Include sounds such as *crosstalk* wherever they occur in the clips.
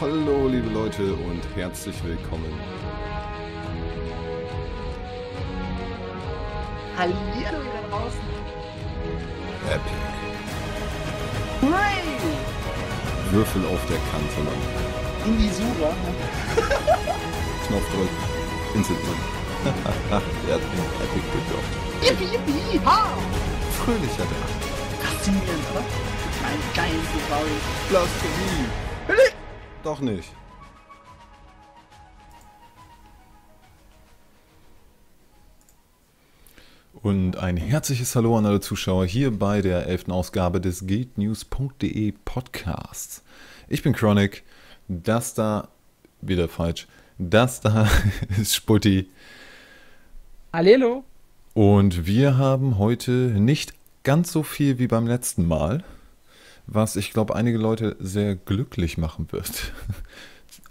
Hallo liebe Leute und herzlich willkommen. Hallihallo ihr da draußen. Epic. Hooray! Würfel auf der Kante, Mann. In die Suba. *laughs* Knopf drücken. Mann. *laughs* er hat den Epic gedroppt. Yippie, yippie, ha! Fröhlicher Tag. Faszinierend, oder? Ein geiles Tutorial. Blasphemie. Doch nicht. Und ein herzliches Hallo an alle Zuschauer hier bei der elften Ausgabe des guildnews.de Podcasts. Ich bin Chronic, das da, wieder falsch, das da *laughs* ist Sputti Hallo. und wir haben heute nicht ganz so viel wie beim letzten Mal, was ich glaube einige Leute sehr glücklich machen wird.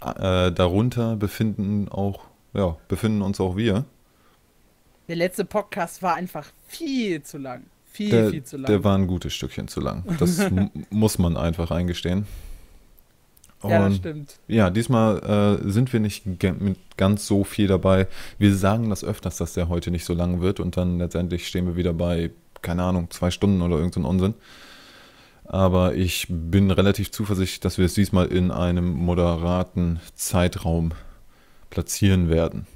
*laughs* äh, darunter befinden auch, ja, befinden uns auch wir. Der letzte Podcast war einfach viel zu lang. Viel, Der, viel zu lang. der war ein gutes Stückchen zu lang. Das *laughs* muss man einfach eingestehen. ja, das Und stimmt. ja, diesmal äh, sind wir nicht mit ganz so viel dabei. Wir sagen das öfters, dass der heute nicht so lang wird und dann letztendlich stehen wir wieder bei, keine Ahnung, zwei Stunden oder irgendein Unsinn. Aber ich bin relativ zuversichtlich, dass wir es diesmal in einem moderaten Zeitraum platzieren werden.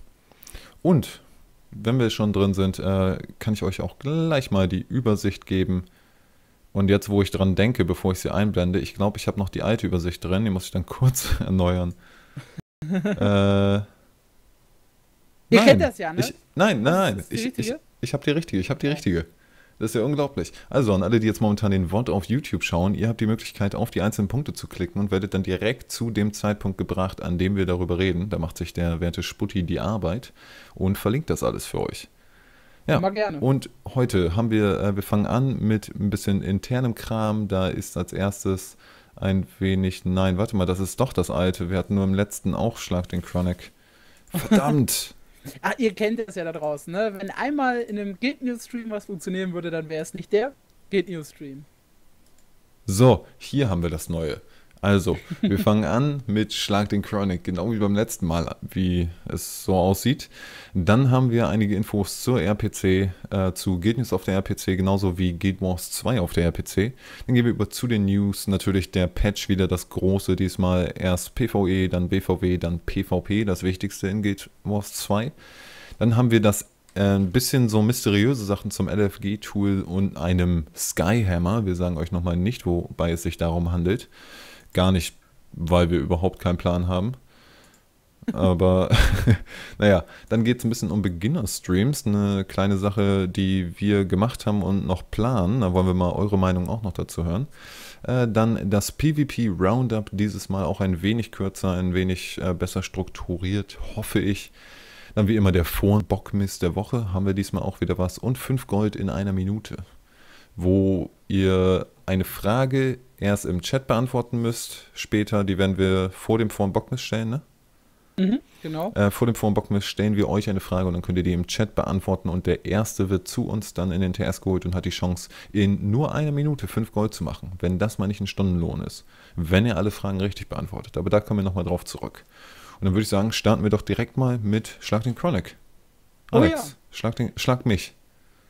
Und wenn wir schon drin sind, äh, kann ich euch auch gleich mal die Übersicht geben. Und jetzt, wo ich dran denke, bevor ich sie einblende, ich glaube, ich habe noch die alte Übersicht drin, die muss ich dann *laughs* kurz erneuern. *laughs* äh, Ihr nein, kennt das ja, ne? Ich, nein, nein, ich, ich, ich habe die richtige, ich habe die richtige. Das ist ja unglaublich. Also an alle, die jetzt momentan den Wort auf YouTube schauen, ihr habt die Möglichkeit, auf die einzelnen Punkte zu klicken und werdet dann direkt zu dem Zeitpunkt gebracht, an dem wir darüber reden. Da macht sich der werte Sputti die Arbeit und verlinkt das alles für euch. Ja, Immer gerne. und heute haben wir, äh, wir fangen an mit ein bisschen internem Kram. Da ist als erstes ein wenig, nein, warte mal, das ist doch das alte. Wir hatten nur im letzten auch Schlag den Chronic. *laughs* Verdammt! Ah, ihr kennt es ja da draußen, ne? Wenn einmal in einem Guild News Stream was funktionieren würde, dann wäre es nicht der Guild News Stream. So, hier haben wir das Neue. Also, wir fangen an mit Schlag den Chronic, genau wie beim letzten Mal, wie es so aussieht. Dann haben wir einige Infos zur RPC, äh, zu Guild News auf der RPC, genauso wie Guild Wars 2 auf der RPC. Dann gehen wir über zu den News, natürlich der Patch wieder das große, diesmal erst PvE, dann BVW, dann PvP, das wichtigste in Guild Wars 2. Dann haben wir das äh, ein bisschen so mysteriöse Sachen zum LFG-Tool und einem Skyhammer. Wir sagen euch nochmal nicht, wobei es sich darum handelt. Gar nicht, weil wir überhaupt keinen Plan haben. Aber *laughs* naja, dann geht es ein bisschen um Beginner-Streams. Eine kleine Sache, die wir gemacht haben und noch planen. Da wollen wir mal eure Meinung auch noch dazu hören. Äh, dann das PvP Roundup, dieses Mal auch ein wenig kürzer, ein wenig äh, besser strukturiert, hoffe ich. Dann wie immer der Vorbockmist der Woche, haben wir diesmal auch wieder was. Und 5 Gold in einer Minute, wo ihr eine Frage erst im Chat beantworten müsst. Später, die werden wir vor dem Vorbockmist stellen, ne? Mhm, genau. Äh, vor dem Vorbockmist stellen wir euch eine Frage und dann könnt ihr die im Chat beantworten und der Erste wird zu uns dann in den TS geholt und hat die Chance, in nur einer Minute 5 Gold zu machen, wenn das mal nicht ein Stundenlohn ist. Wenn ihr alle Fragen richtig beantwortet. Aber da kommen wir nochmal drauf zurück. Und dann würde ich sagen, starten wir doch direkt mal mit Schlag den Chronic. Oh Alex, ja. schlag, den, schlag mich.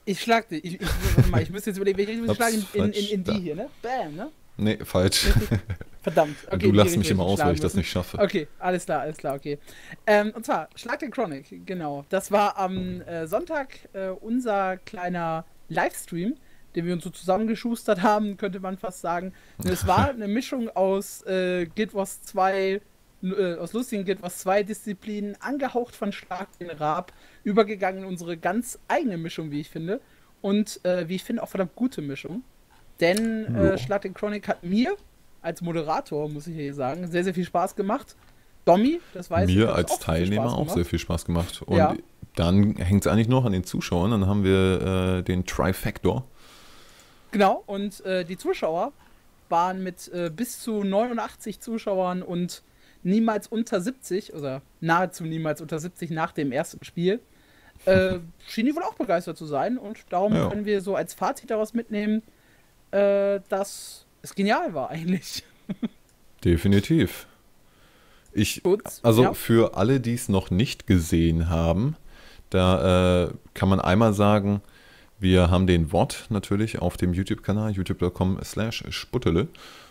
Ich schlag dich. Ich, ich, warte mal, ich müsste jetzt überlegen, ich schlage in, in, in, die hier, ne? Bam, ne? Nee, falsch. Verdammt. *laughs* Okay, du lachst mich immer aus, weil ich das nicht schaffe. Okay, alles klar, alles klar, okay. Ähm, und zwar, Schlag den Chronic, genau. Das war am äh, Sonntag äh, unser kleiner Livestream, den wir uns so zusammengeschustert haben, könnte man fast sagen. Und es war *laughs* eine Mischung aus äh, Guild Wars 2, äh, aus lustigen Guild Wars 2 Disziplinen, angehaucht von Schlag den Raab, übergegangen in unsere ganz eigene Mischung, wie ich finde. Und äh, wie ich finde, auch verdammt gute Mischung. Denn Ja. äh, Schlag den Chronic hat mir als Moderator, muss ich hier sagen, sehr, sehr viel Spaß gemacht. Domi, das weiß ich. Mir als auch Teilnehmer auch sehr viel Spaß gemacht. Und Ja. dann hängt es eigentlich noch an den Zuschauern. Dann haben wir äh, den Trifactor. Genau, und äh, die Zuschauer waren mit äh, bis zu 89 Zuschauern und niemals unter 70, oder nahezu niemals unter 70 nach dem ersten Spiel, äh, schien die wohl auch begeistert zu sein. Und darum Ja. können wir so als Fazit daraus mitnehmen, äh, dass es genial war eigentlich. Definitiv. Ich, also ja. für alle, die es noch nicht gesehen haben, da äh, kann man einmal sagen, wir haben den Wort natürlich auf dem YouTube-Kanal, youtube.com slash sputtele.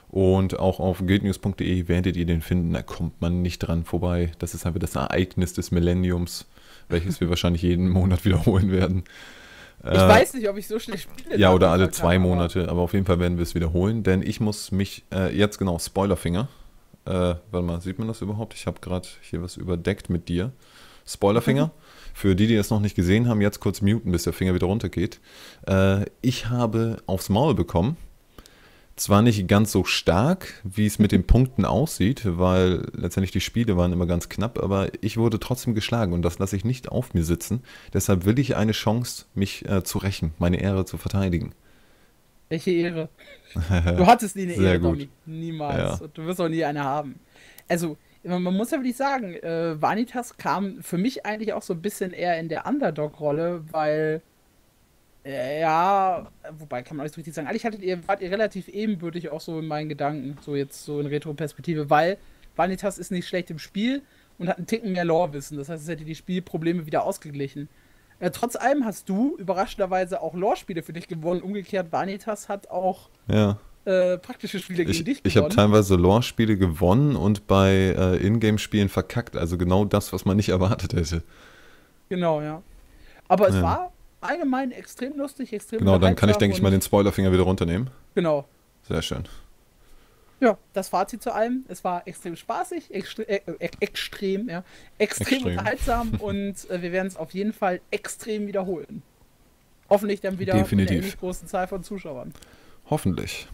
Und auch auf guildnews.de werdet ihr den finden, da kommt man nicht dran vorbei. Das ist einfach das Ereignis des Millenniums, welches wir wahrscheinlich jeden Monat wiederholen werden. Ich Äh, weiß nicht, ob ich so schnell spiele. ja, oder alle kann, zwei aber- Monate, aber auf jeden Fall werden wir es wiederholen, denn ich muss mich äh, jetzt genau, Spoilerfinger. Äh, warte mal, sieht man das überhaupt? Ich habe gerade hier was überdeckt mit dir. Spoilerfinger. *laughs* Für die, die es noch nicht gesehen haben, jetzt kurz muten, bis der Finger wieder runtergeht. Äh, ich habe aufs Maul bekommen. Zwar nicht ganz so stark, wie es mit den Punkten aussieht, weil letztendlich die Spiele waren immer ganz knapp, aber ich wurde trotzdem geschlagen und das lasse ich nicht auf mir sitzen. Deshalb will ich eine Chance, mich äh, zu rächen, meine Ehre zu verteidigen. Welche Ehre. *laughs* Du hattest nie eine Sehr Ehre, gut. Domi. Niemals. Ja. Und du wirst auch nie eine haben. Also, man muss ja wirklich sagen, äh, Vanitas kam für mich eigentlich auch so ein bisschen eher in der Underdog-Rolle, weil, ja, wobei kann man nicht so richtig sagen, eigentlich hattet ihr, wart ihr relativ ebenbürtig auch so in meinen Gedanken, so jetzt so in Retro-Perspektive, weil Vanitas ist nicht schlecht im Spiel und hat einen Ticken mehr Lore-Wissen. Das heißt, es hätte die Spielprobleme wieder ausgeglichen. Äh, trotz allem hast du überraschenderweise auch Lore-Spiele für dich gewonnen. Umgekehrt, Vanitas hat auch Ja. äh, praktische Spiele gegen Ich, dich ich habe gewonnen. teilweise Lore-Spiele gewonnen und bei äh, Ingame-Spielen verkackt. Also genau das, was man nicht erwartet hätte. Genau, ja. Aber es Ja. war allgemein extrem lustig, extrem Genau, dann kann ich, denke ich, mal den Spoilerfinger wieder runternehmen. Genau. Sehr schön. Ja, das Fazit zu allem. Es war extrem spaßig, extre äh, äh, extrem, ja. Extrem, Extrem. unterhaltsam *laughs* und äh, wir werden es auf jeden Fall extrem wiederholen. Hoffentlich dann wieder mit Definitiv. einer ähnlich großen Zahl von Zuschauern. Hoffentlich.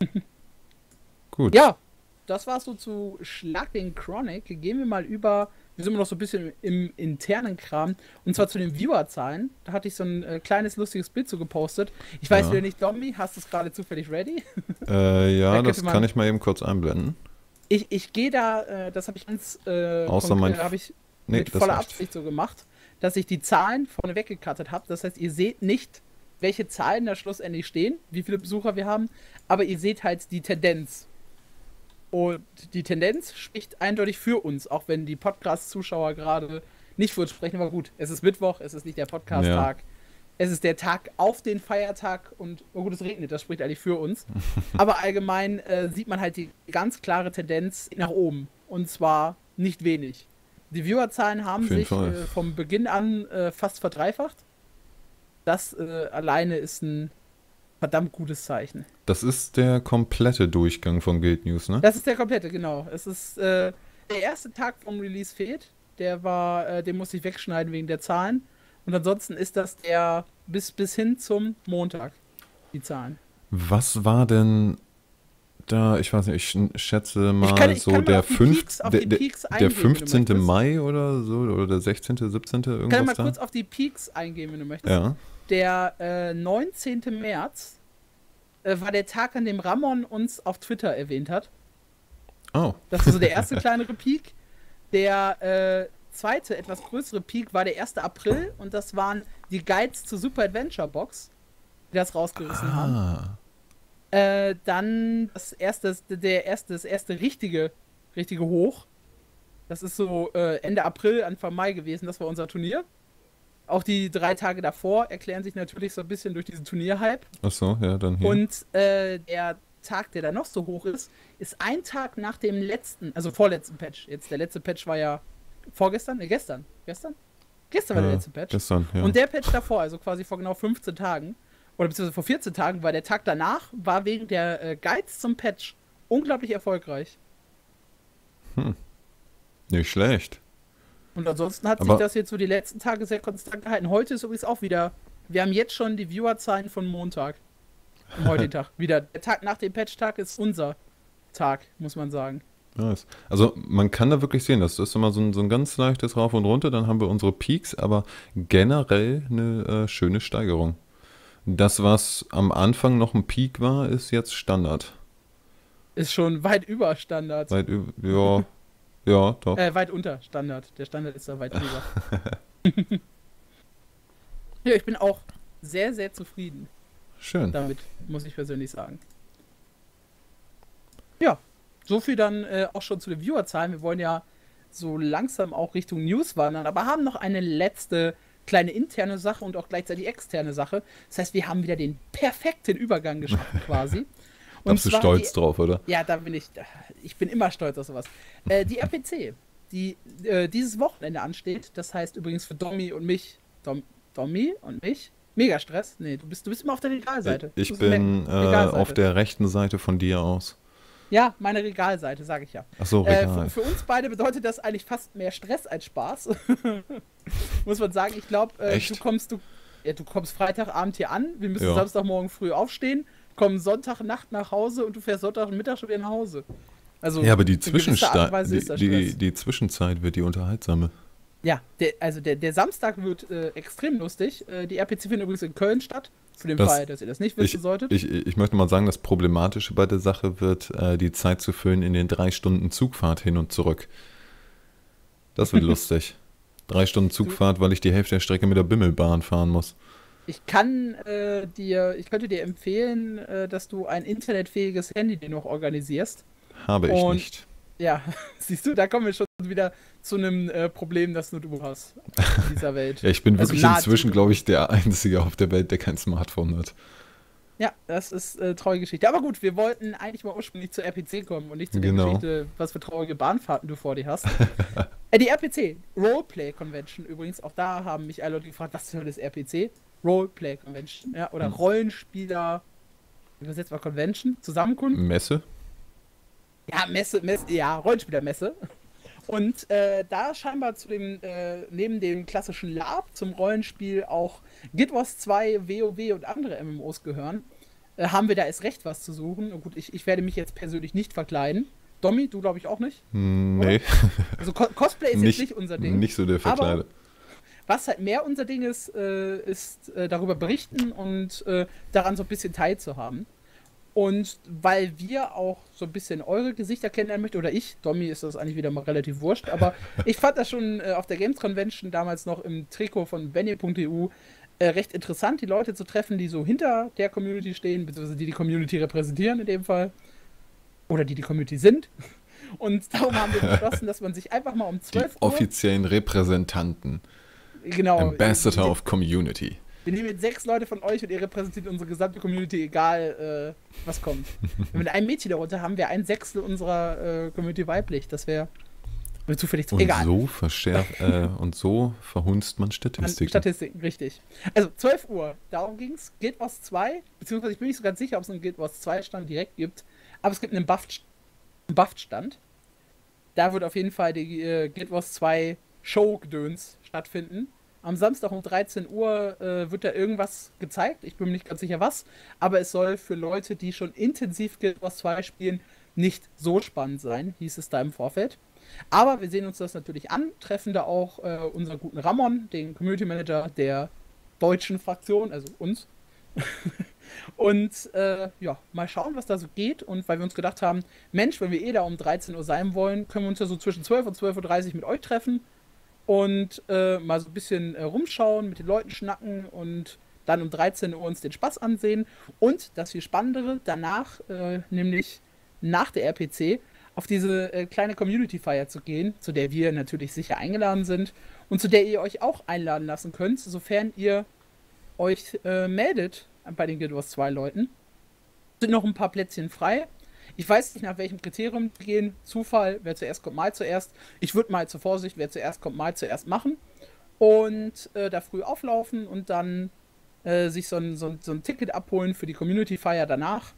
*laughs* Gut. Ja, das war's so zu Schlag den Chronic. Gehen wir mal über, wir sind immer noch so ein bisschen im internen Kram, und zwar zu den Viewerzahlen. Da hatte ich so ein äh, kleines lustiges Bild so gepostet. Ich weiß Ja. wieder nicht, Domi, hast du es gerade zufällig ready? *laughs* Äh, ja, Da das kann ich mal eben kurz einblenden. Ich, ich gehe da, äh, das habe ich ganz äh, Außer mein- habe ich Nee, mit voller reicht. Absicht so gemacht, dass ich die Zahlen vorne weggekattet habe. Das heißt, ihr seht nicht, welche Zahlen da schlussendlich stehen, wie viele Besucher wir haben, aber ihr seht halt die Tendenz. Und die Tendenz spricht eindeutig für uns, auch wenn die Podcast-Zuschauer gerade nicht für uns sprechen. Aber gut, es ist Mittwoch, es ist nicht der Podcast-Tag. Es ist der Tag auf den Feiertag und, oh gut, es regnet, das spricht eigentlich für uns. *laughs* Aber allgemein äh, sieht man halt die ganz klare Tendenz nach oben. Und zwar nicht wenig. Die Viewerzahlen haben sich äh, vom Beginn an äh, fast verdreifacht. Das äh, alleine ist ein verdammt gutes Zeichen. Das ist der komplette Durchgang von Guild News, ne? Das ist der komplette, genau. Es ist äh, der erste Tag vom Release fehlt. Der war, äh, den musste ich wegschneiden wegen der Zahlen. Und ansonsten ist das der bis, bis hin zum Montag, die Zahlen. Was war denn da, ich weiß nicht, ich sch- schätze mal kann- ich so mal der, fünf, Peaks- der, der, der eingehen, wenn du 15. möchtest. Mai oder so, oder der 16., 17. Ich kann irgendwas mal kurz auf die Peaks eingehen, wenn du möchtest. Ja. Der äh, 19. März äh, war der Tag, an dem Ramon uns auf Twitter erwähnt hat. Oh, Das war so der *laughs* erste kleinere Peak. Der äh, zweite, etwas größere Peak war der 1. April und das waren die Guides zur Super Adventure Box, die das rausgerissen haben. ah. Äh, dann das erste, der erste, das erste richtige, richtige Hoch. Das ist so äh, Ende April, Anfang Mai gewesen. Das war unser Turnier. Auch die drei Tage davor erklären sich natürlich so ein bisschen durch diesen Turnierhype. Achso, ja, dann hier. Und äh, der Tag, der da noch so hoch ist, ist ein Tag nach dem letzten, also vorletzten Patch. Jetzt der letzte Patch war ja vorgestern, ne, gestern. Gestern? Gestern war der Ja, letzte Patch. Gestern, ja. Und der Patch davor, also quasi vor genau 15 Tagen, oder beziehungsweise vor 14 Tagen, war der Tag danach, war wegen der äh, Guides zum Patch unglaublich erfolgreich. Nicht schlecht. Und ansonsten hat Aber- sich das jetzt so die letzten Tage sehr konstant gehalten. Heute ist übrigens auch wieder, wir haben jetzt schon die Viewerzahlen von Montag. Am heutigen *laughs* Tag. Wieder. Der Tag nach dem Patch-Tag ist unser Tag, muss man sagen. Nice. Also man kann da wirklich sehen, das ist immer so ein, so ein ganz leichtes Rauf und Runter, dann haben wir unsere Peaks, aber generell eine äh, schöne Steigerung. Das, was am Anfang noch ein Peak war, ist jetzt Standard. Ist schon weit über Standard. Weit, üb- ja, ja, doch. Äh, weit unter Standard. Der Standard ist da weit drüber. *laughs* *laughs* ja, ich bin auch sehr, sehr zufrieden Schön. damit, muss ich persönlich sagen. Ja, so viel dann äh, auch schon zu den Viewerzahlen. Wir wollen ja so langsam auch Richtung News wandern, aber haben noch eine letzte kleine interne Sache und auch gleichzeitig externe Sache. Das heißt, wir haben wieder den perfekten Übergang geschaffen *laughs* quasi. Da bist du stolz die, drauf, oder? Ja, da bin ich. Ich bin immer stolz auf sowas. Äh, die RPC, die äh, dieses Wochenende ansteht, das heißt übrigens für Domi und mich, Dom, Domi und mich, mega Stress. Nee, du bist, du bist immer auf der Regalseite. Ich bin äh, auf der rechten Seite von dir aus. Ja, meine Regalseite, sage ich ja. Ach so, äh, Regal. Äh, für, für, uns beide bedeutet das eigentlich fast mehr Stress als Spaß. *laughs* Muss man sagen. Ich glaube, äh, du kommst du, ja, du kommst Freitagabend hier an. Wir müssen ja. Samstagmorgen früh aufstehen, kommen Sonntagnacht nach Hause und du fährst Sonntagmittag schon wieder nach Hause. Also, ja, aber die, Zwischensta die, die, die Zwischenzeit wird die unterhaltsame. Ja, der, also der, der Samstag wird äh, extrem lustig. Äh, die RPC findet übrigens in Köln statt. Für den das, Fall, dass ihr das nicht wissen ich, solltet. Ich, ich möchte mal sagen, das Problematische bei der Sache wird, äh, die Zeit zu füllen in den drei Stunden Zugfahrt hin und zurück. Das wird *laughs* lustig. Drei Stunden Zugfahrt, weil ich die Hälfte der Strecke mit der Bimmelbahn fahren muss. Ich kann äh, dir, ich könnte dir empfehlen, äh, dass du ein internetfähiges Handy dir noch organisierst. Habe ich und, nicht. Ja, *laughs* siehst du, da kommen wir schon wieder zu einem äh, Problem, das nur du hast in dieser *laughs* Welt. ja, ich bin also wirklich inzwischen, glaube ich, der Einzige auf der Welt, der kein Smartphone hat. Ja, das ist äh, traurige Geschichte. Aber gut, wir wollten eigentlich mal ursprünglich zur RPC kommen und nicht zu der genau. Geschichte, was für traurige Bahnfahrten du vor dir hast. *laughs* äh, die RPC, Roleplay Convention übrigens, auch da haben mich alle Leute gefragt, was soll das RPC? Roleplay Convention, ja, oder hm. Rollenspieler, übersetzt mal Convention, Zusammenkunft. Messe? Ja, Messe, Messe, ja, Rollenspielermesse. Und äh, da scheinbar zu dem, äh, neben dem klassischen Lab zum Rollenspiel auch Guild Wars 2, WoW und andere MMOs gehören, äh, haben wir da erst recht was zu suchen. Und gut, ich, ich werde mich jetzt persönlich nicht verkleiden. Domi, du glaube ich auch nicht? Hm, nee. Also Co Cosplay ist nicht, jetzt nicht unser Ding. Nicht so der Verkleide. Was halt mehr unser Ding ist, äh, ist äh, darüber berichten und äh, daran so ein bisschen teilzuhaben. Und weil wir auch so ein bisschen eure Gesichter kennenlernen möchten, oder ich, Domi ist das eigentlich wieder mal relativ wurscht, aber *laughs* ich fand das schon äh, auf der Games Convention damals noch im Trikot von benny.eu äh, recht interessant, die Leute zu treffen, die so hinter der Community stehen, beziehungsweise die die Community repräsentieren in dem Fall. Oder die die Community sind. *laughs* Und darum haben wir *laughs* beschlossen, dass man sich einfach mal um 12 die Uhr. Offiziellen Repräsentanten. Genau. Ambassador of Community. Wir nehmen jetzt sechs Leute von euch und ihr repräsentiert unsere gesamte Community, egal äh, was kommt. *laughs* Mit einem Mädchen darunter haben wir ein Sechstel unserer äh, Community weiblich. Das wäre zufällig und egal. So verschärft, *laughs* äh, und so verhunzt man Statistiken. Statistiken, richtig. Also 12 Uhr, darum ging es. Guild Wars 2, beziehungsweise ich bin nicht so ganz sicher, ob es einen Guild Wars 2 Stand direkt gibt, aber es gibt einen Buffed-Stand. Da wird auf jeden Fall die äh, Guild Wars 2 Show-Gedöns stattfinden. Am Samstag um 13 Uhr äh, wird da irgendwas gezeigt. Ich bin mir nicht ganz sicher was. Aber es soll für Leute, die schon intensiv Guild Wars 2 spielen, nicht so spannend sein, hieß es da im Vorfeld. Aber wir sehen uns das natürlich an, treffen da auch äh, unseren guten Ramon, den Community Manager der deutschen Fraktion, also uns. *laughs* und äh, ja, mal schauen, was da so geht. Und weil wir uns gedacht haben, Mensch, wenn wir eh da um 13 Uhr sein wollen, können wir uns ja so zwischen 12 und 12.30 Uhr mit euch treffen und äh, mal so ein bisschen äh, rumschauen, mit den Leuten schnacken und dann um 13 Uhr uns den Spaß ansehen. Und das viel Spannendere, danach, äh, nämlich nach der RPC, auf diese äh, kleine Community-Feier zu gehen, zu der wir natürlich sicher eingeladen sind und zu der ihr euch auch einladen lassen könnt, sofern ihr euch äh, meldet bei den Guild Wars 2 Leuten. Sind noch ein paar Plätzchen frei. Ich weiß nicht, nach welchem Kriterium gehen. Zufall, wer zuerst kommt, mal zuerst. Ich würde mal zur Vorsicht, wer zuerst kommt, mal zuerst machen. Und äh, da früh auflaufen und dann äh, sich so ein, so, ein, so ein Ticket abholen für die Community-Feier danach.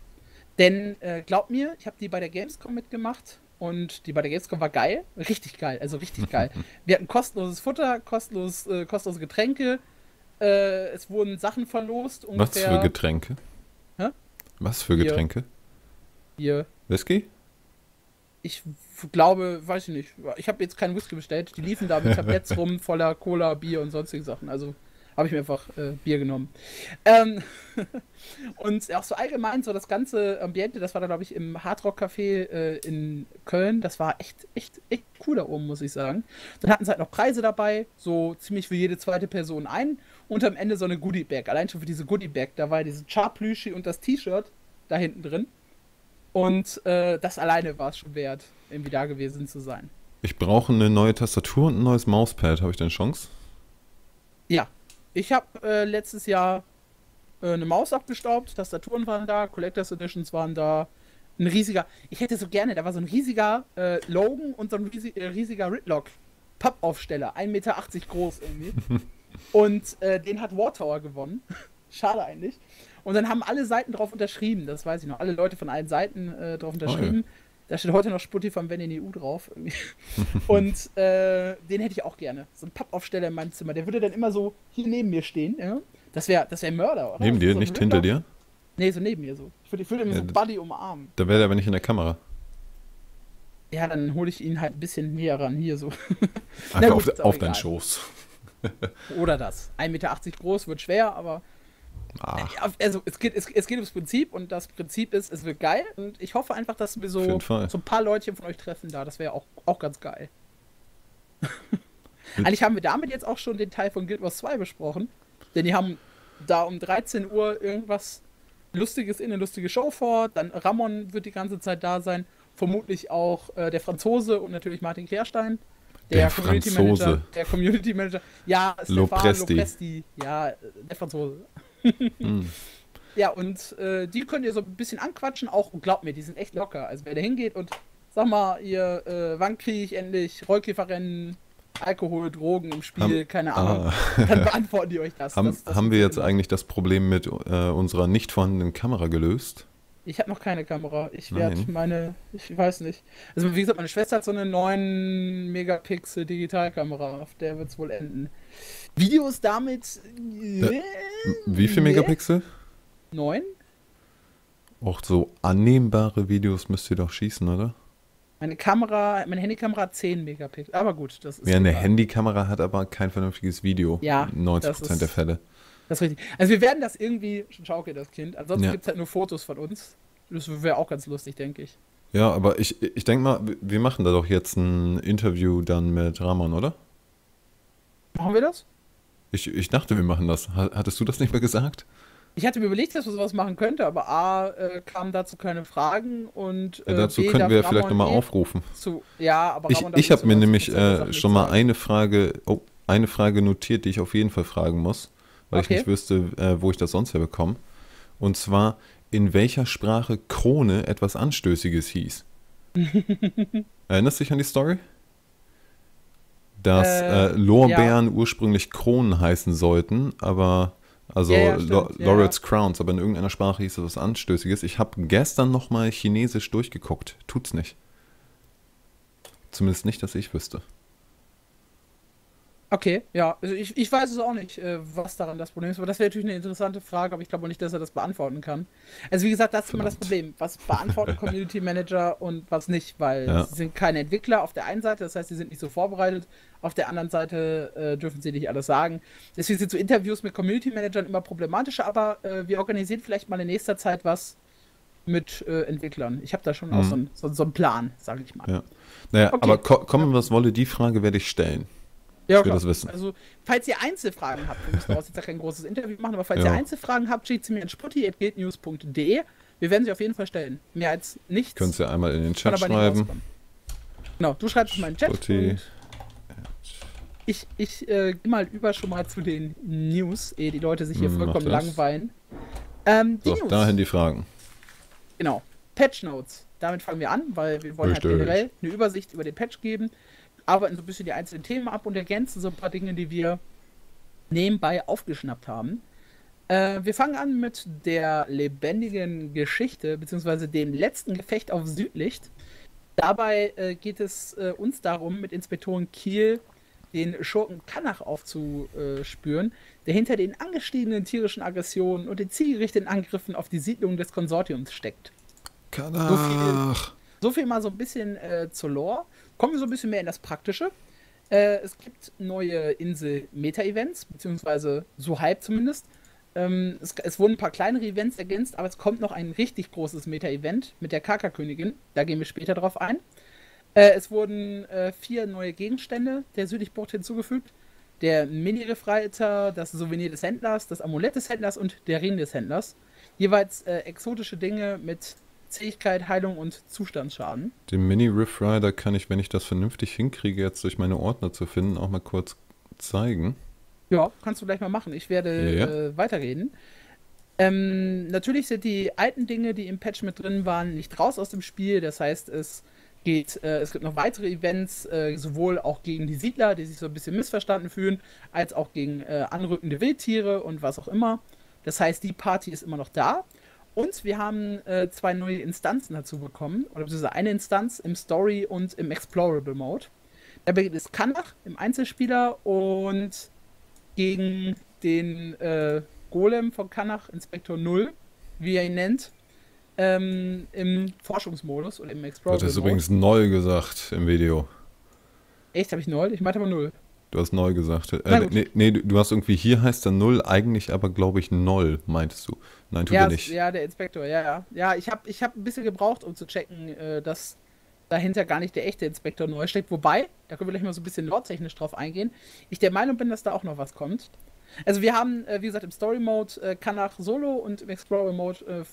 Denn äh, glaubt mir, ich habe die bei der Gamescom mitgemacht und die bei der Gamescom war geil. Richtig geil, also richtig geil. *laughs* Wir hatten kostenloses Futter, kostenlos, äh, kostenlose Getränke. Äh, es wurden Sachen verlost. Ungefähr. Was für Getränke? Hä? Was für Getränke? Hier. Whisky? Ich glaube, weiß ich nicht. Ich habe jetzt keinen Whisky bestellt. Die liefen da mit Tabletts *laughs* rum, voller Cola, Bier und sonstige Sachen. Also habe ich mir einfach äh, Bier genommen. Ähm *laughs* und auch so allgemein, so das ganze Ambiente, das war da, glaube ich, im Hardrock Café äh, in Köln. Das war echt, echt, echt cool da oben, muss ich sagen. Dann hatten sie halt noch Preise dabei, so ziemlich für jede zweite Person ein. Und am Ende so eine Goodie Bag. Allein schon für diese Goodie Bag, da war ja diese Charplüschi und das T-Shirt da hinten drin. Und äh, das alleine war es schon wert, irgendwie da gewesen zu sein. Ich brauche eine neue Tastatur und ein neues Mauspad. Habe ich denn Chance? Ja. Ich habe äh, letztes Jahr äh, eine Maus abgestaubt, Tastaturen waren da, Collectors Editions waren da. Ein riesiger, ich hätte so gerne, da war so ein riesiger äh, Logan und so ein riesig, äh, riesiger Ridlock Pappaufsteller, 1,80 Meter groß irgendwie. *laughs* und äh, den hat Wartower gewonnen. *laughs* Schade eigentlich. Und dann haben alle Seiten drauf unterschrieben, das weiß ich noch. Alle Leute von allen Seiten äh, drauf unterschrieben. Oh, ja. Da steht heute noch Sputti von Wenn in EU drauf. *laughs* und äh, den hätte ich auch gerne. So ein Pappaufsteller in meinem Zimmer. Der würde dann immer so hier neben mir stehen. Ja? Das wäre das wär Mörder, oder? Neben dir, so nicht hinter dir? Nee, so neben mir so. Ich würde würd ihn ja, so Buddy umarmen. Da wäre er aber nicht in der Kamera. Ja, dann hole ich ihn halt ein bisschen näher ran, hier so. Einfach gut, auf, auf deinen Schoß. *laughs* Oder das. 1,80 Meter groß wird schwer, aber. Ach. Also es geht, es, es geht ums Prinzip und das Prinzip ist, es wird geil und ich hoffe einfach, dass wir so, so ein paar Leute von euch treffen da. Das wäre auch, auch ganz geil. *laughs* Eigentlich haben wir damit jetzt auch schon den Teil von Guild Wars 2 besprochen. Denn die haben da um 13 Uhr irgendwas Lustiges in eine lustige Show vor. Dann Ramon wird die ganze Zeit da sein. Vermutlich auch äh, der Franzose und natürlich Martin Kehrstein. Der, der Community Franzose. Manager. Der Community Manager. Ja, Stefan Lopresti. Lopresti. Ja, äh, der Franzose. Hm. *laughs* Ja, und äh, die könnt ihr so ein bisschen anquatschen. Auch, und glaubt mir, die sind echt locker. Also, wer da hingeht und sag mal, ihr, äh, wann kriege ich endlich Rollkäferrennen Alkohol, Drogen im Spiel, haben, keine Ahnung, ah. *laughs* dann beantworten die euch das. Haben, das, das haben wir jetzt eigentlich das Problem mit äh, unserer nicht vorhandenen Kamera gelöst? Ich habe noch keine Kamera. Ich werde meine, ich weiß nicht. Also wie gesagt, meine Schwester hat so eine 9 Megapixel Digitalkamera, auf der wird es wohl enden. Videos damit. Äh, wie viel Megapixel? 9? Auch so annehmbare Videos müsst ihr doch schießen, oder? Meine Kamera, meine Handykamera hat 10 Megapixel. Aber gut, das ist. Ja, eine Handykamera hat aber kein vernünftiges Video. Ja. 90% ist, der Fälle. Das ist richtig. Also wir werden das irgendwie, schaukel das Kind. Ansonsten ja. gibt es halt nur Fotos von uns. Das wäre auch ganz lustig, denke ich. Ja, aber ich, ich denke mal, wir machen da doch jetzt ein Interview dann mit Ramon, oder? Machen wir das? Ich, ich dachte, wir machen das. Hattest du das nicht mehr gesagt? Ich hatte mir überlegt, dass man sowas machen könnte, aber A, äh, kamen dazu keine Fragen und. Äh, ja, dazu B, können wir ja vielleicht nochmal aufrufen. Zu, ja, aber Ich, ich habe mir nämlich äh, schon mal eine Frage, oh, eine Frage notiert, die ich auf jeden Fall fragen muss, weil okay. ich nicht wüsste, äh, wo ich das sonst herbekomme. Und zwar, in welcher Sprache Krone etwas Anstößiges hieß. *laughs* Erinnerst du dich an die Story? Dass äh, äh, Lorbeeren ja. ursprünglich Kronen heißen sollten, aber also ja, ja, stimmt, Laurels. Crowns, aber in irgendeiner Sprache hieß es was Anstößiges. Ich habe gestern nochmal Chinesisch durchgeguckt. Tut's nicht. Zumindest nicht, dass ich wüsste. Okay, ja. Also ich, ich weiß es auch nicht, äh, was daran das Problem ist. Aber das wäre natürlich eine interessante Frage, aber ich glaube auch nicht, dass er das beantworten kann. Also wie gesagt, das ist immer das Problem. Was beantworten *laughs* Community Manager und was nicht, weil ja. sie sind keine Entwickler auf der einen Seite, das heißt, sie sind nicht so vorbereitet. Auf der anderen Seite äh, dürfen sie nicht alles sagen. Deswegen sind so Interviews mit Community Managern immer problematischer, aber äh, wir organisieren vielleicht mal in nächster Zeit was mit äh, Entwicklern. Ich habe da schon mhm. auch so, ein, so, so einen Plan, sage ich mal. Ja. Naja, okay. aber ko kommen, was wolle, die Frage werde ich stellen. Ja, ich will das wissen. Also, falls ihr Einzelfragen habt, wir müssen daraus jetzt ja kein großes Interview machen, aber falls ja. ihr Einzelfragen habt, schickt sie mir an sputti.guildnews.de. Wir werden sie auf jeden Fall stellen. Mehr als nichts. Könnt ihr einmal in den Chat schreiben. Genau, du schreibst mal in den Chat. Ich, ich äh, gehe mal über schon mal zu den News, ehe die Leute sich hier hm, vollkommen langweilen. Ähm, die so, News. dahin die Fragen. Genau. Patch Notes. Damit fangen wir an, weil wir wollen Richtig. halt generell eine Übersicht über den Patch geben arbeiten so ein bisschen die einzelnen Themen ab und ergänzen so ein paar Dinge, die wir nebenbei aufgeschnappt haben. Äh, wir fangen an mit der lebendigen Geschichte, beziehungsweise dem letzten Gefecht auf Südlicht. Dabei äh, geht es äh, uns darum, mit Inspektoren Kiel den Schurken Kanach aufzuspüren, der hinter den angestiegenen tierischen Aggressionen und den zielgerichteten Angriffen auf die Siedlung des Konsortiums steckt. Kanach! So viel, so viel mal so ein bisschen äh, zur Lore. Kommen wir so ein bisschen mehr in das Praktische. Äh, es gibt neue Insel-Meta-Events, beziehungsweise so halb zumindest. Ähm, es, es, wurden ein paar kleinere Events ergänzt, aber es kommt noch ein richtig großes Meta-Event mit der Kaka-Königin. Da gehen wir später drauf ein. Äh, es wurden äh, vier neue Gegenstände der Südlichbucht hinzugefügt. Der Mini-Refreiter, das Souvenir des Händlers, das Amulett des Händlers und der Ring des Händlers. Jeweils äh, exotische Dinge mit Zähigkeit, Heilung und Zustandsschaden. Den Mini-Riff Rider kann ich, wenn ich das vernünftig hinkriege, jetzt durch meine Ordner zu finden, auch mal kurz zeigen. Ja, kannst du gleich mal machen. Ich werde Ja. äh, weiterreden. Ähm, natürlich sind die alten Dinge, die im Patch mit drin waren, nicht raus aus dem Spiel. Das heißt, es geht, äh, es gibt noch weitere Events, äh, sowohl auch gegen die Siedler, die sich so ein bisschen missverstanden fühlen, als auch gegen äh, anrückende Wildtiere und was auch immer. Das heißt, die Party ist immer noch da. Und wir haben äh, zwei neue Instanzen dazu bekommen, oder beziehungsweise eine Instanz im Story und im Explorable Mode. Dabei geht es Kanach im Einzelspieler und gegen den äh, Golem von Kanach, Inspektor 0, wie er ihn nennt, ähm, im Forschungsmodus oder im Du Explorable Mode. übrigens neu gesagt im Video. Echt, habe ich 0? Ich meinte aber 0. Du hast neu gesagt. Äh, gut. nee, nee, du hast irgendwie, hier heißt er null, eigentlich aber, glaube ich, null, meintest du. Nein, tut Ja, er nicht. ja, der Inspektor, ja, ja. Ja, ich habe ich hab ein bisschen gebraucht, um zu checken, äh, dass dahinter gar nicht der echte Inspektor neu steckt. Wobei, da können wir gleich mal so ein bisschen lore-technisch drauf eingehen, ich der Meinung bin, dass da auch noch was kommt. Also wir haben, äh, wie gesagt, im Story-Mode äh, Kanach Solo und im Explorer-Mode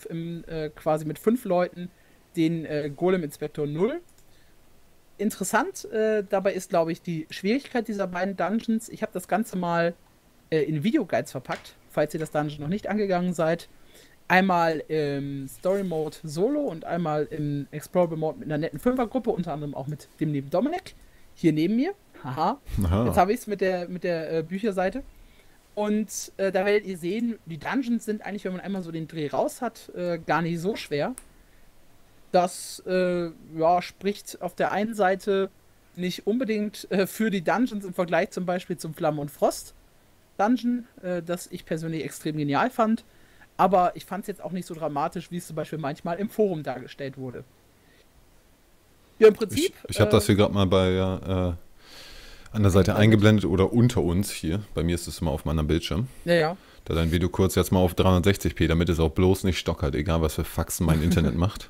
quasi mit fünf Leuten den äh, Golem Inspektor 0. Interessant äh, dabei ist, glaube ich, die Schwierigkeit dieser beiden Dungeons. Ich habe das Ganze mal äh, in Videoguides verpackt, falls ihr das Dungeon noch nicht angegangen seid. Einmal im Story Mode Solo und einmal im Explorable Mode mit einer netten Fünfergruppe, unter anderem auch mit dem lieben Dominik. Hier neben mir. Haha. Aha. Jetzt habe ich es mit der, mit der äh, Bücherseite. Und äh, da werdet ihr sehen, die Dungeons sind eigentlich, wenn man einmal so den Dreh raus hat, äh, gar nicht so schwer. Das äh, ja, spricht auf der einen Seite nicht unbedingt äh, für die Dungeons im Vergleich zum Beispiel zum Flamme und Frost Dungeon, äh, das ich persönlich extrem genial fand. Aber ich fand es jetzt auch nicht so dramatisch, wie es zum Beispiel manchmal im Forum dargestellt wurde. Ja, im Prinzip. Ich, ich habe äh, das hier gerade mal bei äh, an der Seite eingeblendet oder unter uns hier. Bei mir ist es immer auf meinem Bildschirm. Ja, ja. Da dein Video kurz jetzt mal auf 360p, damit es auch bloß nicht stockert, egal was für Faxen mein Internet *laughs* macht.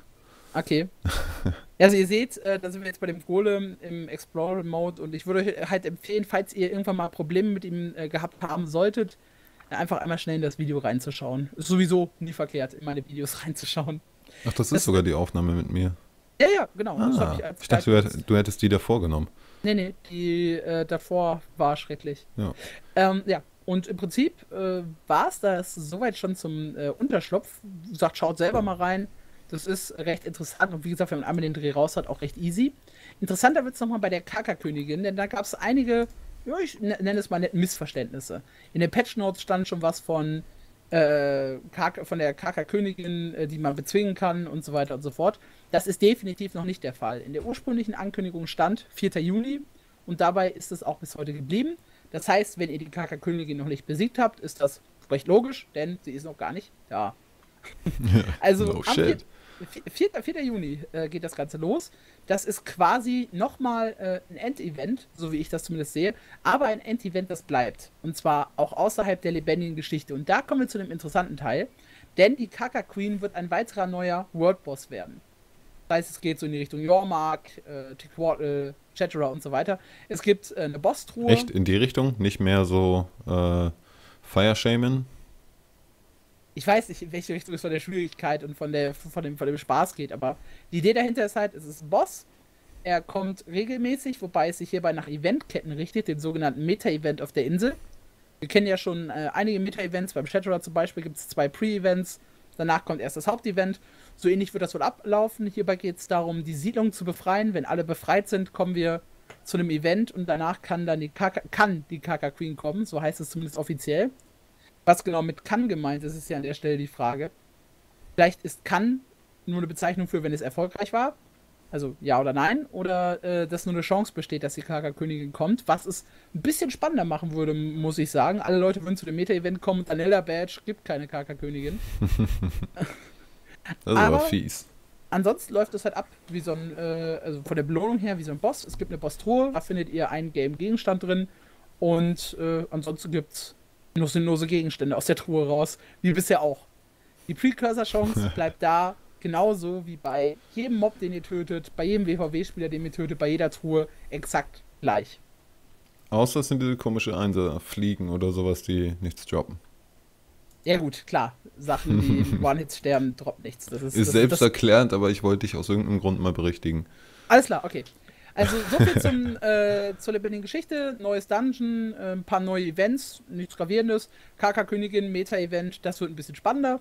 Okay. *laughs* Also ihr seht, äh, da sind wir jetzt bei dem Golem im Explorer-Mode und ich würde halt empfehlen, falls ihr irgendwann mal Probleme mit ihm äh, gehabt haben solltet, äh, einfach einmal schnell in das Video reinzuschauen. Ist sowieso nie verkehrt, in meine Videos *laughs* reinzuschauen. Ach, das ist Das- sogar die Aufnahme mit mir. Ja, ja, genau. Ah, als ich dachte, du, hätt- du hättest die davor genommen. Nee, nee, die äh, davor war schrecklich. Ja. Ähm, ja, und im Prinzip äh, war es das soweit schon zum äh, Unterschlupf. Gesagt, schaut selber mal rein. Das ist recht interessant und wie gesagt, wenn man einmal den Dreh raus hat, auch recht easy. Interessanter wird es nochmal bei der Kaka-Königin, denn da gab es einige, ja, ich nenne es mal nett Missverständnisse. In den Patch Notes stand schon was von, äh, Kaka, von der Kaka-Königin, äh, die man bezwingen kann und so weiter und so fort. Das ist definitiv noch nicht der Fall. In der ursprünglichen Ankündigung stand 4. Juni und dabei ist es auch bis heute geblieben. Das heißt, wenn ihr die Kaka-Königin noch nicht besiegt habt, ist das recht logisch, denn sie ist noch gar nicht da. *laughs* Also No am shit. 4. 4. 4. Juni äh, geht das Ganze los. Das ist quasi nochmal äh, ein Endevent, so wie ich das zumindest sehe, aber ein Endevent, das bleibt. Und zwar auch außerhalb der lebendigen Geschichte. Und da kommen wir zu dem interessanten Teil, denn die Kaka Queen wird ein weiterer neuer World Boss werden. Das heißt, es geht so in die Richtung Yormark, äh, Tequatl, Chatterer und so weiter. Es gibt äh, eine Boss-Truhe. Echt in die Richtung? Nicht mehr so äh, Fire Shaman? Ich weiß nicht, in welche Richtung es von der Schwierigkeit und von, der, von, dem, von dem Spaß geht, aber die Idee dahinter ist halt, es ist ein Boss. Er kommt regelmäßig, wobei es sich hierbei nach Eventketten richtet, den sogenannten Meta-Event auf der Insel. Wir kennen ja schon äh, einige Meta-Events, beim Shatterer zum Beispiel gibt es zwei Pre-Events, danach kommt erst das Hauptevent. So ähnlich wird das wohl ablaufen. Hierbei geht es darum, die Siedlung zu befreien. Wenn alle befreit sind, kommen wir zu einem Event und danach kann dann die Kaka, kann die Kaka Queen kommen, so heißt es zumindest offiziell. Was genau mit kann gemeint ist, ist ja an der Stelle die Frage. Vielleicht ist kann nur eine Bezeichnung für, wenn es erfolgreich war. Also ja oder nein. Oder äh, dass nur eine Chance besteht, dass die Kaka-Königin kommt. Was es ein bisschen spannender machen würde, muss ich sagen. Alle Leute würden zu dem Meta-Event kommen und Anella Badge gibt keine Kaka-Königin. *laughs* Das ist aber, Aber- fies. Ansonsten läuft es halt ab wie so ein, äh, also von der Belohnung her wie so ein Boss. Es gibt eine Boss-Truhe, da findet ihr einen Game-Gegenstand drin. Und äh, ansonsten gibt nur sinnlose Gegenstände aus der Truhe raus, wie bisher auch. Die Precursor-Chance *laughs* bleibt da, genauso wie bei jedem Mob, den ihr tötet, bei jedem WVW-Spieler, den ihr tötet, bei jeder Truhe exakt gleich. Außer es sind diese komische Einser, Fliegen oder sowas, die nichts droppen. Ja, gut, klar. Sachen, die *laughs* One-Hits sterben, droppt nichts. Das ist, ist selbsterklärend, aber ich wollte dich aus irgendeinem Grund mal berichtigen. Alles klar, okay. Also so viel zum, *laughs* äh, zur lebendigen Geschichte, neues Dungeon, äh, ein paar neue Events, nichts gravierendes, KK-Königin, Meta-Event, das wird ein bisschen spannender.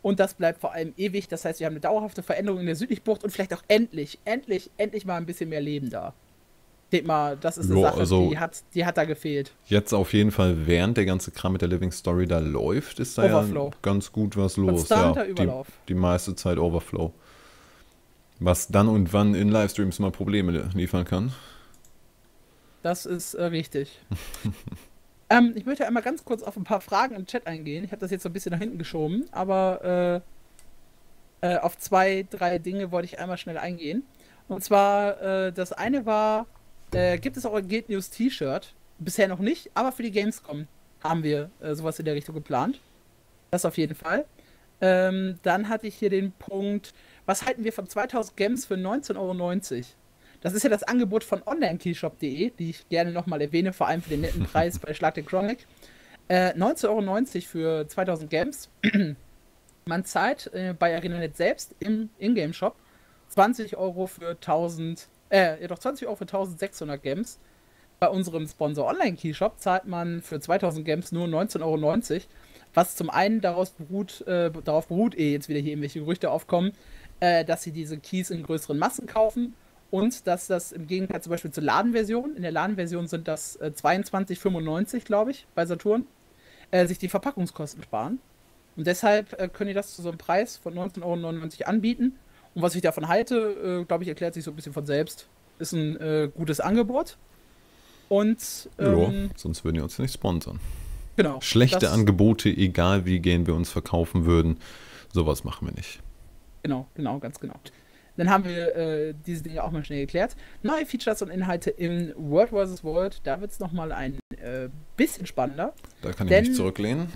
Und das bleibt vor allem ewig. Das heißt, wir haben eine dauerhafte Veränderung in der Südlichbucht und vielleicht auch endlich, endlich, endlich mal ein bisschen mehr Leben da. Denk mal, das ist eine jo, Sache, also die, hat, die hat da gefehlt. Jetzt auf jeden Fall, während der ganze Kram mit der Living Story da läuft, ist da Overflow. ja ganz gut was los. Ja, die, die meiste Zeit Overflow. Was dann und wann in Livestreams mal Probleme liefern kann. Das ist äh, richtig. *laughs* ähm, ich möchte einmal ganz kurz auf ein paar Fragen im Chat eingehen. Ich habe das jetzt so ein bisschen nach hinten geschoben, aber äh, äh, auf zwei, drei Dinge wollte ich einmal schnell eingehen. Und zwar, äh, das eine war, äh, gibt es auch ein Gate News T-Shirt? Bisher noch nicht, aber für die Gamescom haben wir äh, sowas in der Richtung geplant. Das auf jeden Fall. Ähm, dann hatte ich hier den Punkt, was halten wir von 2000 Gems für 19,90 Euro? Das ist ja das Angebot von onlinekeyshop.de, die ich gerne nochmal erwähne, vor allem für den netten Preis *laughs* bei Schlag der Chronic. Äh, 19,90 Euro für 2000 Gems. *clears throat* Man zahlt äh, bei ArenaNet selbst im Ingame-Shop 20 Euro für 1000, äh, ja doch 20 Euro für 1600 Gems. Bei unserem Sponsor Online-Keyshop zahlt man für 2000 Gems nur 19,90 Euro. Was zum einen daraus beruht, äh, darauf beruht, eh jetzt wieder hier irgendwelche Gerüchte aufkommen, äh, dass sie diese Keys in größeren Massen kaufen und dass das im Gegenteil zum Beispiel zur Ladenversion, in der Ladenversion sind das äh, 22,95 glaube ich, bei Saturn, äh, sich die Verpackungskosten sparen. Und deshalb äh, können die das zu so einem Preis von 19,99 Euro anbieten. Und was ich davon halte, äh, glaube ich, erklärt sich so ein bisschen von selbst. Ist ein äh, gutes Angebot. Und. Ähm, ja, sonst würden die uns nicht sponsern. Genau. Schlechte Angebote, egal wie gehen wir uns verkaufen würden, sowas machen wir nicht. Genau, genau, ganz genau. Dann haben wir äh, diese Dinge auch mal schnell geklärt. Neue Features und Inhalte in World vs. World. Da wird es nochmal ein äh, bisschen spannender. Da kann denn, ich mich zurücklehnen.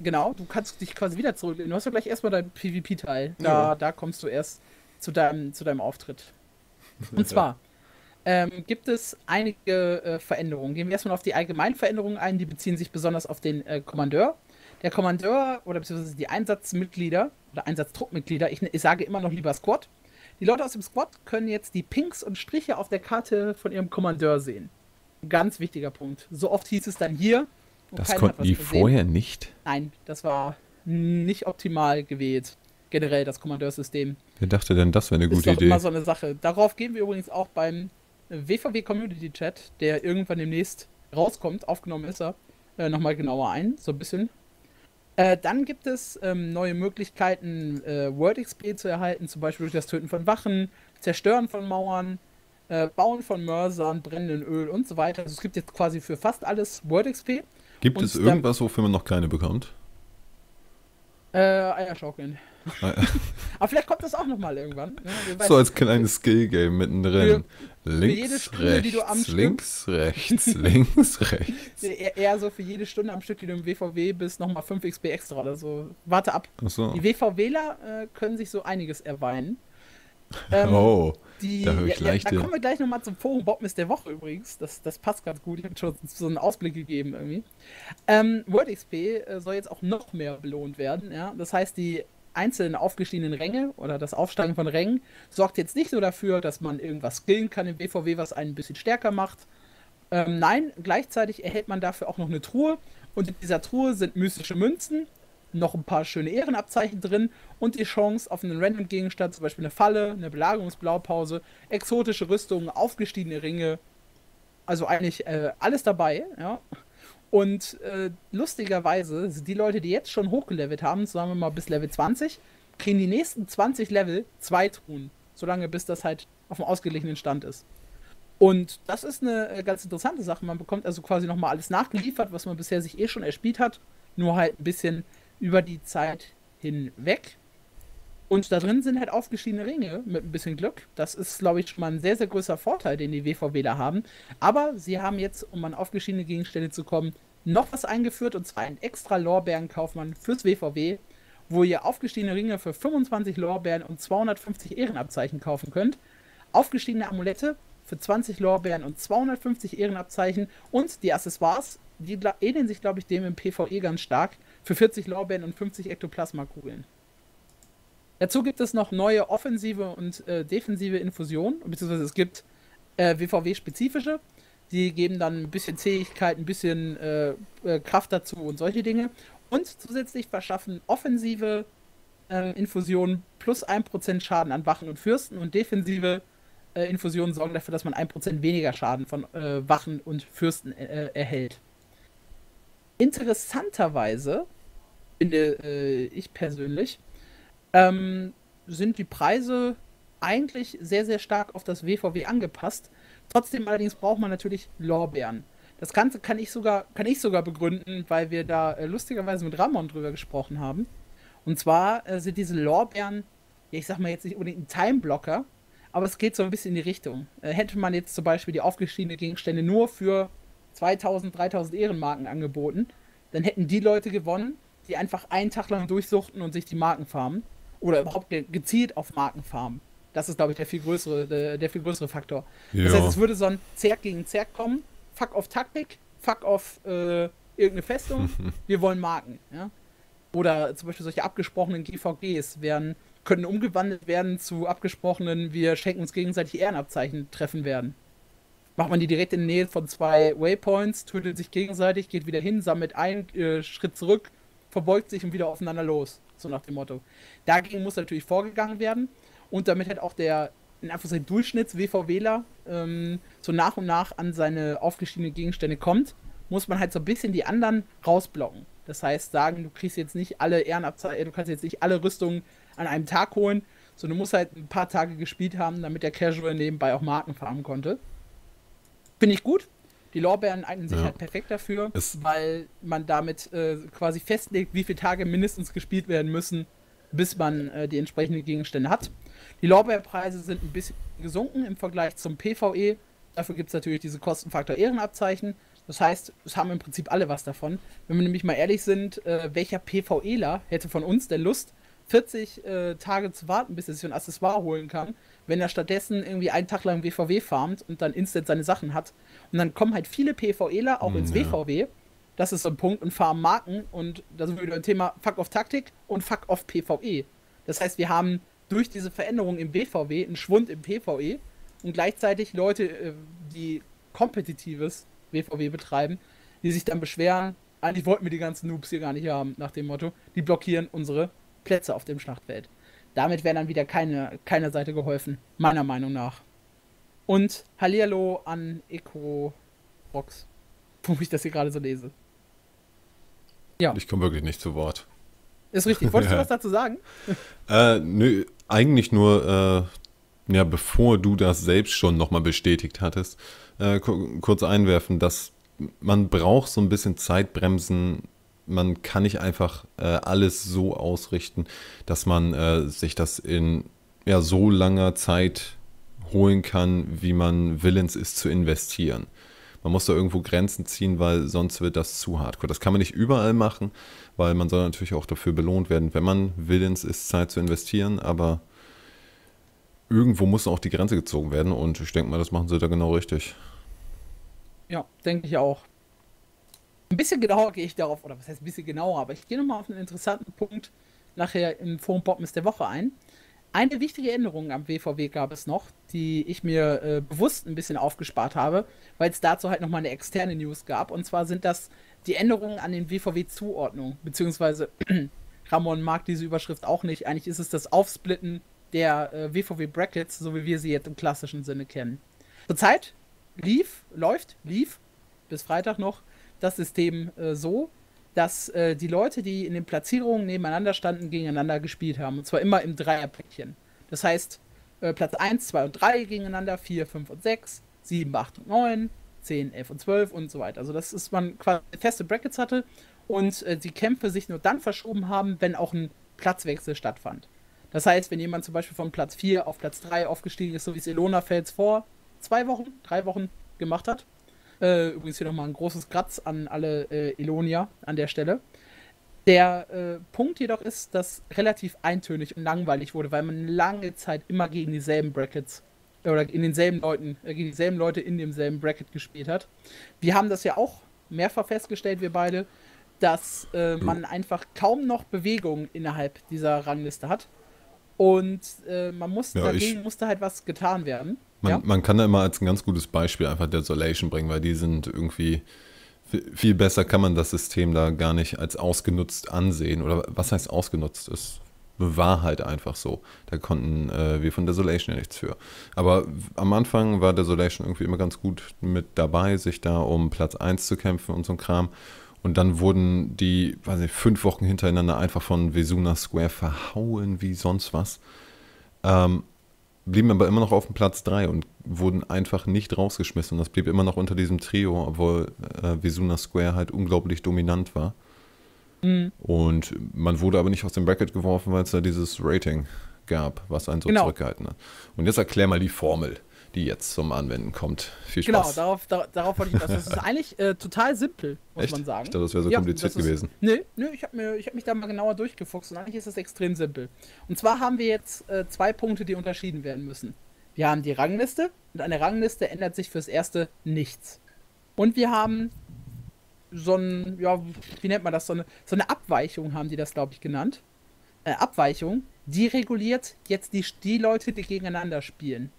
Genau, du kannst dich quasi wieder zurücklehnen. Du hast ja gleich erstmal deinen PvP-Teil. Da, ja. da kommst du erst zu deinem, zu deinem Auftritt. Und zwar ähm, gibt es einige äh, Veränderungen. Gehen wir erstmal auf die allgemeinen Veränderungen ein. Die beziehen sich besonders auf den äh, Kommandeur. Der Kommandeur oder beziehungsweise die Einsatzmitglieder oder Einsatztruppmitglieder, ich, ich sage immer noch lieber Squad. Die Leute aus dem Squad können jetzt die Pinks und Striche auf der Karte von ihrem Kommandeur sehen. Ganz wichtiger Punkt. So oft hieß es dann hier. Das konnten die gesehen. vorher nicht? Nein, das war nicht optimal gewählt. Generell das Kommandeursystem. Wer dachte denn, das wäre eine gute Idee? Ist immer so eine Sache. Darauf gehen wir übrigens auch beim WVW Community Chat, der irgendwann demnächst rauskommt, aufgenommen ist er, äh, nochmal genauer ein. So ein bisschen äh, dann gibt es ähm, neue Möglichkeiten, äh, World XP zu erhalten, zum Beispiel durch das Töten von Wachen, Zerstören von Mauern, äh, Bauen von Mörsern, brennenden Öl und so weiter. Also es gibt jetzt quasi für fast alles World XP. Gibt und es irgendwas, wofür man noch keine bekommt? Äh, Eierschaukeln. *laughs* Aber vielleicht kommt das auch nochmal irgendwann. Ne? So als kleines Skill-Game mittendrin. Für, links, für Stunde, rechts, links, rechts, *laughs* links, rechts. Eher so für jede Stunde am Stück, die du im WVW bist, nochmal 5 XP extra oder so. Warte ab. So. Die WVWler äh, können sich so einiges erweinen. Ähm, oh, die, da höre ich ja, ja, Da kommen wir gleich nochmal zum Forum Bockmist der Woche übrigens. Das, das passt ganz gut. Ich habe schon so einen Ausblick gegeben irgendwie. Ähm, World XP äh, soll jetzt auch noch mehr belohnt werden. Ja? Das heißt, die einzelnen aufgestiegenen Ränge oder das Aufsteigen von Rängen sorgt jetzt nicht nur dafür, dass man irgendwas skillen kann im BVW, was einen ein bisschen stärker macht. Ähm, nein, gleichzeitig erhält man dafür auch noch eine Truhe und in dieser Truhe sind mystische Münzen, noch ein paar schöne Ehrenabzeichen drin und die Chance auf einen random Gegenstand, zum Beispiel eine Falle, eine Belagerungsblaupause, exotische Rüstungen, aufgestiegene Ringe. Also eigentlich äh, alles dabei, ja. Und äh, lustigerweise die Leute, die jetzt schon hochgelevelt haben, sagen wir mal bis Level 20, kriegen die nächsten 20 Level zwei Truhen. Solange bis das halt auf dem ausgeglichenen Stand ist. Und das ist eine äh, ganz interessante Sache. Man bekommt also quasi nochmal alles nachgeliefert, was man bisher sich eh schon erspielt hat. Nur halt ein bisschen über die Zeit hinweg. Und da drin sind halt aufgestiegene Ringe mit ein bisschen Glück. Das ist, glaube ich, schon mal ein sehr, sehr großer Vorteil, den die WVWler haben. Aber sie haben jetzt, um an aufgestiegene Gegenstände zu kommen, noch was eingeführt und zwar ein extra Lorbeerenkaufmann fürs WVW, wo ihr aufgestiegene Ringe für 25 Lorbeeren und 250 Ehrenabzeichen kaufen könnt. Aufgestiegene Amulette für 20 Lorbeeren und 250 Ehrenabzeichen und die Accessoires, die ähneln sich, glaube ich, dem im PvE ganz stark, für 40 Lorbeeren und 50 Ektoplasma-Kugeln. Dazu gibt es noch neue offensive und äh, defensive Infusionen, beziehungsweise es gibt äh, WVW-spezifische. Die geben dann ein bisschen Zähigkeit, ein bisschen äh, äh, Kraft dazu und solche Dinge. Und zusätzlich verschaffen offensive äh, Infusionen plus 1% Schaden an Wachen und Fürsten und defensive äh, Infusionen sorgen dafür, dass man 1% weniger Schaden von Wachen und Fürsten erhält. Interessanterweise, finde ich persönlich, ähm, sind die Preise eigentlich sehr, sehr stark auf das WVW angepasst. Trotzdem allerdings braucht man natürlich Lorbeeren. Das Ganze kann ich sogar, kann ich sogar begründen, weil wir da äh, lustigerweise mit Ramon drüber gesprochen haben. Und zwar äh, sind diese Lorbeeren, ja, ich sag mal jetzt nicht unbedingt ein Timeblocker, aber es geht so ein bisschen in die Richtung. Äh, hätte man jetzt zum Beispiel die aufgestiegenen Gegenstände nur für 2000, 3000 Ehrenmarken angeboten, dann hätten die Leute gewonnen, die einfach einen Tag lang durchsuchten und sich die Marken farmen. Oder überhaupt ge gezielt auf Marken farmen. Das ist, glaube ich, der viel größere, der, der viel größere Faktor. Ja. Das heißt, es würde so ein Zerg gegen Zerg kommen, fuck auf Taktik, fuck auf äh, irgendeine Festung, *laughs* wir wollen Marken. Ja? Oder zum Beispiel solche abgesprochenen GVGs werden, können umgewandelt werden zu abgesprochenen, wir schenken uns gegenseitig Ehrenabzeichen treffen werden. Macht man die direkt in der Nähe von zwei Waypoints, tötet sich gegenseitig, geht wieder hin, sammelt einen äh, Schritt zurück, verbeugt sich und wieder aufeinander los. So nach dem Motto. Dagegen muss natürlich vorgegangen werden und damit halt auch der in Anführungszeichen Durchschnitts-WVWler ähm, so nach und nach an seine aufgestiegenen Gegenstände kommt, muss man halt so ein bisschen die anderen rausblocken. Das heißt, sagen, du kriegst jetzt nicht alle Ehrenabzeichen, du kannst jetzt nicht alle Rüstungen an einem Tag holen, sondern du musst halt ein paar Tage gespielt haben, damit der Casual nebenbei auch Marken farmen konnte. Finde ich gut. Die Lorbeeren eignen sich ja. halt perfekt dafür, es weil man damit äh, quasi festlegt, wie viele Tage mindestens gespielt werden müssen, bis man äh, die entsprechenden Gegenstände hat. Die Lorbeerpreise sind ein bisschen gesunken im Vergleich zum PvE. Dafür gibt es natürlich diese Kostenfaktor Ehrenabzeichen. Das heißt, es haben im Prinzip alle was davon. Wenn wir nämlich mal ehrlich sind, äh, welcher PvEler hätte von uns denn Lust, 40 äh, Tage zu warten, bis er sich ein Accessoire holen kann, wenn er stattdessen irgendwie einen Tag lang WVW farmt und dann instant seine Sachen hat. Und dann kommen halt viele PvEler auch ins ja. WVW. Das ist so ein Punkt und farmen Marken und da sind wir wieder im Thema Fuck off Taktik und Fuck off PvE. Das heißt, wir haben durch diese Veränderung im WVW einen Schwund im PvE und gleichzeitig Leute, äh, die kompetitives WVW betreiben, die sich dann beschweren, eigentlich wollten wir die ganzen Noobs hier gar nicht haben, nach dem Motto, die blockieren unsere Plätze auf dem Schlachtfeld. Damit wäre dann wieder keine, keiner Seite geholfen, meiner Meinung nach. Und Hallihallo an Eco Box, wo ich das hier gerade so lese. Ja. Ich komme wirklich nicht zu Wort. Ist richtig. Wolltest ja. du *laughs* was dazu sagen? Äh, nö, eigentlich nur, äh, ja, bevor du das selbst schon nochmal bestätigt hattest, äh, kurz einwerfen, dass man braucht so ein bisschen Zeitbremsen. Man kann nicht einfach äh, alles so ausrichten, dass man äh, sich das in ja, so langer Zeit holen kann, wie man willens ist zu investieren. Man muss da irgendwo Grenzen ziehen, weil sonst wird das zu hardcore. Das kann man nicht überall machen, weil man soll natürlich auch dafür belohnt werden, wenn man willens ist, Zeit zu investieren, aber irgendwo muss auch die Grenze gezogen werden und ich denke mal, das machen sie da genau richtig. Ja, denke ich auch. Ein bisschen genauer gehe ich darauf, oder was heißt ein bisschen genauer, aber ich gehe nochmal auf einen interessanten Punkt nachher im Forum Popmist der Woche ein. Eine wichtige Änderung am WVW gab es noch, die ich mir äh, bewusst ein bisschen aufgespart habe, weil es dazu halt nochmal eine externe News gab. Und zwar sind das die Änderungen an den WVW-Zuordnung, beziehungsweise *clears throat* Ramon mag diese Überschrift auch nicht. Eigentlich ist es das Aufsplitten der äh, WVW-Brackets, so wie wir sie jetzt im klassischen Sinne kennen. Zurzeit lief, läuft, lief bis Freitag noch das System äh, so, dass äh, die Leute, die in den Platzierungen nebeneinander standen, gegeneinander gespielt haben. Und zwar immer im Dreierpäckchen. Das heißt, äh, Platz 1, 2 und 3 gegeneinander, 4, 5 und 6, 7, 8 und 9, 10, 11 und 12 und so weiter. Also, dass ist man quasi feste Brackets hatte und äh, die Kämpfe sich nur dann verschoben haben, wenn auch ein Platzwechsel stattfand. Das heißt, wenn jemand zum Beispiel von Platz 4 auf Platz 3 aufgestiegen ist, so wie es Ilona Fels vor zwei Wochen, drei Wochen gemacht hat. Äh, übrigens hier nochmal ein großes Gratz an alle äh, Elonia an der Stelle. Der äh, Punkt jedoch ist, dass relativ eintönig und langweilig wurde, weil man lange Zeit immer gegen dieselben Brackets oder in denselben Leuten, äh, gegen dieselben Leute in demselben Bracket gespielt hat. Wir haben das ja auch mehrfach festgestellt, wir beide. dass äh, man einfach kaum noch Bewegung innerhalb dieser Rangliste hat. Und äh, man muss, Ja, dagegen musste halt was getan werden. Man, ja? man kann da immer als ein ganz gutes Beispiel einfach Desolation bringen, weil die sind irgendwie vi- viel besser kann man das System da gar nicht als ausgenutzt ansehen. Oder was heißt ausgenutzt? Es war halt einfach so. Da konnten äh, wir von Desolation ja nichts für. Aber am Anfang war Desolation irgendwie immer ganz gut mit dabei, sich da um Platz 1 zu kämpfen und so ein Kram. Und dann wurden die, weiß nicht, fünf Wochen hintereinander einfach von Vesuna Square verhauen wie sonst was. Ähm, blieben aber immer noch auf dem Platz 3 und wurden einfach nicht rausgeschmissen. Das blieb immer noch unter diesem Trio, obwohl äh, Vesuna Square halt unglaublich dominant war. Mhm. Und man wurde aber nicht aus dem Bracket geworfen, weil es da dieses Rating gab, was einen so Genau. zurückgehalten hat. Und jetzt erklär mal die Formel, die jetzt zum Anwenden kommt. Viel Genau, Spaß. darauf, da, darauf wollte ich hinaus. Das ist *laughs* eigentlich äh, total simpel, muss Echt? man sagen. Ich dachte, das wäre so Ja, kompliziert das ist- gewesen. Nö, nö, ich habe hab mich da mal genauer durchgefuchst und eigentlich ist es extrem simpel. Und zwar haben wir jetzt äh, zwei Punkte, die unterschieden werden müssen. Wir haben die Rangliste und an der Rangliste ändert sich fürs Erste nichts. Und wir haben so ein, ja, wie nennt man das? So eine, so eine Abweichung haben die das, glaube ich, genannt. Äh, Abweichung, die reguliert jetzt die, die Leute, die gegeneinander spielen.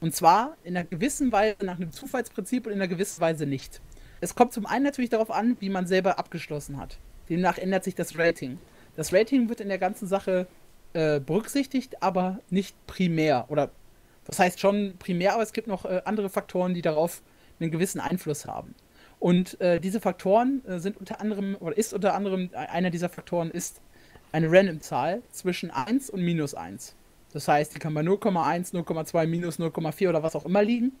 Und zwar in einer gewissen Weise nach einem Zufallsprinzip und in einer gewissen Weise nicht. Es kommt zum einen natürlich darauf an, wie man selber abgeschlossen hat. Demnach ändert sich das Rating. Das Rating wird in der ganzen Sache äh, berücksichtigt, aber nicht primär. Oder das heißt schon primär, aber es gibt noch äh, andere Faktoren, die darauf einen gewissen Einfluss haben. Und äh, diese Faktoren äh, sind unter anderem, oder ist unter anderem, äh, einer dieser Faktoren ist eine Random-Zahl zwischen 1 und minus 1. Das heißt, die kann bei 0,1, 0,2, minus 0,4 oder was auch immer liegen.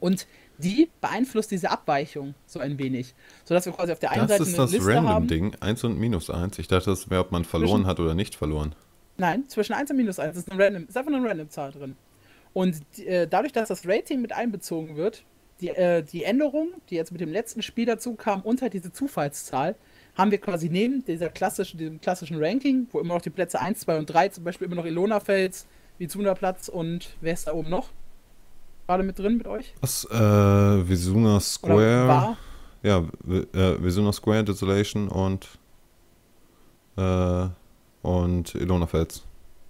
Und die beeinflusst diese Abweichung so ein wenig. Sodass wir quasi auf der einen Das Seite ist eine das Liste haben. Random-Ding, 1 und minus 1. Ich dachte, das wäre, ob man verloren Zwischen- hat oder nicht verloren. Nein, zwischen 1 und minus 1 ist, eine random, ist einfach eine Random-Zahl drin. Und äh, dadurch, dass das Rating mit einbezogen wird, die, äh, die Änderung, die jetzt mit dem letzten Spiel dazu kam, unter diese Zufallszahl, haben wir quasi neben dieser klassischen, diesem klassischen Ranking, wo immer noch die Plätze 1, 2 und 3, zum Beispiel immer noch Ilona Fels, Vizuna Platz und wer ist da oben noch? Gerade mit drin mit euch? Was, äh, Vesuna Oder Square. Ja, äh, Vesuna Square, Desolation und äh, und Ilona Fels.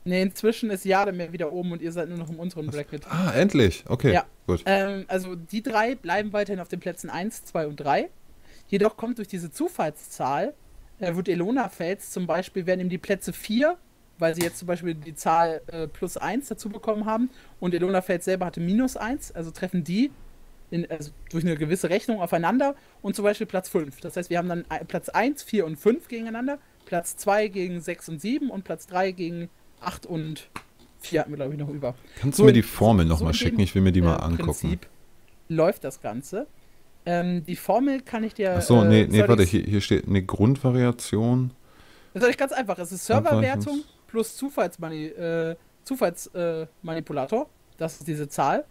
Ne, inzwischen ist Jademir wieder oben und ihr seid nur noch im unteren Bracket. Ah, endlich. Okay, Ja. gut. Ähm, also die drei bleiben weiterhin auf den Plätzen 1, 2 und 3. Jedoch kommt durch diese Zufallszahl, äh, wird Elona Fels zum Beispiel, werden ihm die Plätze 4, weil sie jetzt zum Beispiel die Zahl äh, plus 1 dazu bekommen haben und Elona Fels selber hatte minus 1, also treffen die in, also durch eine gewisse Rechnung aufeinander und zum Beispiel Platz 5. Das heißt, wir haben dann ein- Platz 1, 4 und 5 gegeneinander, Platz 2 gegen 6 und 7 und Platz 3 gegen 8 und 4 hatten wir, glaube ich, noch über. Kannst so du mir die Formel so nochmal dem, schicken? Ich will mir die mal äh, angucken. Prinzip läuft das Ganze. Ähm, die Formel kann ich dir. Achso, nee, äh, nee, warte, hier, hier steht eine Grundvariation. Das ist eigentlich ganz einfach. Es ist Serverwertung plus Zufallsmani äh, Zufallsmanipulator. Äh, das ist diese Zahl.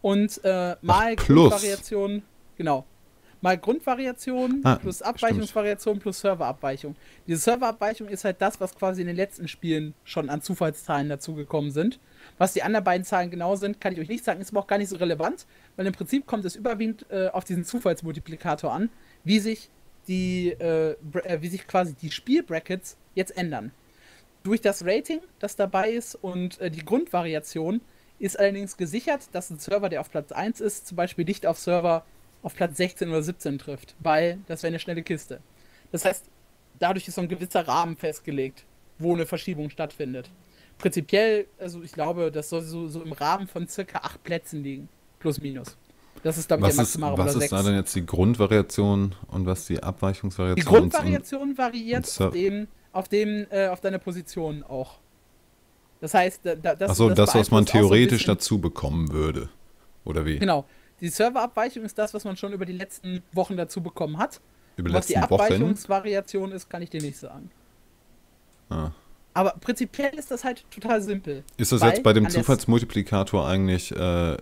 Und äh, mal plus. Grundvariation. Genau. Mal Grundvariation Ah, plus Abweichungsvariation plus Serverabweichung. Diese Serverabweichung ist halt das, was quasi in den letzten Spielen schon an Zufallszahlen dazugekommen sind. Was die anderen beiden Zahlen genau sind, kann ich euch nicht sagen, ist aber auch gar nicht so relevant, weil im Prinzip kommt es überwiegend äh, auf diesen Zufallsmultiplikator an, wie sich die, äh, äh, wie sich quasi die Spielbrackets jetzt ändern. Durch das Rating, das dabei ist und äh, die Grundvariation ist allerdings gesichert, dass ein Server, der auf Platz 1 ist, zum Beispiel nicht auf Server auf Platz 16 oder 17 trifft, weil das wäre eine schnelle Kiste. Das heißt, dadurch ist so ein gewisser Rahmen festgelegt, wo eine Verschiebung stattfindet. Prinzipiell, also ich glaube, das soll so, so im Rahmen von circa 8 Plätzen liegen. Plus, minus. Das ist, glaube ich, Was der ist, maximale was ist da 6. denn jetzt die Grundvariation und was die Die Abweichungsvariation? Grundvariation variiert auf dem, auf dem, äh, auf deiner Position auch. Das heißt, da, da, das, Achso, das, was man so theoretisch bisschen- dazu bekommen würde. Oder wie? Genau. Die Serverabweichung ist das, was man schon über die letzten Wochen dazu bekommen hat. Über die was die letzten Wochen. Abweichungsvariation ist, kann ich dir nicht sagen. Ah. Aber prinzipiell ist das halt total simpel. Ist das jetzt bei dem Zufallsmultiplikator eigentlich äh,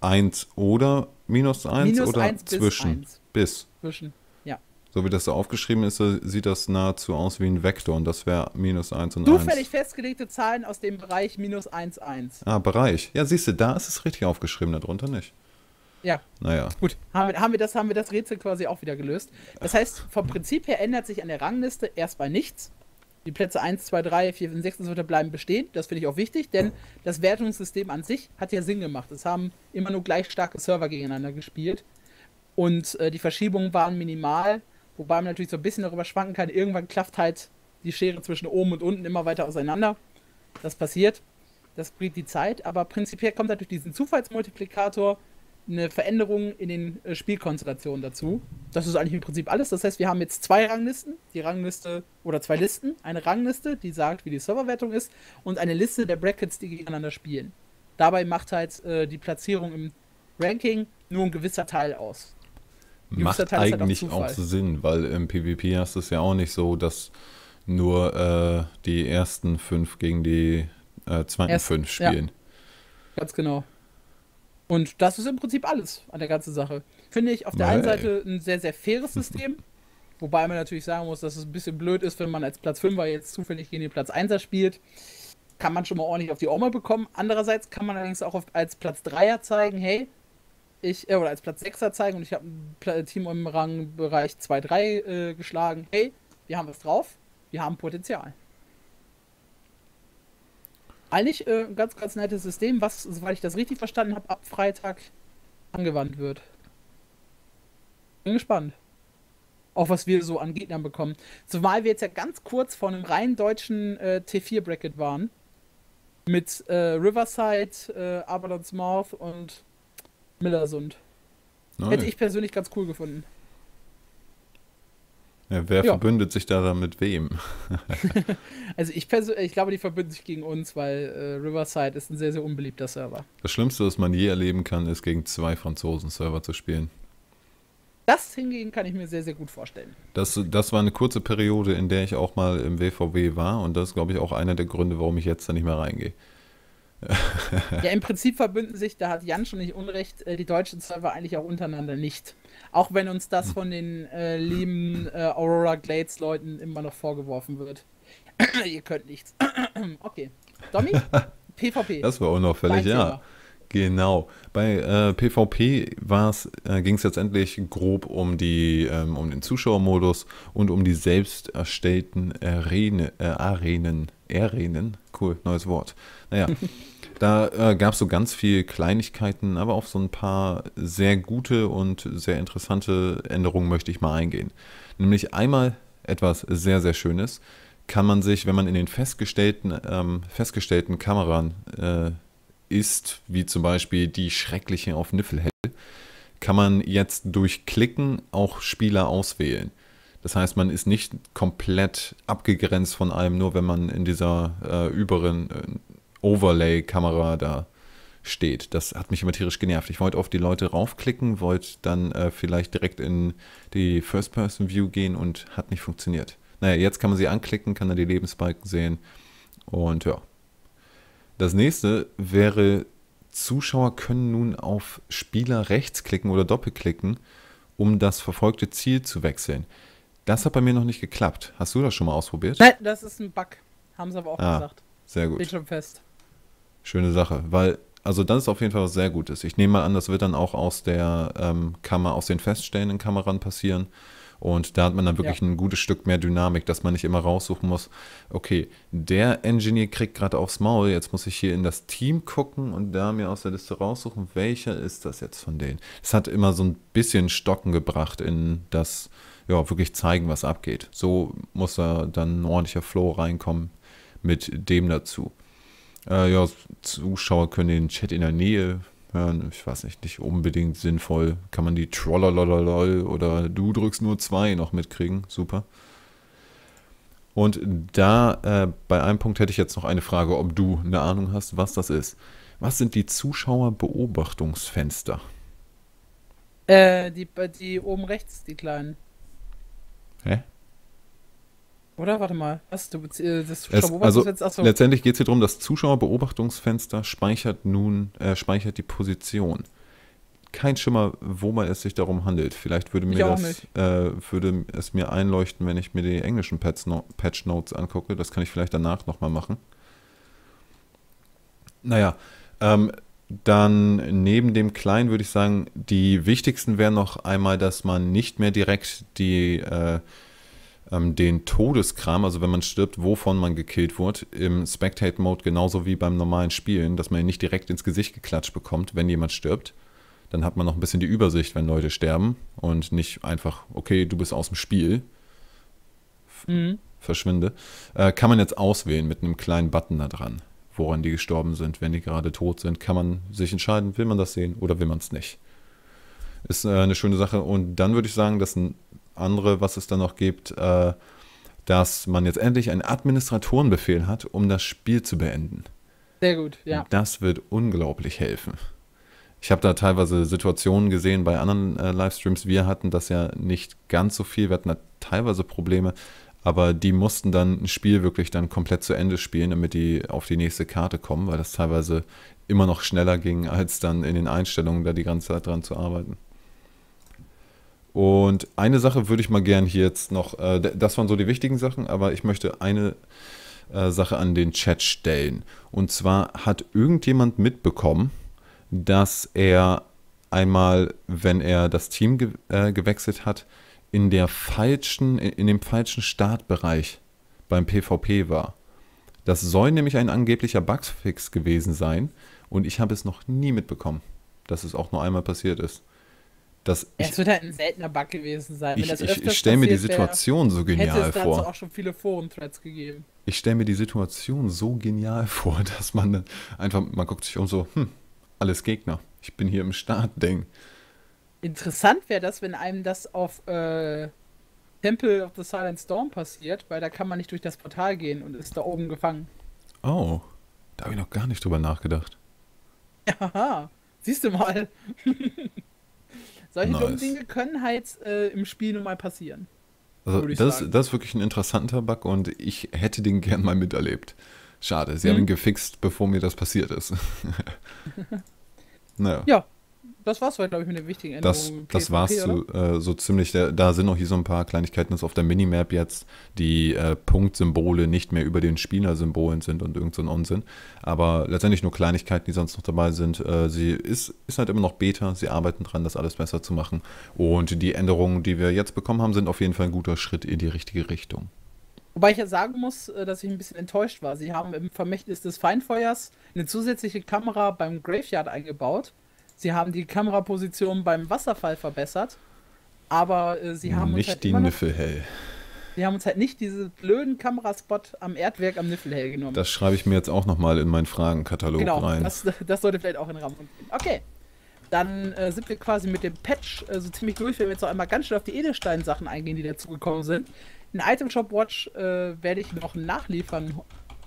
1 oder minus 1 Minus oder 1 bis zwischen? 1. Bis. Zwischen. Ja. So wie das da aufgeschrieben ist, sieht das nahezu aus wie ein Vektor und das wäre minus 1 und Zufällig 1. festgelegte Zahlen aus dem Bereich minus 1, 1. Ah, Bereich. Ja, siehst du, da ist es richtig aufgeschrieben, darunter nicht. Ja. Naja. Gut, haben wir, haben, wir das, haben wir das Rätsel quasi auch wieder gelöst. Das heißt, vom Prinzip her ändert sich an der Rangliste erstmal nichts. Die Plätze 1, 2, 3, 4, 5, 6 und so weiter bleiben bestehen. Das finde ich auch wichtig, denn das Wertungssystem an sich hat ja Sinn gemacht. Es haben immer nur gleich starke Server gegeneinander gespielt. Und äh, die Verschiebungen waren minimal, wobei man natürlich so ein bisschen darüber schwanken kann. Irgendwann klafft halt die Schere zwischen oben und unten immer weiter auseinander. Das passiert. Das bringt die Zeit, aber prinzipiell kommt halt diesen Zufallsmultiplikator eine Veränderung in den äh, Spielkonstellationen dazu. Das ist eigentlich im Prinzip alles. Das heißt, wir haben jetzt zwei Ranglisten. Die Rangliste oder zwei Listen. Eine Rangliste, die sagt, wie die Serverwertung ist, und eine Liste der Brackets, die gegeneinander spielen. Dabei macht halt äh, die Platzierung im Ranking nur ein gewisser Teil aus. Ein macht Teil halt eigentlich auch, auch, Sinn, weil im PvP hast du es ja auch nicht so, dass nur äh, die ersten fünf gegen die äh, zweiten Erst, fünf spielen. Ja, ganz genau. Und das ist im Prinzip alles an der ganzen Sache. Finde ich auf der einen Seite ein sehr, sehr faires System. *laughs* Wobei man natürlich sagen muss, dass es ein bisschen blöd ist, wenn man als Platz 5er jetzt zufällig gegen den Platz 1er spielt. Kann man schon mal ordentlich auf die Oma bekommen. Andererseits kann man allerdings auch auf, als Platz 3er zeigen, hey, ich, äh, oder als Platz 6er zeigen und ich habe ein Team im Rangbereich 2-3 äh, geschlagen. Hey, wir haben was drauf, wir haben Potenzial. Eigentlich äh, ein ganz, ganz nettes System, was, soweit ich das richtig verstanden habe, ab Freitag angewandt wird. Bin gespannt. Auch was wir so an Gegnern bekommen. Zumal wir jetzt ja ganz kurz vor einem rein deutschen äh, T4-Bracket waren. Mit äh, Riverside, äh, Avalon's Mouth und Millersund. Nein. Hätte ich persönlich ganz cool gefunden. Ja, wer ja. verbündet sich da dann mit wem? *laughs* also ich ich glaube, die verbünden sich gegen uns, weil äh, Riverside ist ein sehr, sehr unbeliebter Server. Das Schlimmste, was man je erleben kann, ist gegen zwei Franzosen-Server zu spielen. Das hingegen kann ich mir sehr, sehr gut vorstellen. Das, das war eine kurze Periode, in der ich auch mal im WVW war und das ist, glaube ich, auch einer der Gründe, warum ich jetzt da nicht mehr reingehe. ja, im *laughs* Prinzip verbünden sich, da hat Jan schon nicht unrecht, äh, die deutschen Server eigentlich auch untereinander nicht. Auch wenn uns das von den äh, lieben äh, Aurora Glades Leuten immer noch vorgeworfen wird. *clears throat* Ihr könnt nichts. *clears throat* okay. Domi? *laughs* PvP. Das war unauffällig, ja. Genau. Bei äh, PvP äh, ging es jetzt endlich grob um, die, ähm, um den Zuschauermodus und um die selbst erstellten Arene, äh, Arenen. Arenen? Cool, neues Wort. Naja, *laughs* Da äh, gab es so ganz viele Kleinigkeiten, aber auf so ein paar sehr gute und sehr interessante Änderungen möchte ich mal eingehen. Nämlich einmal etwas sehr, sehr Schönes kann man sich, wenn man in den festgestellten, ähm, festgestellten Kameran äh, ist, wie zum Beispiel die schreckliche auf Niffelhell, kann man jetzt durch Klicken auch Spieler auswählen. Das heißt, man ist nicht komplett abgegrenzt von allem, nur wenn man in dieser äh, überen, äh, Overlay-Kamera da steht. Das hat mich immer tierisch genervt. Ich wollte auf die Leute raufklicken, wollte dann äh, vielleicht direkt in die First-Person-View gehen und hat nicht funktioniert. Naja, jetzt kann man sie anklicken, kann dann die Lebensbalken sehen und ja. Das nächste wäre, Zuschauer können nun auf Spieler rechts klicken oder doppelklicken, um das verfolgte Ziel zu wechseln. Das hat bei mir noch nicht geklappt. Hast du das schon mal ausprobiert? Nein, das ist ein Bug. Haben sie aber auch ah, gesagt. Sehr gut. Steht schon fest. Schöne Sache, weil, also das ist auf jeden Fall was sehr Gutes. Ich nehme mal an, das wird dann auch aus der ähm, Kammer, aus den feststellenden Kameran passieren. Und da hat man dann wirklich ja. ein gutes Stück mehr Dynamik, dass man nicht immer raussuchen muss, okay, der Engineer kriegt gerade aufs Maul, jetzt muss ich hier in das Team gucken und da mir aus der Liste raussuchen, welcher ist das jetzt von denen. Es hat immer so ein bisschen Stocken gebracht in das, ja, wirklich zeigen, was abgeht. So muss da dann ein ordentlicher Flow reinkommen mit dem dazu. Äh, ja, Zuschauer können den Chat in der Nähe hören. Ich weiß nicht, nicht unbedingt sinnvoll. Kann man die Trollalololol oder du drückst nur zwei noch mitkriegen. Super. Und da, äh, bei einem Punkt hätte ich jetzt noch eine Frage, ob du eine Ahnung hast, was das ist. Was sind die Zuschauerbeobachtungsfenster? Äh, die, die oben rechts, die kleinen. Hä? Oder? Warte mal. Was? Du, äh, das es, also Achso. Letztendlich geht es hier darum, das Zuschauerbeobachtungsfenster speichert nun, äh, speichert die Position. Kein Schimmer, wo man es sich darum handelt. Vielleicht würde mir das, äh, würde es mir einleuchten, wenn ich mir die englischen Patch, Patch Notes angucke. Das kann ich vielleicht danach nochmal machen. Naja, ähm, dann neben dem Kleinen würde ich sagen, die wichtigsten wären noch einmal, dass man nicht mehr direkt die, äh, ähm, den Todeskram, also wenn man stirbt, wovon man gekillt wurde, im Spectate-Mode genauso wie beim normalen Spielen, dass man ihn nicht direkt ins Gesicht geklatscht bekommt, wenn jemand stirbt. Dann hat man noch ein bisschen die Übersicht, wenn Leute sterben und nicht einfach, okay, du bist aus dem Spiel. Mhm. Verschwinde. Äh, kann man jetzt auswählen mit einem kleinen Button da dran woran die gestorben sind. Wenn die gerade tot sind, kann man sich entscheiden, will man das sehen oder will man es nicht. Ist äh, eine schöne Sache. Und dann würde ich sagen, dass ein andere, was es dann noch gibt, äh, dass man jetzt endlich einen Administratorenbefehl hat, um das Spiel zu beenden. Sehr gut, ja. Das wird unglaublich helfen. Ich habe da teilweise Situationen gesehen bei anderen äh, Livestreams. Wir hatten das ja nicht ganz so viel. Wir hatten da teilweise Probleme. Aber die mussten dann ein Spiel wirklich dann komplett zu Ende spielen, damit die auf die nächste Karte kommen, weil das teilweise immer noch schneller ging, als dann in den Einstellungen da die ganze Zeit dran zu arbeiten. Und eine Sache würde ich mal gern hier jetzt noch, äh, das waren so die wichtigen Sachen, aber ich möchte eine äh, Sache an den Chat stellen. Und zwar hat irgendjemand mitbekommen, dass er einmal, wenn er das Team ge äh, gewechselt hat, in der falschen, in dem falschen Startbereich beim PvP war. Das soll nämlich ein angeblicher Bugfix gewesen sein und ich habe es noch nie mitbekommen, dass es auch nur einmal passiert ist. Das es wird halt ein seltener Bug gewesen sein. ich, ich, ich stelle mir die Situation so genial hätte es vor. auch schon viele Foren-Threads gegeben. Ich stelle mir die Situation so genial *laughs* vor, dass man dann einfach, man guckt sich um so, hm, alles Gegner. Ich bin hier im Startding. Interessant wäre das, wenn einem das auf äh, Temple of the Silent Storm passiert, weil da kann man nicht durch das Portal gehen und ist da oben gefangen. Oh, da habe ich noch gar nicht drüber nachgedacht. Ja, siehst du mal. *laughs* Solche nice. dummen Dinge können halt äh, im Spiel nun mal passieren. Also das, das ist wirklich ein interessanter Bug und ich hätte den gern mal miterlebt. Schade, sie hm. haben ihn gefixt, bevor mir das passiert ist. *laughs* naja. Ja, das war's, glaube ich, mit den wichtigen Änderungen. Das, das war's so, äh, so ziemlich. Der, da sind noch hier so ein paar Kleinigkeiten, dass auf der Minimap jetzt die äh, Punktsymbole nicht mehr über den Spielersymbolen sind und irgend so ein Unsinn. Aber letztendlich nur Kleinigkeiten, die sonst noch dabei sind. Äh, sie ist, ist halt immer noch Beta. Sie arbeiten dran, das alles besser zu machen. Und die Änderungen, die wir jetzt bekommen haben, sind auf jeden Fall ein guter Schritt in die richtige Richtung. Wobei ich ja sagen muss, äh, dass ich ein bisschen enttäuscht war. Sie haben im Vermächtnis des Feinfeuers eine zusätzliche Kamera beim Graveyard eingebaut Sie haben die Kameraposition beim Wasserfall verbessert, aber äh, sie haben nicht uns halt die Niffelhell. Sie haben uns halt nicht diesen blöden Kameraspot am Erdwerk am Niffelhell genommen. Das schreibe ich mir jetzt auch nochmal in meinen Fragenkatalog genau, rein. Das, das sollte vielleicht auch in den Rahmen gehen. Okay. Dann äh, sind wir quasi mit dem Patch äh, so ziemlich durch. Wenn wir jetzt noch einmal ganz schnell auf die Edelstein-Sachen eingehen, die dazugekommen sind. Ein Item Shop Watch äh, werde ich noch nachliefern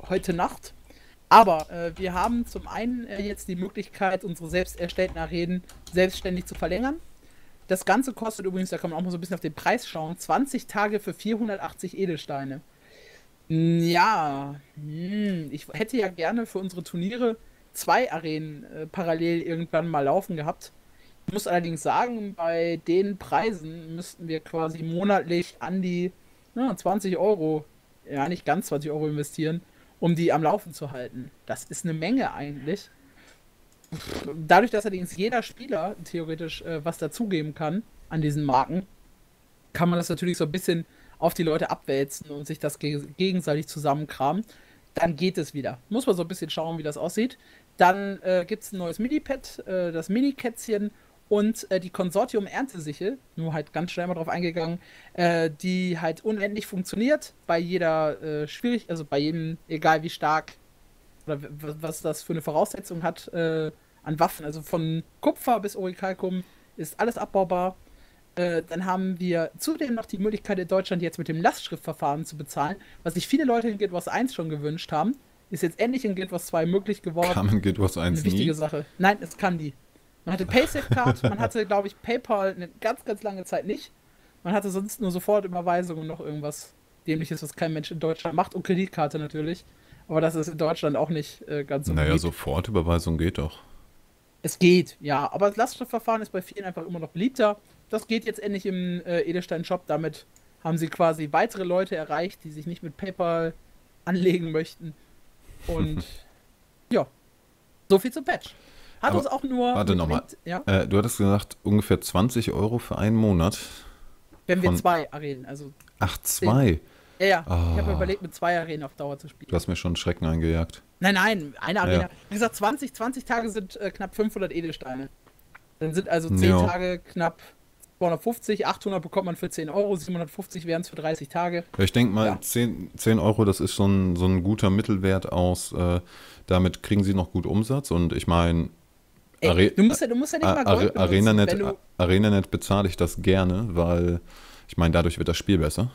heute Nacht. Aber äh, wir haben zum einen äh, jetzt die Möglichkeit, unsere selbst erstellten Arenen selbstständig zu verlängern. Das Ganze kostet übrigens, da kann man auch mal so ein bisschen auf den Preis schauen, 20 Tage für 480 Edelsteine. Ja, hm, ich hätte ja gerne für unsere Turniere zwei Arenen äh, parallel irgendwann mal laufen gehabt. Ich muss allerdings sagen, bei den Preisen müssten wir quasi monatlich an die na, 20 Euro, ja nicht ganz 20 Euro investieren, um die am Laufen zu halten. Das ist eine Menge eigentlich. Dadurch, dass allerdings jeder Spieler theoretisch äh, was dazugeben kann an diesen Marken, kann man das natürlich so ein bisschen auf die Leute abwälzen und sich das ge gegenseitig zusammenkramen. Dann geht es wieder. Muss man so ein bisschen schauen, wie das aussieht. Dann äh, gibt es ein neues Mini-Pad, äh, das Mini-Kätzchen und äh, die Konsortium Erntesichel, nur halt ganz schnell mal drauf eingegangen, äh, die halt unendlich funktioniert bei jeder äh, schwierig, also bei jedem, egal wie stark oder was das für eine Voraussetzung hat äh, an Waffen, also von Kupfer bis Orikalkum ist alles abbaubar. Äh, dann haben wir zudem noch die Möglichkeit in Deutschland jetzt mit dem Lastschriftverfahren zu bezahlen, was sich viele Leute in Guild Wars 1 schon gewünscht haben. Ist jetzt endlich in Guild Wars 2 möglich geworden. Kann man Guild Wars 1 Eine wichtige nie? Sache. Nein, es kann die. Man hatte PaySafe-Card, man hatte, glaube ich, PayPal eine ganz, ganz lange Zeit nicht. Man hatte sonst nur Sofortüberweisungen und noch irgendwas Dämliches, was kein Mensch in Deutschland macht. Und Kreditkarte natürlich. Aber das ist in Deutschland auch nicht äh, ganz so Naja, Sofortüberweisung geht doch. Es geht, ja. Aber das Lastschriftverfahren ist bei vielen einfach immer noch beliebter. Das geht jetzt endlich im äh, Edelstein-Shop. Damit haben sie quasi weitere Leute erreicht, die sich nicht mit PayPal anlegen möchten. Und *laughs* ja, so viel zum Patch. Hat Aber uns auch nur. warte mit noch mal. Link- Ja, Äh, du hattest gesagt, ungefähr 20 Euro für einen Monat. wenn wir zwei Arenen, also. Ach, zwei. Ja, ja. Ich habe Ah. überlegt, mit zwei Arenen auf Dauer zu spielen. Du hast mir schon Schrecken eingejagt. Nein, nein, eine Arena. Ja. Wie gesagt, 20, 20 Tage sind äh, knapp 500 Edelsteine. Dann sind also 10 Ja. Tage knapp 250, 800 bekommt man für 10 Euro, 750 wären es für 30 Tage. Ich denke mal, Ja. 10, 10 Euro, das ist so ein, so ein guter Mittelwert aus. Äh, damit kriegen sie noch gut Umsatz. Und ich meine, Ey, Are- du, musst ja, du musst ja nicht mal Gold Are ArenaNet, du, ArenaNet bezahle ich das gerne, weil ich meine, dadurch wird das Spiel besser.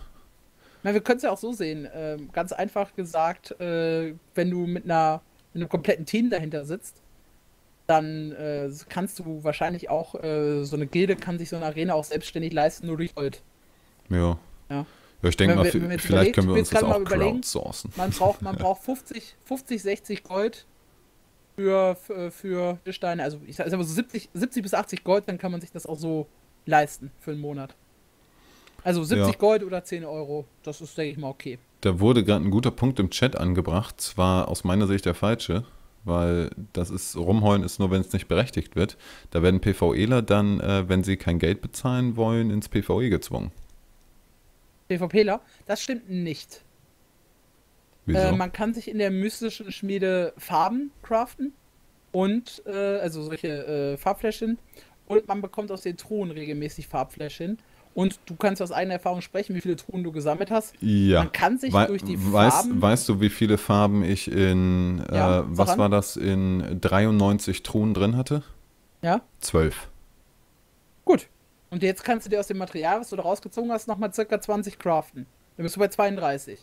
Na, wir können es ja auch so sehen. Ähm, ganz einfach gesagt, äh, wenn du mit, einer, mit einem kompletten Team dahinter sitzt, dann äh, kannst du wahrscheinlich auch, äh, so eine Gilde kann sich so eine Arena auch selbstständig leisten, nur durch Gold. Ja. Ja. Ja, ich denke mal, vielleicht überlegt, können wir uns das auch mal überlegen, crowdsourcen. Man braucht, man *laughs* braucht 50, 50, 60 Gold für, für, für die Steine. Also ich sag aber so 70, 70 bis 80 Gold, dann kann man sich das auch so leisten für einen Monat. Also 70 Ja. Gold oder 10 Euro, das ist, denke ich mal, okay. Da wurde gerade ein guter Punkt im Chat angebracht, zwar aus meiner Sicht der falsche, weil das ist, rumheulen ist nur, wenn es nicht berechtigt wird. Da werden PvEler dann, äh, wenn sie kein Geld bezahlen wollen, ins PvE gezwungen. PvPler, das stimmt nicht. Äh, man kann sich in der mystischen Schmiede Farben craften und, äh, also solche äh, Farbfläschchen und man bekommt aus den Truhen regelmäßig Farbfläschchen. Und du kannst aus eigener Erfahrung sprechen, wie viele Truhen du gesammelt hast. ja. Man kann sich Wei- durch die weißt, Farben. weißt du, wie viele Farben ich in, Ja, äh, sag was war das, in 93 Truhen drin hatte? Ja, 12. gut. Und jetzt kannst du dir aus dem Material, was du da rausgezogen hast, nochmal circa 20 craften. Dann bist du bei 32.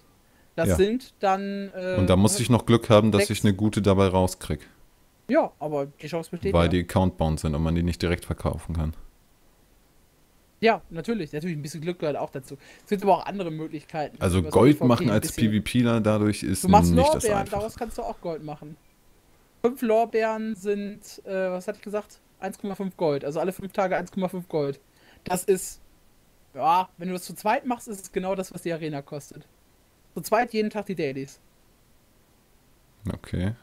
Das Ja. sind dann. Äh, Und da muss ich noch Glück haben, dass ich eine gute dabei rauskriege, Ja, aber die Chance besteht. weil ja. die accountbound sind und man die nicht direkt verkaufen kann. ja, natürlich. Natürlich, ein bisschen Glück gehört auch dazu. Es gibt aber auch andere Möglichkeiten. Also über so Gold machen als PvPler dadurch ist Du machst nicht das Lorbeeren, einfach. daraus kannst du auch Gold machen. Fünf Lorbeeren sind, äh, was hatte ich gesagt? 1,5 Gold. Also alle fünf Tage 1,5 Gold. Das ist, ja, wenn du das zu zweit machst, ist es genau das, was die Arena kostet. Zu zweit jeden Tag die Dailies. Okay.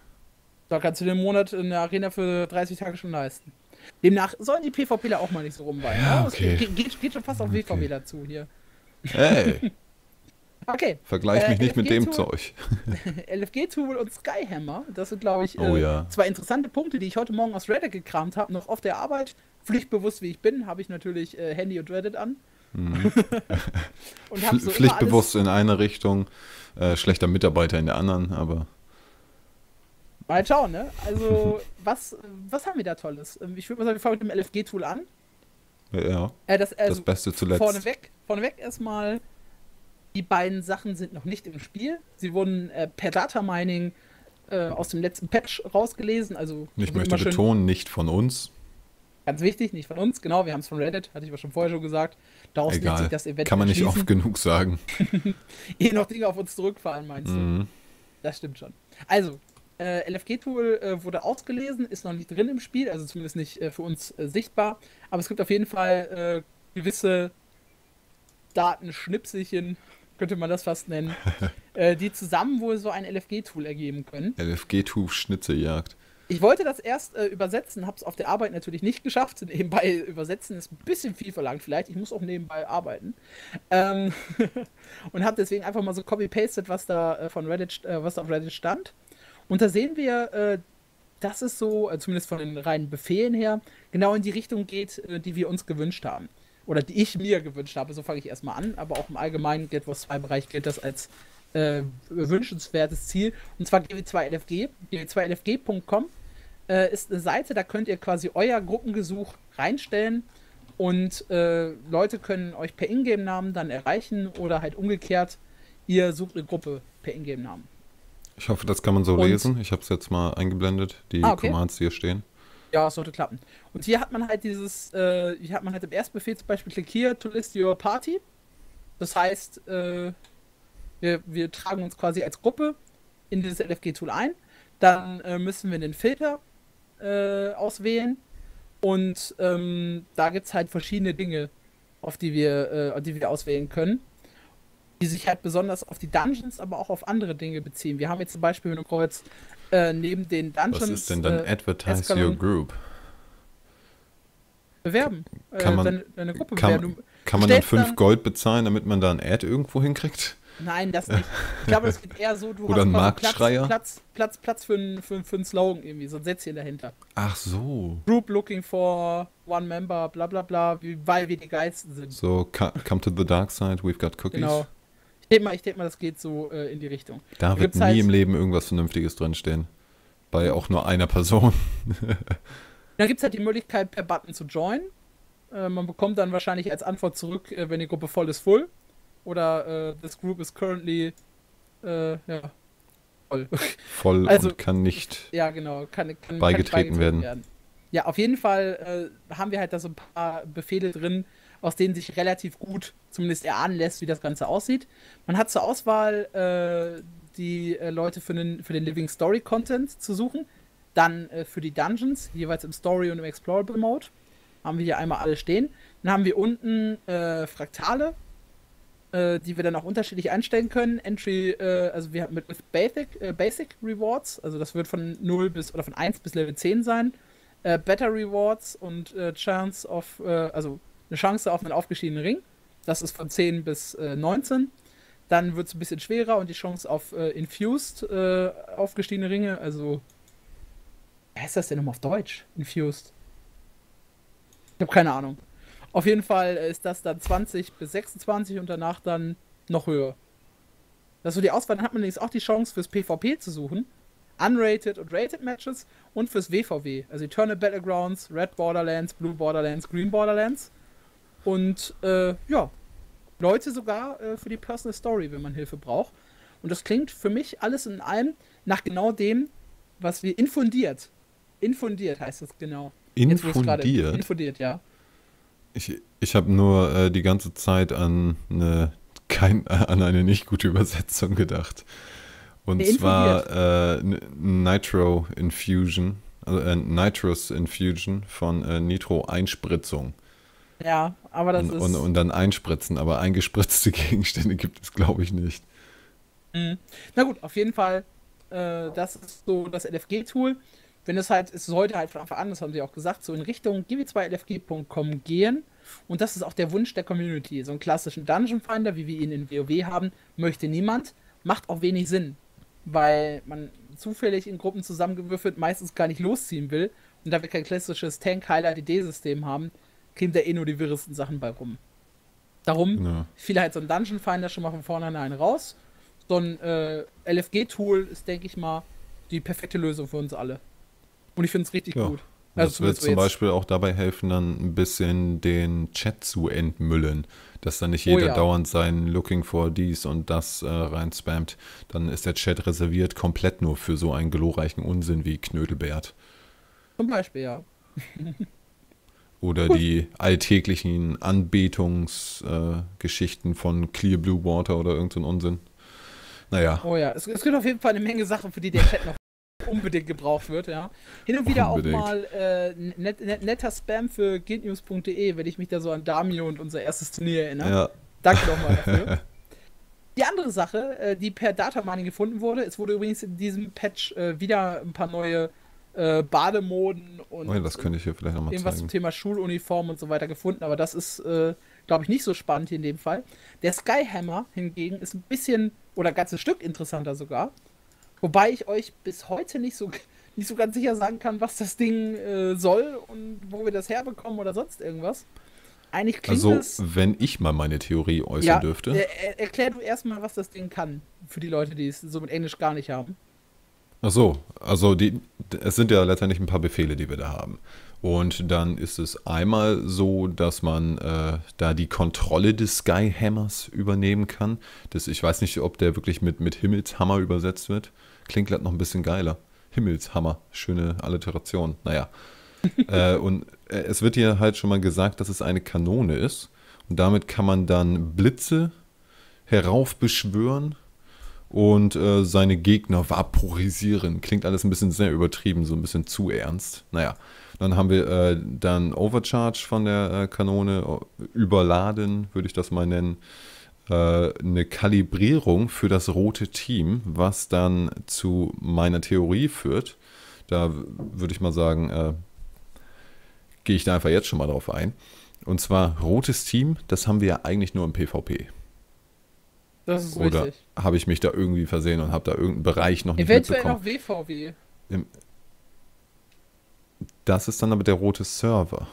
Da kannst du den Monat eine Arena für 30 Tage schon leisten. Demnach sollen die PvPler auch mal nicht so rumweinen. Ja, ne? Es okay. geht, geht, geht schon fast auf Okay. WVWler zu hier. Hey, *laughs* Okay, vergleich Äh, mich nicht mit dem LFG-Tool. Zeug. *laughs* LFG-Tool und Skyhammer, das sind, glaube ich, Oh äh, ja. zwei interessante Punkte, die ich heute Morgen aus Reddit gekramt habe, noch auf der Arbeit. Pflichtbewusst wie ich bin, habe ich natürlich äh, Handy und Reddit an. Mhm. *laughs* Und so Pflichtbewusst in eine Richtung, äh, schlechter Mitarbeiter in der anderen, aber mal schauen, ne? Also, *laughs* was, was haben wir da Tolles? Ähm, Ich würde mal sagen, wir fangen mit dem LFG-Tool an. ja, Äh, das, also, das Beste zuletzt. Vorneweg, vorneweg erstmal, die beiden Sachen sind noch nicht im Spiel. Sie wurden äh, per Data Mining äh, aus dem letzten Patch rausgelesen. Also Ich möchte betonen, nicht von uns. Ganz wichtig, nicht von uns, genau, wir haben es von Reddit, hatte ich aber schon vorher schon gesagt. Daraus lässt Egal. sich das Event Kann man nicht oft genug sagen. *laughs* Ehe noch Dinge auf uns zurückfallen, meinst du? Mhm. Das stimmt schon. Also, äh, LFG-Tool äh, wurde ausgelesen, ist noch nicht drin im Spiel, also zumindest nicht äh, für uns äh, sichtbar. Aber es gibt auf jeden Fall äh, gewisse Datenschnipselchen, *laughs* könnte man das fast nennen, *laughs* äh, die zusammen wohl so ein LFG-Tool ergeben können. LFG-Tuf Schnitzeljagd. Ich wollte das erst äh, übersetzen, habe es auf der Arbeit natürlich nicht geschafft. *laughs* Nebenbei übersetzen ist ein bisschen viel verlangt vielleicht. Ich muss auch nebenbei arbeiten. Ähm *laughs* und habe deswegen einfach mal so copy-pasted, was da äh, von Reddit, äh, was auf Reddit stand. Und da sehen wir, äh, dass es so, äh, zumindest von den reinen Befehlen her, genau in die Richtung geht, äh, die wir uns gewünscht haben. Oder die ich mir gewünscht habe. So fange ich erstmal an. Aber auch im allgemeinen Guild Wars 2 Bereich gilt das als wünschenswertes Ziel. Und zwar GW2LFG. GW2LFG.com äh, ist eine Seite, da könnt ihr quasi euer Gruppengesuch reinstellen und äh, Leute können euch per Ingame-Namen dann erreichen oder halt umgekehrt, ihr sucht eine Gruppe per Ingame-Namen. Ich hoffe, das kann man so Und- lesen. Ich habe es jetzt mal eingeblendet, die Ah, okay. Commands, die hier stehen. Ja, es sollte klappen. Und hier hat man halt dieses, äh, hier hat man halt im Erstbefehl zum Beispiel klick hier to list your party. Das heißt, äh, wir, wir tragen uns quasi als Gruppe in dieses LFG-Tool ein. Dann äh, müssen wir den Filter äh, auswählen. Und ähm, da gibt es halt verschiedene Dinge, auf die wir, äh, die wir auswählen können. Die sich halt besonders auf die Dungeons, aber auch auf andere Dinge beziehen. Wir haben jetzt zum Beispiel, wenn du kreuz Äh, neben den Dungeons. Was ist denn dann äh, Advertise Escalon- Your Group? bewerben. Kann äh, man- deine, deine Gruppe kann- bewerben. Du- Kann man dann stellst 5 dann- Gold bezahlen, damit man da ein Ad irgendwo hinkriegt? Nein, das nicht. Ich glaube, das geht eher so, du *laughs* Oder ein quasi Marktschreier? Platz, Platz, Platz, Platz für, einen für, für einen Slogan irgendwie, so ein Sätzchen dahinter. Ach so. Group looking for one member, bla bla bla, weil wir die geilsten sind. So, co- come to the dark side, we've got cookies. Genau. Ich denke mal, ich denk mal, das geht so äh, in die Richtung. Da wird nie halt- im Leben irgendwas Vernünftiges drinstehen. Bei auch nur einer Person. *laughs* Dann gibt es halt die Möglichkeit, per Button zu joinen. Äh, man bekommt dann wahrscheinlich als Antwort zurück, äh, wenn die Gruppe voll ist, full. Oder äh, this group is currently äh, ja, voll. *laughs* Voll Also- und kann nicht. ja, genau. Kann, kann, Beigetreten kann werden. Ja, auf jeden Fall äh, haben wir halt da so ein paar Befehle drin, aus denen sich relativ gut zumindest erahnen lässt, wie das Ganze aussieht. Man hat zur Auswahl äh, die äh, Leute für den, für den Living Story Content zu suchen. Dann äh, für die Dungeons, jeweils im Story und im Explorable Mode. Haben wir hier einmal alle stehen. Dann haben wir unten äh, Fraktale, äh, die wir dann auch unterschiedlich einstellen können. Entry, äh, also wir haben mit, mit Basic, äh, Basic Rewards, also das wird von 0 bis oder von 1 bis Level 10 sein. Äh, Better Rewards und äh, Chance of, äh, also eine Chance auf einen aufgestiegenen Ring. Das ist von 10 bis äh, 19. Dann wird es ein bisschen schwerer und die Chance auf Infused aufgestiegene Ringe, also wie heißt das denn nochmal auf Deutsch? Infused. Ich habe keine Ahnung. Auf jeden Fall ist das dann 20 bis 26 und danach dann noch höher. Das ist so die Auswahl. Dann hat man allerdings auch die Chance fürs PvP zu suchen. Unrated und Rated Matches und fürs WVW. Also Eternal Battlegrounds, Red Borderlands, Blue Borderlands, Green Borderlands. Und äh, ja, Leute sogar äh, für die Personal Story, wenn man Hilfe braucht. Und das klingt für mich alles in allem nach genau dem, was wir infundiert. Infundiert heißt das genau. Jetzt, Infundiert. Infundiert, ja. Ich, ich habe nur äh, die ganze Zeit an eine, kein, *laughs* an eine nicht gute Übersetzung gedacht. Und zwar äh, Nitro Infusion, also äh, Nitrous Infusion von äh, Nitro Einspritzung. Ja, aber das Und, ist. und, und dann einspritzen, aber eingespritzte *laughs* Gegenstände gibt es, glaube ich, nicht. Mhm. Na gut, auf jeden Fall, äh, das ist so das LFG-Tool. Wenn es halt, es sollte halt von Anfang an, das haben sie auch gesagt, so in Richtung gw2lfg.com gehen. Und das ist auch der Wunsch der Community. So einen klassischen Dungeon Finder, wie wir ihn in WoW haben, möchte niemand. Macht auch wenig Sinn, weil man zufällig in Gruppen zusammengewürfelt meistens gar nicht losziehen will. Und da wir kein klassisches Tank-Highlight-ID-System haben, kriegen da eh nur die wirresten Sachen bei rum. Darum Genau. viele halt so ein Dungeon Finder schon mal von vornherein raus. So ein äh, LFG-Tool ist, denke ich mal, die perfekte Lösung für uns alle. Und ich finde es richtig Ja. gut. das wird so zum. Beispiel auch dabei helfen, dann ein bisschen den Chat zu entmüllen, dass dann nicht Oh jeder ja. dauernd sein Looking for dies und das äh, rein spammt. Dann ist der Chat reserviert komplett nur für so einen glorreichen Unsinn wie Knödelbert. Zum Beispiel, ja. Oder die alltäglichen Anbetungsgeschichten äh, von Clear Blue Water oder irgendein Unsinn. Naja, Oh ja, es, es gibt auf jeden Fall eine Menge Sachen, für die der Chat noch unbedingt gebraucht wird, ja. Hin und wieder Unbedingt. auch mal äh, net, net, netter Spam für guildnews.de, wenn ich mich da so an Damio und unser erstes Turnier erinnere. ja, Danke nochmal dafür. *laughs* Die andere Sache, äh, die per Data Mining gefunden wurde, es wurde übrigens in diesem Patch äh, wieder ein paar neue äh, Bademoden und oh, ja, das könnte ich hier vielleicht nochmal irgendwas zeigen. zum Thema Schuluniform und so weiter gefunden, aber das ist, glaube ich, nicht so spannend hier in dem Fall. Der Skyhammer hingegen ist ein bisschen oder ein ganzes Stück interessanter sogar. Wobei ich euch bis heute nicht so, *laughs* nicht so ganz sicher sagen kann, was das Ding äh, soll und wo wir das herbekommen oder sonst irgendwas. Eigentlich klingt Also, es. wenn ich mal meine Theorie äußern Ja, dürfte. er, er, erklär du erstmal, was das Ding kann. Für die Leute, die es so mit Englisch gar nicht haben. Ach so, also die, es sind ja letztendlich ein paar Befehle, die wir da haben. Und dann ist es einmal so, dass man äh, da die Kontrolle des Skyhammers übernehmen kann. Das, ich weiß nicht, ob der wirklich mit, mit Himmelshammer übersetzt wird. Klingt glatt noch ein bisschen geiler. Himmelshammer, schöne Alliteration. Naja. *laughs* äh, und äh, es wird hier halt schon mal gesagt, dass es eine Kanone ist. Und damit kann man dann Blitze heraufbeschwören und äh, seine Gegner vaporisieren. Klingt alles ein bisschen sehr übertrieben, so ein bisschen zu ernst. Naja, dann haben wir äh, dann Overcharge von der äh, Kanone, überladen, würde ich das mal nennen. Äh, eine Kalibrierung für das rote Team, was dann zu meiner Theorie führt. Da würde ich mal sagen, äh, gehe ich da einfach jetzt schon mal drauf ein. Und zwar rotes Team, das haben wir ja eigentlich nur im PvP. Das ist Oder richtig. habe ich mich da irgendwie versehen und habe da irgendeinen Bereich noch nicht Eventuell mitbekommen? noch WVW. Das ist dann aber der rote Server.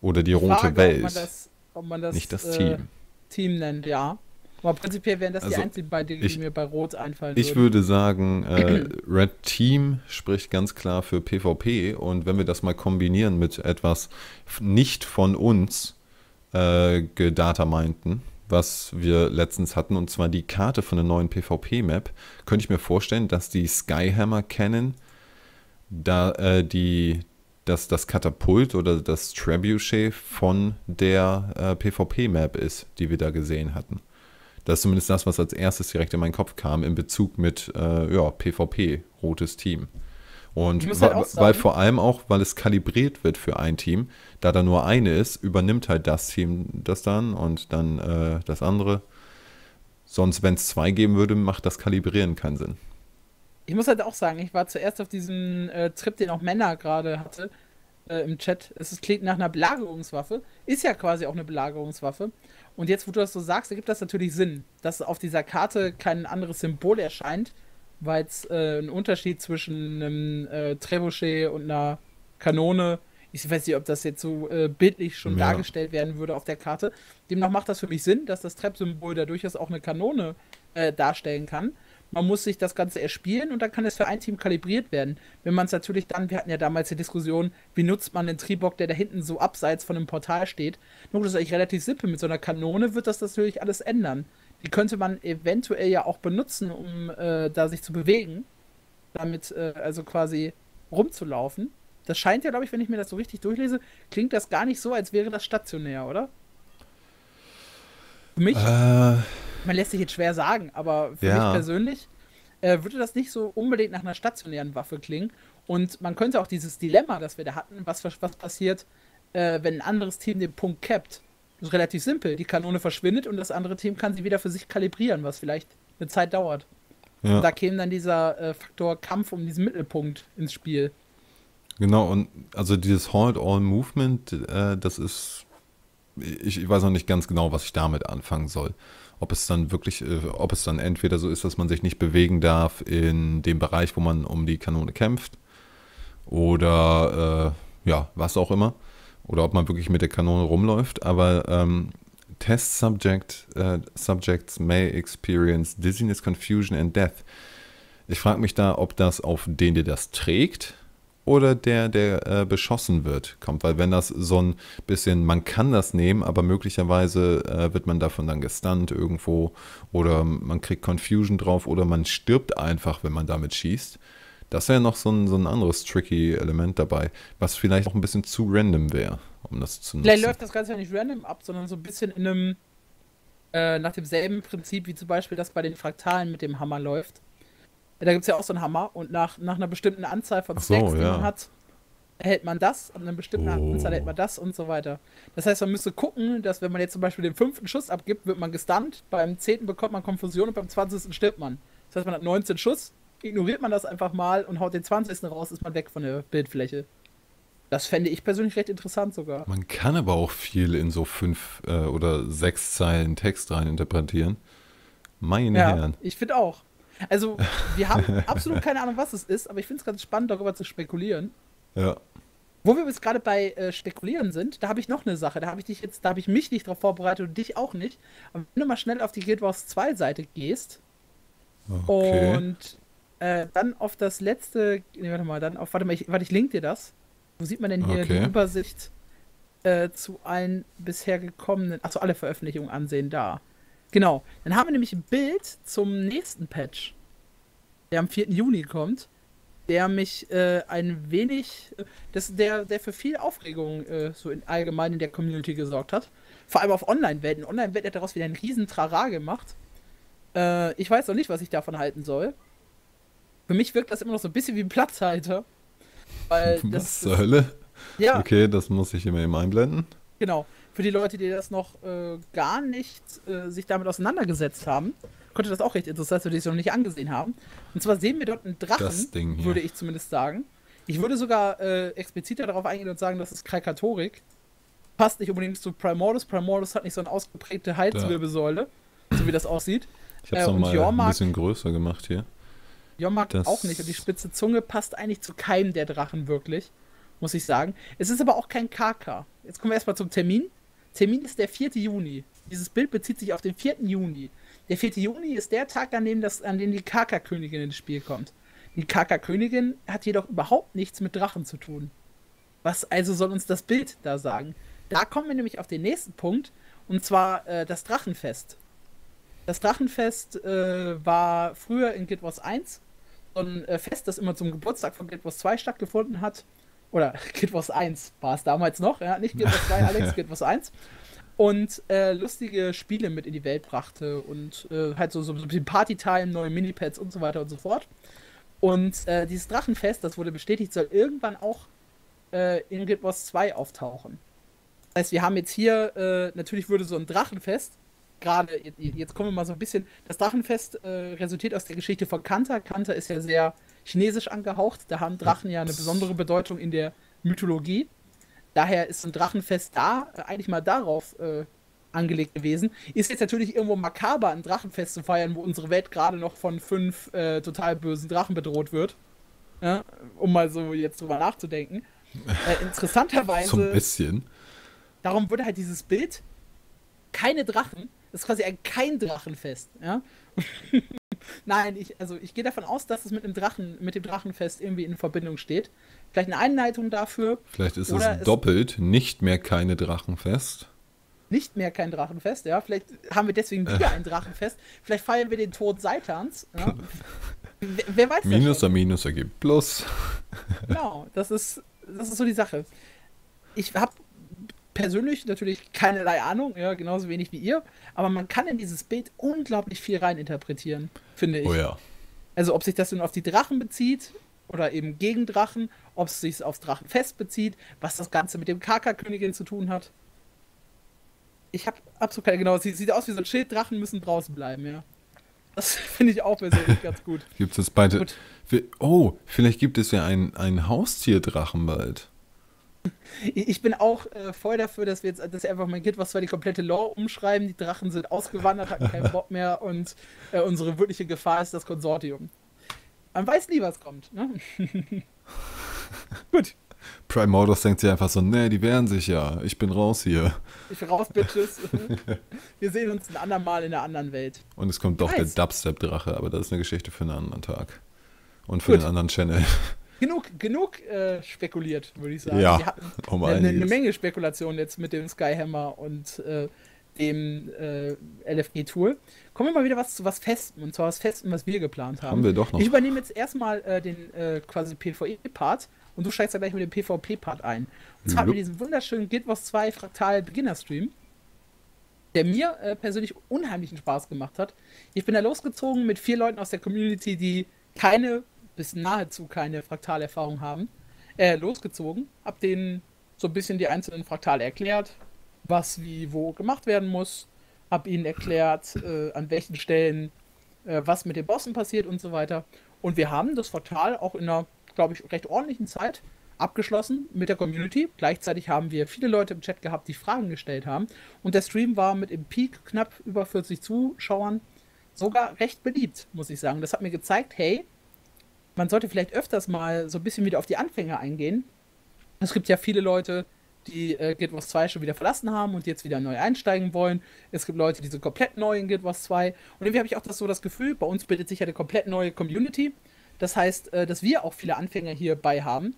Oder die rote frage, Welt. Ob man das, ob man das, nicht das äh, Team. Team nennt, ja. Aber prinzipiell wären das die Also, einzigen beiden Dinge, ich- die mir bei Rot einfallen Ich würden. würde sagen, äh, *clears throat* Red Team spricht ganz klar für PvP und wenn wir das mal kombinieren mit etwas nicht von uns äh, gedataminten, was wir letztens hatten, und zwar die Karte von der neuen PvP-Map, könnte ich mir vorstellen, dass die Skyhammer Cannon da äh, die dass das Katapult oder das Trebuchet von der äh, PvP-Map ist, die wir da gesehen hatten. Das ist zumindest das, was als erstes direkt in meinen Kopf kam, in Bezug mit äh, ja, PvP, rotes Team. Und halt weil vor allem auch, weil es kalibriert wird für ein Team, da da nur eine ist, übernimmt halt das Team das dann und dann äh, das andere. Sonst, wenn es zwei geben würde, macht das Kalibrieren keinen Sinn. Ich muss halt auch sagen, ich war zuerst auf diesem äh, Trip, den auch Männer gerade hatte, äh, im Chat. Es klingt nach einer Belagerungswaffe. Ist ja quasi auch eine Belagerungswaffe. Und jetzt, wo du das so sagst, ergibt das natürlich Sinn, dass auf dieser Karte kein anderes Symbol erscheint, weil es äh, ein Unterschied zwischen einem äh, Trebuchet und einer Kanone. Ich weiß nicht, ob das jetzt so äh, bildlich schon Ja. dargestellt werden würde auf der Karte. Demnach macht das für mich Sinn, dass das Trap-Symbol da durchaus auch eine Kanone äh, darstellen kann. Man muss sich das Ganze erspielen und dann kann es für ein Team kalibriert werden. Wenn man es natürlich dann, wir hatten ja damals die Diskussion, wie nutzt man den Tribok, der da hinten so abseits von einem Portal steht. Nur das ist eigentlich relativ simpel. Mit so einer Kanone wird das natürlich alles ändern. Die könnte man eventuell ja auch benutzen, um äh, da sich zu bewegen. Damit äh, also quasi rumzulaufen. Das scheint ja, glaube ich, wenn ich mir das so richtig durchlese, klingt das gar nicht so, als wäre das stationär, oder? Für mich Äh, man lässt sich jetzt schwer sagen, aber für Ja. mich persönlich äh, würde das nicht so unbedingt nach einer stationären Waffe klingen. Und man könnte auch dieses Dilemma, das wir da hatten, was, was passiert, äh, wenn ein anderes Team den Punkt capt. Das ist relativ simpel. Die Kanone verschwindet und das andere Team kann sie wieder für sich kalibrieren, was vielleicht eine Zeit dauert. ja. Und da käme dann dieser äh, Faktor Kampf um diesen Mittelpunkt ins Spiel. Genau, und also dieses Hold-All-Movement, äh, das ist, ich, ich weiß noch nicht ganz genau, was ich damit anfangen soll. Ob es dann wirklich, äh, ob es dann entweder so ist, dass man sich nicht bewegen darf in dem Bereich, wo man um die Kanone kämpft, oder äh, ja, was auch immer, oder ob man wirklich mit der Kanone rumläuft, aber ähm, Test subject, äh, Subjects may experience dizziness, confusion and death. Ich frage mich da, ob das auf den, der das trägt, oder der, der äh, beschossen wird, kommt. Weil wenn das so ein bisschen, man kann das nehmen, aber möglicherweise äh, wird man davon dann gestunt irgendwo oder man kriegt Confusion drauf oder man stirbt einfach, wenn man damit schießt. Das wäre noch so ein, so ein anderes tricky Element dabei, was vielleicht auch ein bisschen zu random wäre, um das zu Vielleicht nutzen. läuft das Ganze ja nicht random ab, sondern so ein bisschen in einem, äh, nach demselben Prinzip, wie zum Beispiel das bei den Fraktalen mit dem Hammer läuft. Da gibt es ja auch so einen Hammer und nach, nach einer bestimmten Anzahl von Ach so, Stacks, die ja. man hat, erhält man das, an einer bestimmten Oh. Anzahl erhält man das und so weiter. Das heißt, man müsste gucken, dass wenn man jetzt zum Beispiel den fünften Schuss abgibt, wird man gestunt, beim zehnten bekommt man Konfusion und beim zwanzigsten stirbt man. Das heißt, man hat 19 Schuss, ignoriert man das einfach mal und haut den 20. raus, ist man weg von der Bildfläche. Das fände ich persönlich recht interessant sogar. Man kann aber auch viel in so fünf äh, oder sechs Zeilen Text rein interpretieren. Meine Ja, Herren. ich finde auch. Also, wir haben *laughs* absolut keine Ahnung, was es ist, aber ich finde es ganz spannend, darüber zu spekulieren. Ja. Wo wir jetzt gerade bei äh, Spekulieren sind, da habe ich noch eine Sache. Da habe ich dich jetzt, da habe ich mich nicht drauf vorbereitet und dich auch nicht. Aber wenn du mal schnell auf die Guild Wars 2 Seite gehst Okay. und äh, dann auf das letzte, nee, warte mal, dann auf, warte mal, ich, warte, ich link dir das. Wo sieht man denn hier Okay. die Übersicht äh, zu allen bisher gekommenen, achso, alle Veröffentlichungen ansehen da. Genau. Dann haben wir nämlich ein Bild zum nächsten Patch, der am 4. Juni kommt, der mich äh, ein wenig, äh, das, der, der für viel Aufregung äh, so in, allgemein in der Community gesorgt hat. Vor allem auf Online-Welten. Online-Welt hat daraus wieder einen riesen Trara gemacht. Äh, ich weiß noch nicht, was ich davon halten soll. Für mich wirkt das immer noch so ein bisschen wie ein Platzhalter. Weil *laughs* Was das, zur Hölle? ja, Okay, das muss ich immer eben einblenden. Genau. Für die Leute, die das noch äh, gar nicht äh, sich damit auseinandergesetzt haben, könnte das auch recht interessant sein, die es noch nicht angesehen haben. Und zwar sehen wir dort einen Drachen, würde ich zumindest sagen. Ich würde sogar äh, expliziter darauf eingehen und sagen, das ist Krakatorik. Passt nicht unbedingt zu Primordus. Primordus hat nicht so eine ausgeprägte Halswirbelsäule, *clears throat* so wie das aussieht. Ich habe es Äh, nochmal ein bisschen größer gemacht hier. Jormak auch nicht. Und die spitze Zunge passt eigentlich zu keinem der Drachen wirklich, muss ich sagen. Es ist aber auch kein KK. Jetzt kommen wir erstmal zum Termin. Termin ist der 4. Juni. Dieses Bild bezieht sich auf den 4. Juni. Der 4. Juni ist der Tag, an dem, das, an dem die KK-Königin ins Spiel kommt. Die KK-Königin hat jedoch überhaupt nichts mit Drachen zu tun. Was also soll uns das Bild da sagen? Da kommen wir nämlich auf den nächsten Punkt, und zwar äh, das Drachenfest. Das Drachenfest äh, war früher in Guild Wars 1 so ein äh, Fest, das immer zum Geburtstag von Guild Wars 2 stattgefunden hat. Oder *laughs* Guild Wars 1 war es damals noch, ja, nicht Guild Wars 2, Alex, *laughs* Guild Wars 1. Und äh, lustige Spiele mit in die Welt brachte und äh, halt so, so, so ein bisschen Partytime, neue Minipads und so weiter und so fort. Und äh, dieses Drachenfest, das wurde bestätigt, soll irgendwann auch äh, in Guild Wars 2 auftauchen. Das heißt, wir haben jetzt hier, äh, natürlich würde so ein Drachenfest, gerade, jetzt, jetzt kommen wir mal so ein bisschen, das Drachenfest äh, resultiert aus der Geschichte von Kanta. Kanta ist ja sehr chinesisch angehaucht, da haben Drachen ja eine besondere Bedeutung in der Mythologie. Daher ist ein Drachenfest da äh, eigentlich mal darauf äh, angelegt gewesen. Ist jetzt natürlich irgendwo makaber, ein Drachenfest zu feiern, wo unsere Welt gerade noch von fünf äh, total bösen Drachen bedroht wird. Ja, um mal so jetzt drüber nachzudenken. Äh, *laughs* interessanterweise. So ein bisschen. Darum wurde halt dieses Bild keine Drachen. Das ist quasi ein kein Drachenfest, ja. *laughs* Nein, ich, also ich gehe davon aus, dass es mit dem Drachen, mit dem Drachenfest irgendwie in Verbindung steht. Vielleicht eine Einleitung dafür. Vielleicht ist es es- doppelt, nicht mehr keine Drachenfest. Nicht mehr kein Drachenfest, ja. Vielleicht haben wir deswegen wieder ein Drachenfest. Vielleicht feiern wir den Tod Seitans. Ja? *laughs* wer, wer weiß das Minus am Minus ergibt Plus. Genau, das ist, das ist so die Sache. Ich habe persönlich natürlich keinerlei Ahnung, ja, genauso wenig wie ihr, aber man kann in dieses Bild unglaublich viel reininterpretieren, finde ich. Oh ja. Also ob sich das nun auf die Drachen bezieht oder eben gegen Drachen, ob es sich aufs Drachenfest bezieht, was das Ganze mit dem Kaka-Königin zu tun hat. Ich habe absolut keine, genau, es sieht, sieht aus wie so ein Schild, Drachen müssen draußen bleiben, ja. Das *laughs* finde ich auch persönlich ganz gut. Gibt es beide. Gut. Oh, vielleicht gibt es ja ein, ein Haustierdrachen bald. Ich bin auch äh, voll dafür, dass wir jetzt, dass wir einfach mal Guild was zwar die komplette Lore umschreiben. Die Drachen sind ausgewandert, hatten keinen *laughs* Bock mehr und äh, unsere wirkliche Gefahr ist das Konsortium. Man weiß nie, was kommt. Ne? *laughs* Gut, Primordus denkt sich einfach so, nee, die wehren sich ja. Ich bin raus hier. ich bin raus, Bitches. *laughs* wir sehen uns ein andermal in einer anderen Welt. Und es kommt doch der Dubstep-Drache, aber das ist eine Geschichte für einen anderen Tag. Und für Gut. einen anderen Channel. Genug, genug äh, spekuliert, würde ich sagen. Ja, um eine, eine. Menge Spekulation jetzt mit dem Skyhammer und äh, dem äh, LFG-Tool. Kommen wir mal wieder was zu was Festen, und zwar was Festen, was wir geplant haben. Haben wir doch noch. Ich übernehme jetzt erstmal äh, den äh, quasi PvE-Part und du steigst dann gleich mit dem PvP-Part ein. Und zwar haben wir diesen wunderschönen Guild Wars 2 Fraktal Beginner-Stream, der mir äh, persönlich unheimlichen Spaß gemacht hat. Ich bin da losgezogen mit vier Leuten aus der Community, die keine bis nahezu keine Fraktalerfahrung haben. Äh, losgezogen, hab denen so ein bisschen die einzelnen Fraktale erklärt, was wie wo gemacht werden muss, hab ihnen erklärt, äh, an welchen Stellen äh, was mit den Bossen passiert und so weiter. Und wir haben das Fraktal auch in einer, glaube ich, recht ordentlichen Zeit abgeschlossen mit der Community. Gleichzeitig haben wir viele Leute im Chat gehabt, die Fragen gestellt haben. Und der Stream war mit im Peak knapp über 40 Zuschauern sogar recht beliebt, muss ich sagen. Das hat mir gezeigt, hey, man sollte vielleicht öfters mal so ein bisschen wieder auf die Anfänger eingehen. Es gibt ja viele Leute, die äh, Guild Wars 2 schon wieder verlassen haben und jetzt wieder neu einsteigen wollen. Es gibt Leute, die sind komplett neu in Guild Wars 2. Und irgendwie habe ich auch das so das Gefühl, bei uns bildet sich ja eine komplett neue Community. Das heißt, äh, dass wir auch viele Anfänger hierbei haben,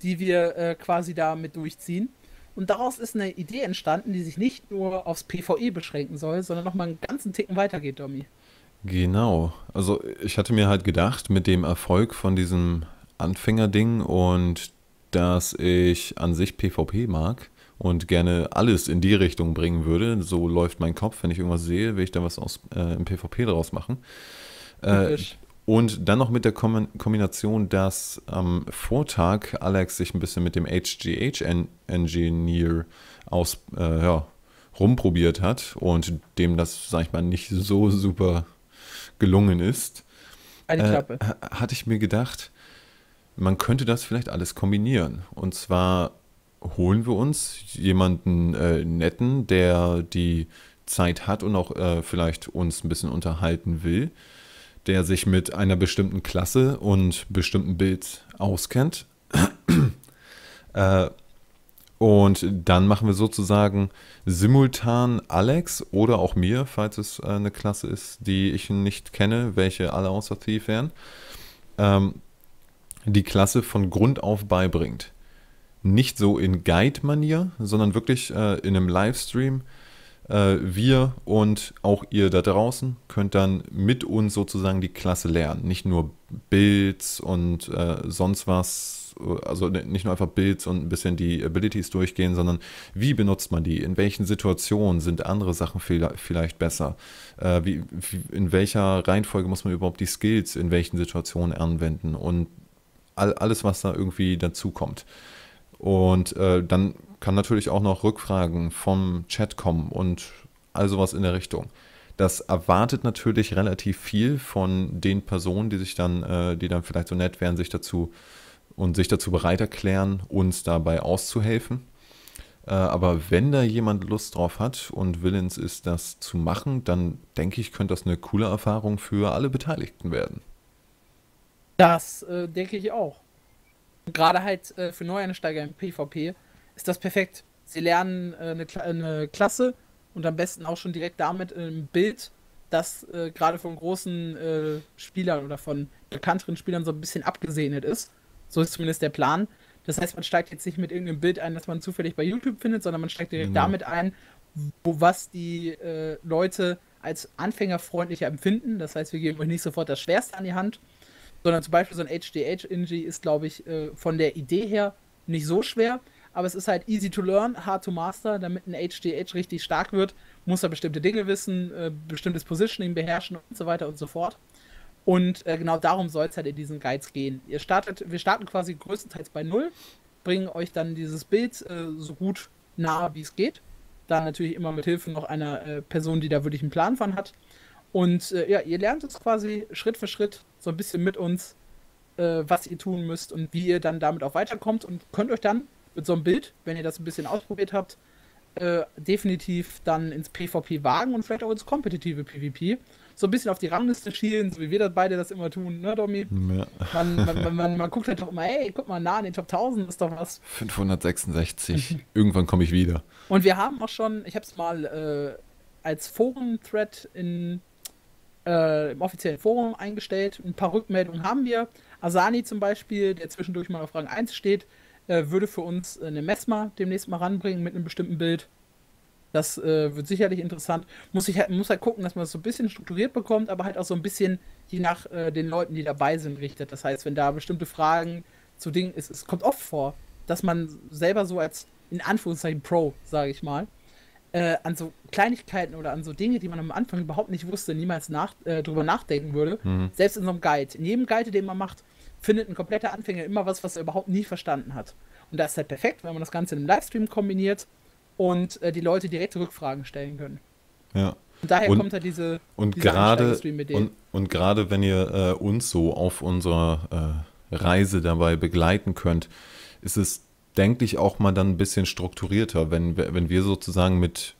die wir äh, quasi da mit durchziehen. Und daraus ist eine Idee entstanden, die sich nicht nur aufs PvE beschränken soll, sondern nochmal einen ganzen Ticken weitergeht, Domi. Genau. Also ich hatte mir halt gedacht, mit dem Erfolg von diesem Anfängerding und dass ich an sich PvP mag und gerne alles in die Richtung bringen würde, so läuft mein Kopf, wenn ich irgendwas sehe, will ich da was aus äh, im PvP draus machen. Äh, und dann noch mit der Kom Kombination, dass am Vortag Alex sich ein bisschen mit dem HGH-Engineer aus, äh, ja, rumprobiert hat und dem das, sag ich mal, nicht so super gelungen ist, äh, hatte ich mir gedacht, man könnte das vielleicht alles kombinieren. Und zwar holen wir uns jemanden äh, netten, der die Zeit hat und auch äh, vielleicht uns ein bisschen unterhalten will, der sich mit einer bestimmten Klasse und bestimmten Bild auskennt. *clears throat* äh, und dann machen wir sozusagen simultan Alex oder auch mir, falls es äh, eine Klasse ist, die ich nicht kenne, welche alle außer Thief wären, ähm, die Klasse von Grund auf beibringt. Nicht so in Guide-Manier, sondern wirklich äh, in einem Livestream. Äh, wir und auch ihr da draußen könnt dann mit uns sozusagen die Klasse lernen. Nicht nur Builds und äh, sonst was, also nicht nur einfach Builds und ein bisschen die Abilities durchgehen, sondern wie benutzt man die? In welchen Situationen sind andere Sachen vielleicht besser? Äh, wie, in welcher Reihenfolge muss man überhaupt die Skills in welchen Situationen anwenden? Und all, alles, was da irgendwie dazu kommt. Und äh, dann kann natürlich auch noch Rückfragen vom Chat kommen und all sowas in der Richtung. Das erwartet natürlich relativ viel von den Personen, die sich dann, äh, die dann vielleicht so nett wären, sich dazu und sich dazu bereit erklären, uns dabei auszuhelfen. Äh, aber wenn da jemand Lust drauf hat und willens ist, das zu machen, dann denke ich, könnte das eine coole Erfahrung für alle Beteiligten werden. Das äh, denke ich auch. Gerade halt äh, für Neueinsteiger im PvP ist das perfekt. Sie lernen äh, eine, Kla eine Klasse und am besten auch schon direkt damit ein Bild, das äh, gerade von großen äh, Spielern oder von bekannteren Spielern so ein bisschen abgesehnet ist. So ist zumindest der Plan. Das heißt, man steigt jetzt nicht mit irgendeinem Bild ein, das man zufällig bei YouTube findet, sondern man steigt direkt Genau. damit ein, wo was die äh, Leute als anfängerfreundlicher empfinden. Das heißt, wir geben euch nicht sofort das Schwerste an die Hand, sondern zum Beispiel so ein HDH-Inji ist, glaube ich, äh, von der Idee her nicht so schwer, aber es ist halt easy to learn, hard to master. Damit ein HDH richtig stark wird, muss er bestimmte Dinge wissen, äh, bestimmtes Positioning beherrschen und so weiter und so fort. Und äh, genau darum soll es halt in diesen Guides gehen. Ihr startet, wir starten quasi größtenteils bei Null, bringen euch dann dieses Bild äh, so gut nahe, wie es geht. Dann natürlich immer mit Hilfe noch einer äh, Person, die da wirklich einen Plan von hat. Und äh, ja, ihr lernt es quasi Schritt für Schritt so ein bisschen mit uns, äh, was ihr tun müsst und wie ihr dann damit auch weiterkommt und könnt euch dann mit so einem Bild, wenn ihr das ein bisschen ausprobiert habt, äh, definitiv dann ins PvP wagen und vielleicht auch ins kompetitive PvP. So ein bisschen auf die Rangliste schielen, so wie wir das beide das immer tun, ne, Domi? Ja. Man, man, man, man, guckt halt doch immer, ey, guck mal, nah in den Top 1000 ist doch was. 566. Irgendwann komme ich wieder. Und wir haben auch schon, ich habe es mal äh, als Forum-Thread in, äh, im offiziellen Forum eingestellt. Ein paar Rückmeldungen haben wir. Asani zum Beispiel, der zwischendurch mal auf Rang 1 steht, äh, würde für uns eine Mesma demnächst mal ranbringen mit einem bestimmten Bild. Das äh, wird sicherlich interessant. Muss, ich halt, muss halt gucken, dass man es so ein bisschen strukturiert bekommt, aber halt auch so ein bisschen je nach äh, den Leuten, die dabei sind, richtet. Das heißt, wenn da bestimmte Fragen zu Dingen ist, es kommt oft vor, dass man selber so als in Anführungszeichen Pro, sage ich mal, äh, an so Kleinigkeiten oder an so Dinge, die man am Anfang überhaupt nicht wusste, niemals nach, äh, drüber nachdenken würde. Mhm. Selbst in so einem Guide. In jedem Guide, den man macht, findet ein kompletter Anfänger immer was, was er überhaupt nie verstanden hat. Und das ist halt perfekt, wenn man das Ganze in einem Livestream kombiniert und äh, die Leute direkt Rückfragen stellen können. Ja. Und daher Und- kommt halt diese, Und diese gerade und, und gerade wenn ihr äh, uns so auf unserer äh, Reise dabei begleiten könnt, ist es, denke ich, auch mal dann ein bisschen strukturierter, wenn, wenn wir sozusagen mit,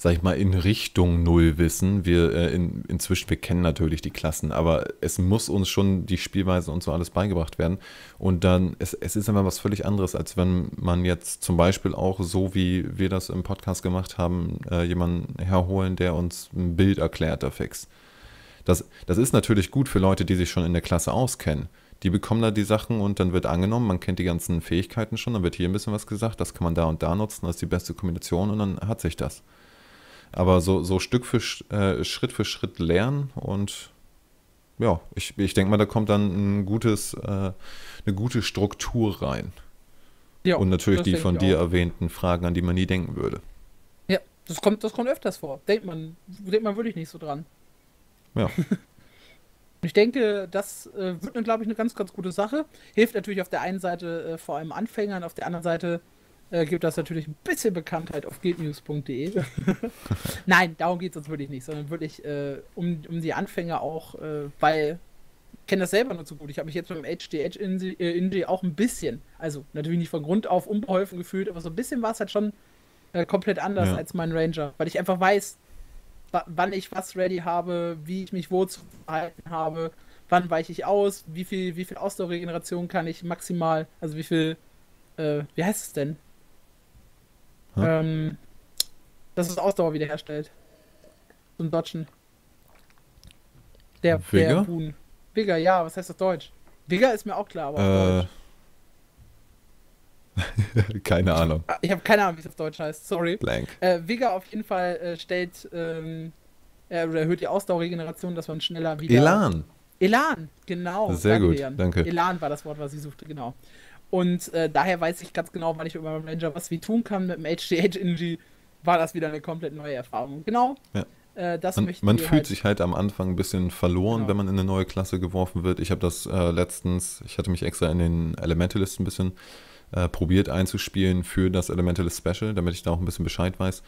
sag ich mal, in Richtung Null wissen. Wir äh, in, inzwischen, wir kennen natürlich die Klassen, aber es muss uns schon die Spielweise und so alles beigebracht werden. Und dann, es, es ist einfach was völlig anderes, als wenn man jetzt zum Beispiel auch so, wie wir das im Podcast gemacht haben, äh, jemanden herholen, der uns ein Bild erklärt, da fix. Das, das ist natürlich gut für Leute, die sich schon in der Klasse auskennen. Die bekommen da die Sachen und dann wird angenommen, man kennt die ganzen Fähigkeiten schon, dann wird hier ein bisschen was gesagt, das kann man da und da nutzen, das ist die beste Kombination und dann hat sich das. Aber so, so Stück für äh, Schritt für Schritt lernen und ja, ich, ich denke mal, da kommt dann ein gutes, äh, eine gute Struktur rein. ja, und natürlich die von dir auch. erwähnten Fragen, an die man nie denken würde. Ja, das kommt, das kommt öfters vor. Denkt man, denkt man wirklich nicht so dran. Ja. *laughs* Ich denke, das äh, wird, glaube ich, eine ganz, ganz gute Sache. Hilft natürlich auf der einen Seite äh, vor allem Anfängern, auf der anderen Seite äh, gibt das natürlich ein bisschen Bekanntheit auf guildnews.de. *laughs* Nein, darum geht es uns wirklich nicht, sondern wirklich äh, um, um die Anfänger auch, äh, weil ich kenne das selber nur zu gut. Ich habe mich jetzt beim HDH Indie auch ein bisschen, also natürlich nicht von Grund auf unbeholfen gefühlt, aber so ein bisschen war es halt schon äh, komplett anders ja. als mein Ranger, weil ich einfach weiß, wann ich was ready habe, wie ich mich wo zu verhalten habe, wann weiche ich aus, wie viel, wie viel Ausdauerregeneration kann ich maximal, also wie viel, äh, wie heißt es denn? Hm? Ähm, dass es Ausdauer wiederherstellt. So ein Dodgen. Der, Vigor? der Boon. Vigor, ja, was heißt das Deutsch? Vigor ist mir auch klar, aber äh, *laughs* keine Ahnung. Ich habe keine Ahnung, wie es auf Deutsch heißt. Sorry. Blank. Äh, Vigor auf jeden Fall äh, stellt, ähm, erhöht die Ausdauerregeneration, dass man schneller wieder. Elan. Elan, genau. Sehr gut, Jan. danke. Elan war das Wort, was ich suchte, genau. Und äh, daher weiß ich ganz genau, wann ich mit meinem Ranger was wie tun kann. Mit dem HDH-Energy war das wieder eine komplett neue Erfahrung. Genau. Ja. Äh, man, man fühlt halt sich halt am Anfang ein bisschen verloren, genau. wenn man in eine neue Klasse geworfen wird. Ich habe das äh, letztens, ich hatte mich extra in den Elementalist ein bisschen äh, probiert einzuspielen für das Elementalist Special, damit ich da auch ein bisschen Bescheid weiß.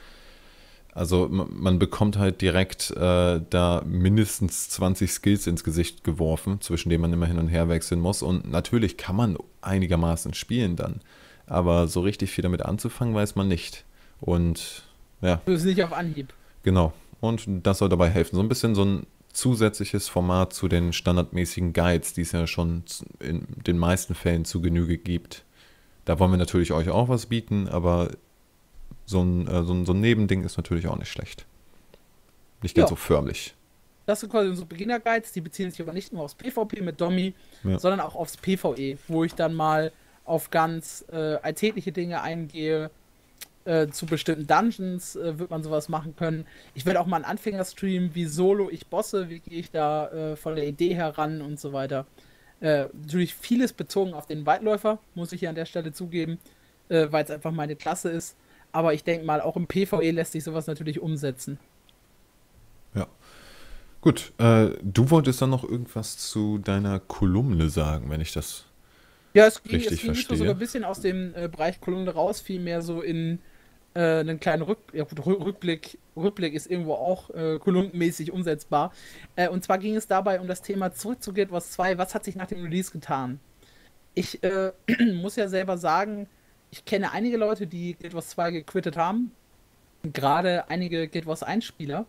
Also man bekommt halt direkt äh, da mindestens 20 Skills ins Gesicht geworfen, zwischen denen man immer hin und her wechseln muss. Und natürlich kann man einigermaßen spielen dann. Aber so richtig viel damit anzufangen, weiß man nicht. Und ja. Du bist nicht auf Anhieb. Genau. Und das soll dabei helfen. So ein bisschen so ein zusätzliches Format zu den standardmäßigen Guides, die es ja schon in den meisten Fällen zu Genüge gibt. Da wollen wir natürlich euch auch was bieten, aber so ein, äh, so, ein, so ein Nebending ist natürlich auch nicht schlecht. Nicht ganz ja. so förmlich. Das sind quasi unsere Beginner-Guides, die beziehen sich aber nicht nur aufs PvP mit Domi, ja. sondern auch aufs PvE, wo ich dann mal auf ganz äh, alltägliche Dinge eingehe. Äh, zu bestimmten Dungeons äh, wird man sowas machen können. Ich werde auch mal einen Anfänger-Stream, wie solo ich bosse, wie gehe ich da äh, von der Idee heran und so weiter. Äh, natürlich vieles bezogen auf den Weitläufer, muss ich hier an der Stelle zugeben, weil es einfach meine Klasse ist. Aber ich denke mal, auch im PvE lässt sich sowas natürlich umsetzen. Ja. Gut, äh, du wolltest dann noch irgendwas zu deiner Kolumne sagen, wenn ich das ja, es ging, richtig es ging verstehe. sogar ein bisschen aus dem äh, Bereich Kolumne raus, vielmehr so in äh, einen kleinen Rück ja, gut, Rückblick. Rückblick ist irgendwo auch äh, kolumnenmäßig umsetzbar. Äh, und zwar ging es dabei um das Thema zurück zu Guild Wars 2. Was hat sich nach dem Release getan? Ich äh, *clears throat* muss ja selber sagen, ich kenne einige Leute, die Guild Wars 2 gequittet haben. Gerade einige Guild Wars 1 Spieler.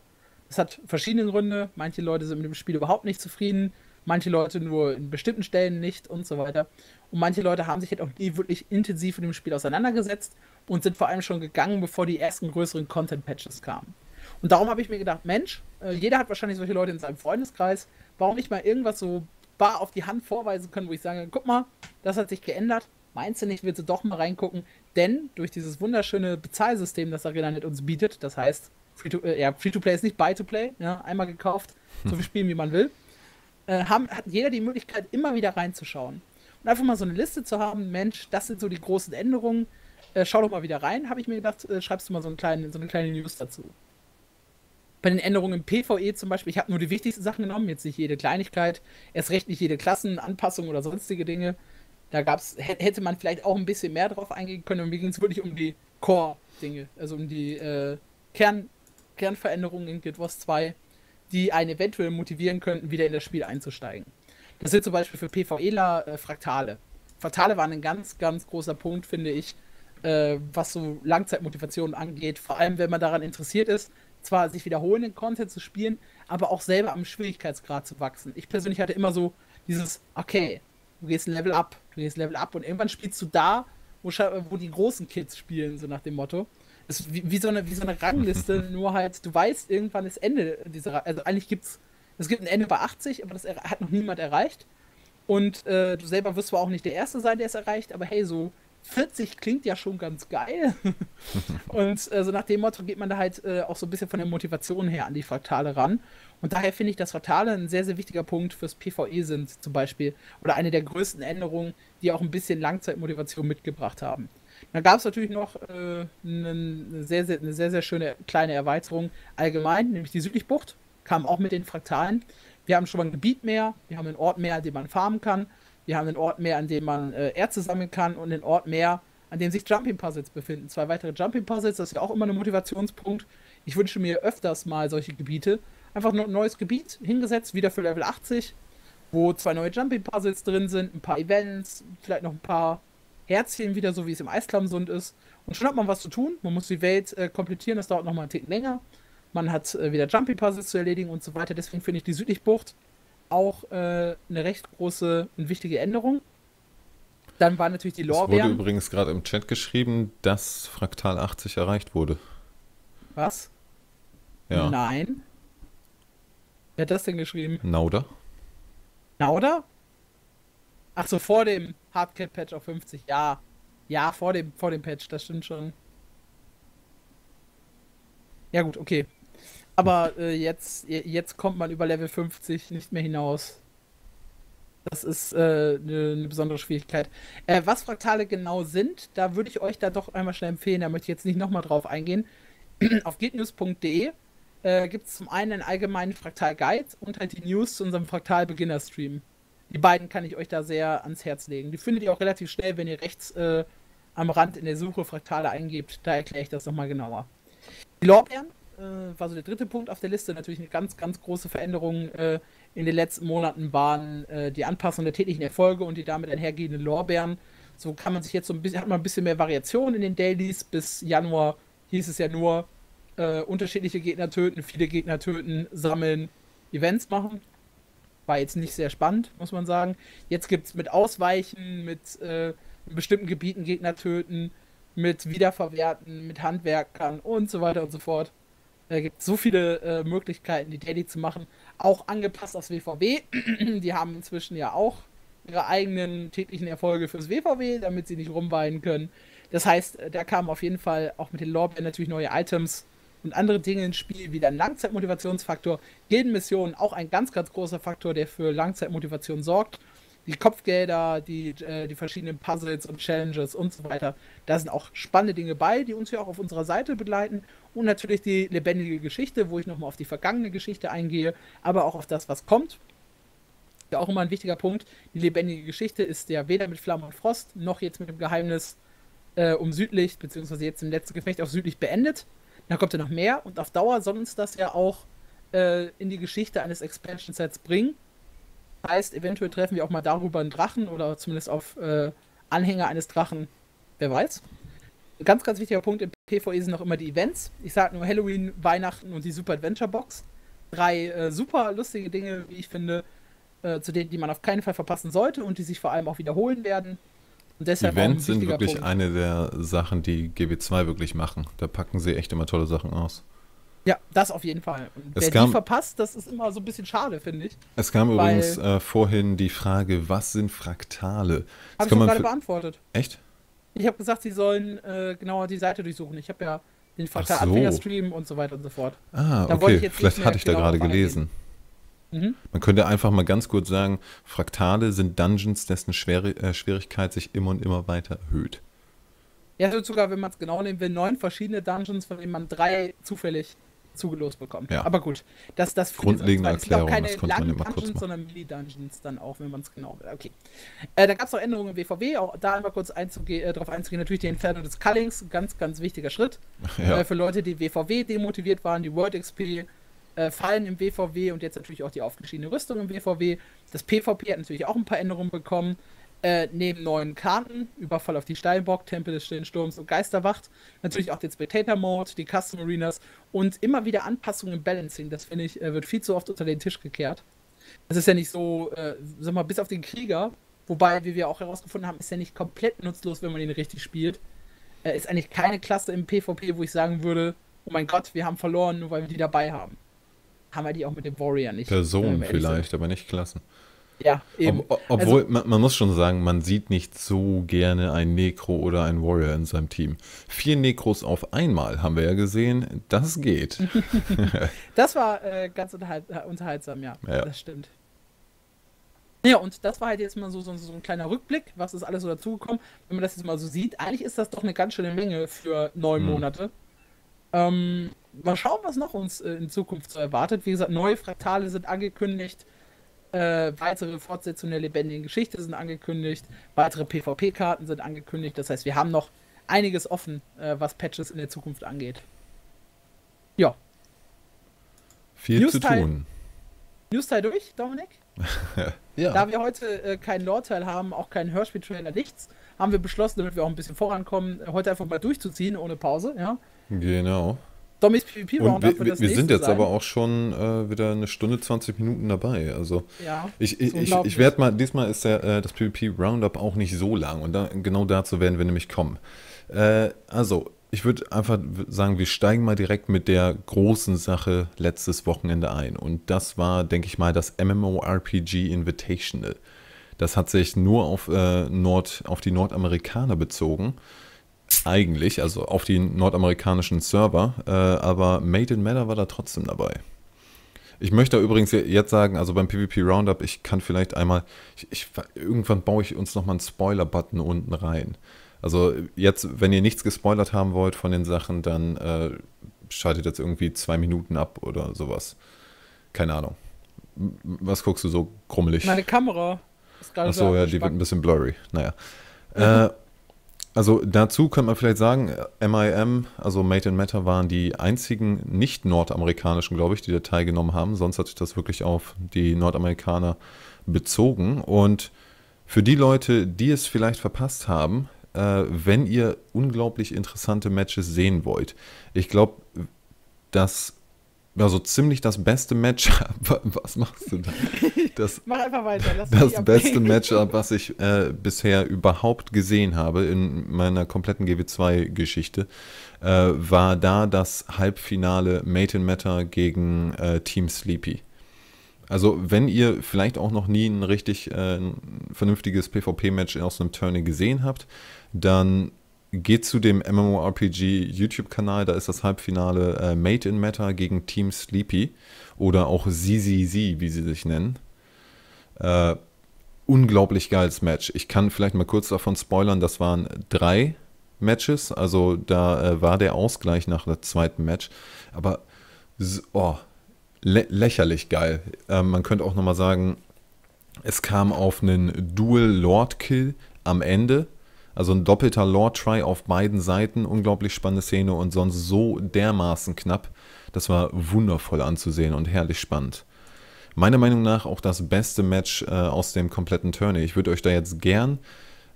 Das hat verschiedene Gründe. Manche Leute sind mit dem Spiel überhaupt nicht zufrieden. Manche Leute nur in bestimmten Stellen nicht und so weiter. Und manche Leute haben sich halt auch nie wirklich intensiv mit dem Spiel auseinandergesetzt und sind vor allem schon gegangen, bevor die ersten größeren Content-Patches kamen. Und darum habe ich mir gedacht, Mensch, äh, jeder hat wahrscheinlich solche Leute in seinem Freundeskreis. Warum nicht mal irgendwas so bar auf die Hand vorweisen können, wo ich sage, guck mal, das hat sich geändert. Meinst du nicht, willst du doch mal reingucken? Denn durch dieses wunderschöne Bezahlsystem, das ArenaNet uns bietet, das heißt, Free-to-Play äh, ja, Free ist nicht Buy-to-Play, ja, einmal gekauft, so viel spielen, wie man will, äh, haben, hat jeder die Möglichkeit, immer wieder reinzuschauen. Und einfach mal so eine Liste zu haben, Mensch, das sind so die großen Änderungen, äh, schau doch mal wieder rein, habe ich mir gedacht, äh, schreibst du mal so, einen kleinen, so eine kleine News dazu. Bei den Änderungen im PvE zum Beispiel, ich habe nur die wichtigsten Sachen genommen, jetzt nicht jede Kleinigkeit, erst recht nicht jede Klassenanpassung oder sonstige Dinge. Da gab's, hätte man vielleicht auch ein bisschen mehr drauf eingehen können. Und mir ging es wirklich um die Core-Dinge, also um die äh, Kern, Kernveränderungen in Guild Wars 2, die einen eventuell motivieren könnten, wieder in das Spiel einzusteigen. Das sind zum Beispiel für PvEler äh, Fraktale. Fraktale waren ein ganz, ganz großer Punkt, finde ich, äh, was so Langzeitmotivation angeht. Vor allem, wenn man daran interessiert ist, zwar sich wiederholenden Content zu spielen, aber auch selber am Schwierigkeitsgrad zu wachsen. Ich persönlich hatte immer so dieses, okay, du gehst ein Level up, du gehst Level up und irgendwann spielst du da, wo, wo die großen Kids spielen, so nach dem Motto. Das ist wie, wie, so eine, wie so eine Rangliste, *laughs* nur halt, du weißt, irgendwann ist Ende dieser, also eigentlich gibt's, es gibt ein Ende bei 80, aber das hat noch niemand erreicht. Und äh, du selber wirst zwar auch nicht der Erste sein, der es erreicht, aber hey, so 40 klingt ja schon ganz geil. *laughs* und äh, so nach dem Motto geht man da halt äh, auch so ein bisschen von der Motivation her an die Fraktale ran. Und daher finde ich, dass Fraktale ein sehr, sehr wichtiger Punkt fürs PvE sind, zum Beispiel. Oder eine der größten Änderungen, die auch ein bisschen Langzeitmotivation mitgebracht haben. Da gab es natürlich noch äh, eine, sehr, sehr, eine sehr, sehr schöne kleine Erweiterung allgemein, nämlich die Südlichbucht. Kam auch mit den Fraktalen. Wir haben schon mal ein Gebiet mehr, wir haben einen Ort mehr, an dem man farmen kann, wir haben einen Ort mehr, an dem man äh, Erze sammeln kann und einen Ort mehr, an dem sich Jumping Puzzles befinden. Zwei weitere Jumping Puzzles, das ist ja auch immer ein Motivationspunkt. Ich wünsche mir öfters mal solche Gebiete. Einfach ein neues Gebiet hingesetzt, wieder für Level 80, wo zwei neue Jumping Puzzles drin sind, ein paar Events, vielleicht noch ein paar Herzchen wieder, so wie es im Eisklamsund ist. Und schon hat man was zu tun. Man muss die Welt äh, komplettieren, das dauert nochmal einen Ticken länger. Man hat äh, wieder Jumping Puzzles zu erledigen und so weiter. Deswegen finde ich die Südlichbucht auch äh, eine recht große und wichtige Änderung. Dann war natürlich die Lorbeeren. Es wurde übrigens gerade im Chat geschrieben, dass Fraktal 80 erreicht wurde. Was? Ja. Nein. Wer hat das denn geschrieben? Nauda? Nauda? Ach so, vor dem Hardcat-Patch auf 50. Ja. Ja, vor dem, vor dem Patch, das stimmt schon. Ja gut, okay. Aber äh, jetzt, jetzt kommt man über Level 50 nicht mehr hinaus. Das ist eine äh, ne, ne besondere Schwierigkeit. Äh, was Fraktale genau sind, da würde ich euch da doch einmal schnell empfehlen. Da möchte ich jetzt nicht nochmal drauf eingehen. *clears throat* Auf gitnews.de äh, gibt es zum einen einen allgemeinen Fraktal-Guide und halt die News zu unserem Fraktal-Beginner-Stream. Die beiden kann ich euch da sehr ans Herz legen. Die findet ihr auch relativ schnell, wenn ihr rechts äh, am Rand in der Suche Fraktale eingebt. Da erkläre ich das nochmal genauer. Die Lorbeeren äh, war so der dritte Punkt auf der Liste. Natürlich eine ganz, ganz große Veränderung äh, in den letzten Monaten waren äh, die Anpassung der täglichen Erfolge und die damit einhergehenden Lorbeeren. So kann man sich jetzt so ein bisschen, hat man ein bisschen mehr Variation in den Dailies. Bis Januar hieß es ja nur, äh, unterschiedliche Gegner töten, viele Gegner töten, sammeln, Events machen. War jetzt nicht sehr spannend, muss man sagen. Jetzt gibt es mit Ausweichen, mit äh, bestimmten Gebieten Gegner töten, mit Wiederverwerten, mit Handwerkern und so weiter und so fort. Äh, gibt so viele äh, Möglichkeiten, die Daily zu machen. Auch angepasst aufs WVW. *clears throat* die haben inzwischen ja auch ihre eigenen täglichen Erfolge fürs WVW, damit sie nicht rumweinen können. Das heißt, äh, da kamen auf jeden Fall auch mit den Lorbeeren natürlich neue Items und andere Dinge ins Spiel, wie der Langzeitmotivationsfaktor. Gildenmissionen auch ein ganz, ganz großer Faktor, der für Langzeitmotivation sorgt die Kopfgelder, die, äh, die verschiedenen Puzzles und Challenges und so weiter. Da sind auch spannende Dinge bei, die uns hier auch auf unserer Seite begleiten. Und natürlich die lebendige Geschichte, wo ich nochmal auf die vergangene Geschichte eingehe, aber auch auf das, was kommt. Ja, auch immer ein wichtiger Punkt. Die lebendige Geschichte ist ja weder mit Flamme und Frost noch jetzt mit dem Geheimnis äh, um Südlicht, beziehungsweise jetzt im letzten Gefecht auf Südlicht beendet. Da kommt ja noch mehr und auf Dauer soll uns das ja auch äh, in die Geschichte eines Expansion Sets bringen Heißt, eventuell treffen wir auch mal darüber einen Drachen oder zumindest auf äh, Anhänger eines Drachen. Wer weiß. Ganz, ganz wichtiger Punkt im PvE sind noch immer die Events. Ich sage nur Halloween, Weihnachten und die Super Adventure Box. Drei äh, super lustige Dinge, wie ich finde, äh, zu denen, die man auf keinen Fall verpassen sollte und die sich vor allem auch wiederholen werden. Und deshalb Events sind wirklich Punkt. eine der Sachen, die GB2 wirklich machen. Da packen sie echt immer tolle Sachen aus. Ja, das auf jeden Fall. Und es wer kam, die verpasst, das ist immer so ein bisschen schade, finde ich. Es kam übrigens äh, vorhin die Frage, was sind Fraktale? Habe ich gerade beantwortet. Echt? Ich habe gesagt, sie sollen äh, genauer die Seite durchsuchen. Ich habe ja den Fraktal-Anfänger-Stream so. und so weiter und so fort. Ah, da okay. Vielleicht hatte ich da gerade gelesen. Mhm. Man könnte einfach mal ganz kurz sagen, Fraktale sind Dungeons, dessen Schwer äh, Schwierigkeit sich immer und immer weiter erhöht. Ja, sogar, wenn man es genau nehmen will, neun verschiedene Dungeons, von denen man drei zufällig zugelost bekommen. Ja. Aber gut, das, das Grundlegende Erklärung, das auch keine langen Dungeons, sondern Mini-Dungeons dann auch, wenn man es genau will. Okay. Äh, da gab es noch Änderungen im WVW, auch da einmal kurz einzuge äh, darauf einzugehen. Natürlich die Entfernung des Cullings, ganz, ganz wichtiger Schritt. Ja. Äh, für Leute, die WVW demotiviert waren, die World XP äh, fallen im WVW und jetzt natürlich auch die aufgeschiedene Rüstung im WVW. Das PvP hat natürlich auch ein paar Änderungen bekommen. Äh, neben neuen Karten, Überfall auf die Steinbock, Tempel des Stillen Sturms und Geisterwacht, natürlich auch den Spectator Mode, die Custom Arenas und immer wieder Anpassungen im Balancing. Das finde ich, äh, wird viel zu oft unter den Tisch gekehrt. Das ist ja nicht so, äh, sag mal, bis auf den Krieger, wobei, wie wir auch herausgefunden haben, ist ja nicht komplett nutzlos, wenn man ihn richtig spielt. Ist eigentlich keine Klasse im PvP, wo ich sagen würde, oh mein Gott, wir haben verloren, nur weil wir die dabei haben. Haben wir die auch mit dem Warrior nicht. Personen vielleicht, aber nicht Klassen. Ja, eben. Ob, obwohl, also, man, man, muss schon sagen, man sieht nicht so gerne ein Necro oder ein Warrior in seinem Team. Vier Necros auf einmal haben wir ja gesehen, das geht. *laughs* *laughs* das war äh, ganz unterhalt, unterhaltsam, ja. ja. Das stimmt. Ja, und das war halt jetzt mal so, so, so, ein kleiner Rückblick, was ist alles so dazugekommen. Wenn man das jetzt mal so sieht, eigentlich ist das doch eine ganz schöne Menge für neun hm. Monate. Ähm, mal schauen, was noch uns äh, in Zukunft so erwartet. Wie gesagt, neue Fraktale sind angekündigt. Äh, weitere Fortsetzungen der lebendigen Geschichte sind angekündigt. Weitere PvP-Karten sind angekündigt. Das heißt, wir haben noch einiges offen, äh, was Patches in der Zukunft angeht. Ja. Viel News zu tun. News-Teil durch, Dominik? *laughs* ja. Da wir heute äh, keinen Lore-Teil haben, auch keinen Hörspiel-Trailer, nichts, haben wir beschlossen, damit wir auch ein bisschen vorankommen, heute einfach mal durchzuziehen, ohne Pause, ja. Genau. Dommys PvP Roundup wir, wir sind jetzt sein. aber auch schon äh, wieder eine Stunde 20 Minuten dabei. Also ja, ich, ich, ich, ich werde mal, diesmal ist der, äh, das PvP Roundup auch nicht so lang und da, genau dazu werden wir nämlich kommen. Äh, also, ich würde einfach sagen, wir steigen mal direkt mit der großen Sache letztes Wochenende ein. Und das war, denke ich mal, das MMORPG Invitational. Das hat sich nur auf, äh, Nord, auf die Nordamerikaner bezogen eigentlich, also auf die nordamerikanischen Server, äh, aber Made in Matter war da trotzdem dabei. Ich möchte übrigens jetzt sagen, also beim PvP Roundup, ich kann vielleicht einmal, ich, ich, irgendwann baue ich uns nochmal einen Spoiler-Button unten rein. Also jetzt, wenn ihr nichts gespoilert haben wollt von den Sachen, dann äh, schaltet jetzt irgendwie zwei Minuten ab oder sowas. Keine Ahnung. Was guckst du so krummelig? Meine Kamera ist gerade Achso, so ja, die wird ein bisschen blurry. Naja. Mhm. *laughs* Äh, also dazu könnte man vielleicht sagen, MIM, also Made in Matter, waren die einzigen nicht-nordamerikanischen, glaube ich, die da teilgenommen haben. Sonst hat sich das wirklich auf die Nordamerikaner bezogen. Und für die Leute, die es vielleicht verpasst haben, äh, wenn ihr unglaublich interessante Matches sehen wollt, ich glaube, dass also ziemlich das beste Match. *laughs* Was machst du da? Das, *laughs* Mach einfach weiter. Lass das beste Matchup, was ich äh, bisher überhaupt gesehen habe in meiner kompletten GW2-Geschichte, äh, war da das Halbfinale Made in Matter gegen äh, Team Sleepy. Also, wenn ihr vielleicht auch noch nie ein richtig äh, ein vernünftiges PvP-Match aus einem Turnier gesehen habt, dann geht zu dem MMORPG YouTube-Kanal, da ist das Halbfinale äh, Made in Meta gegen Team Sleepy oder auch ZZZ, wie sie sich nennen. Äh, unglaublich geiles Match. Ich kann vielleicht mal kurz davon spoilern, das waren drei Matches, also da äh, war der Ausgleich nach dem zweiten Match, aber oh, lä lächerlich geil. Ähm, man könnte auch nochmal sagen, es kam auf einen Dual Lord Kill am Ende also ein doppelter Lore-Try auf beiden Seiten, unglaublich spannende Szene und sonst so dermaßen knapp. Das war wundervoll anzusehen und herrlich spannend. Meiner Meinung nach auch das beste Match äh, aus dem kompletten Tourney. Ich würde euch da jetzt gern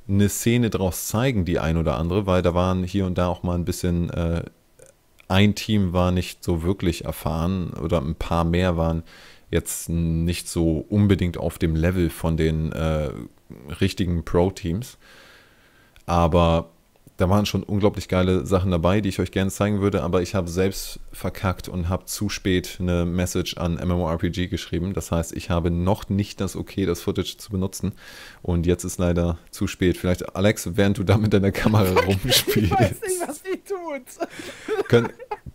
eine Szene draus zeigen, die ein oder andere, weil da waren hier und da auch mal ein bisschen, äh, ein Team war nicht so wirklich erfahren oder ein paar mehr waren jetzt nicht so unbedingt auf dem Level von den äh, richtigen Pro-Teams. Aber da waren schon unglaublich geile Sachen dabei, die ich euch gerne zeigen würde, aber ich habe selbst verkackt und habe zu spät eine Message an MMORPG geschrieben. Das heißt, ich habe noch nicht das Okay, das Footage zu benutzen. Und jetzt ist leider zu spät. Vielleicht, Alex, während du da mit deiner Kamera rumspielst. *laughs* Ich weiß nicht, was die tut. Könnt,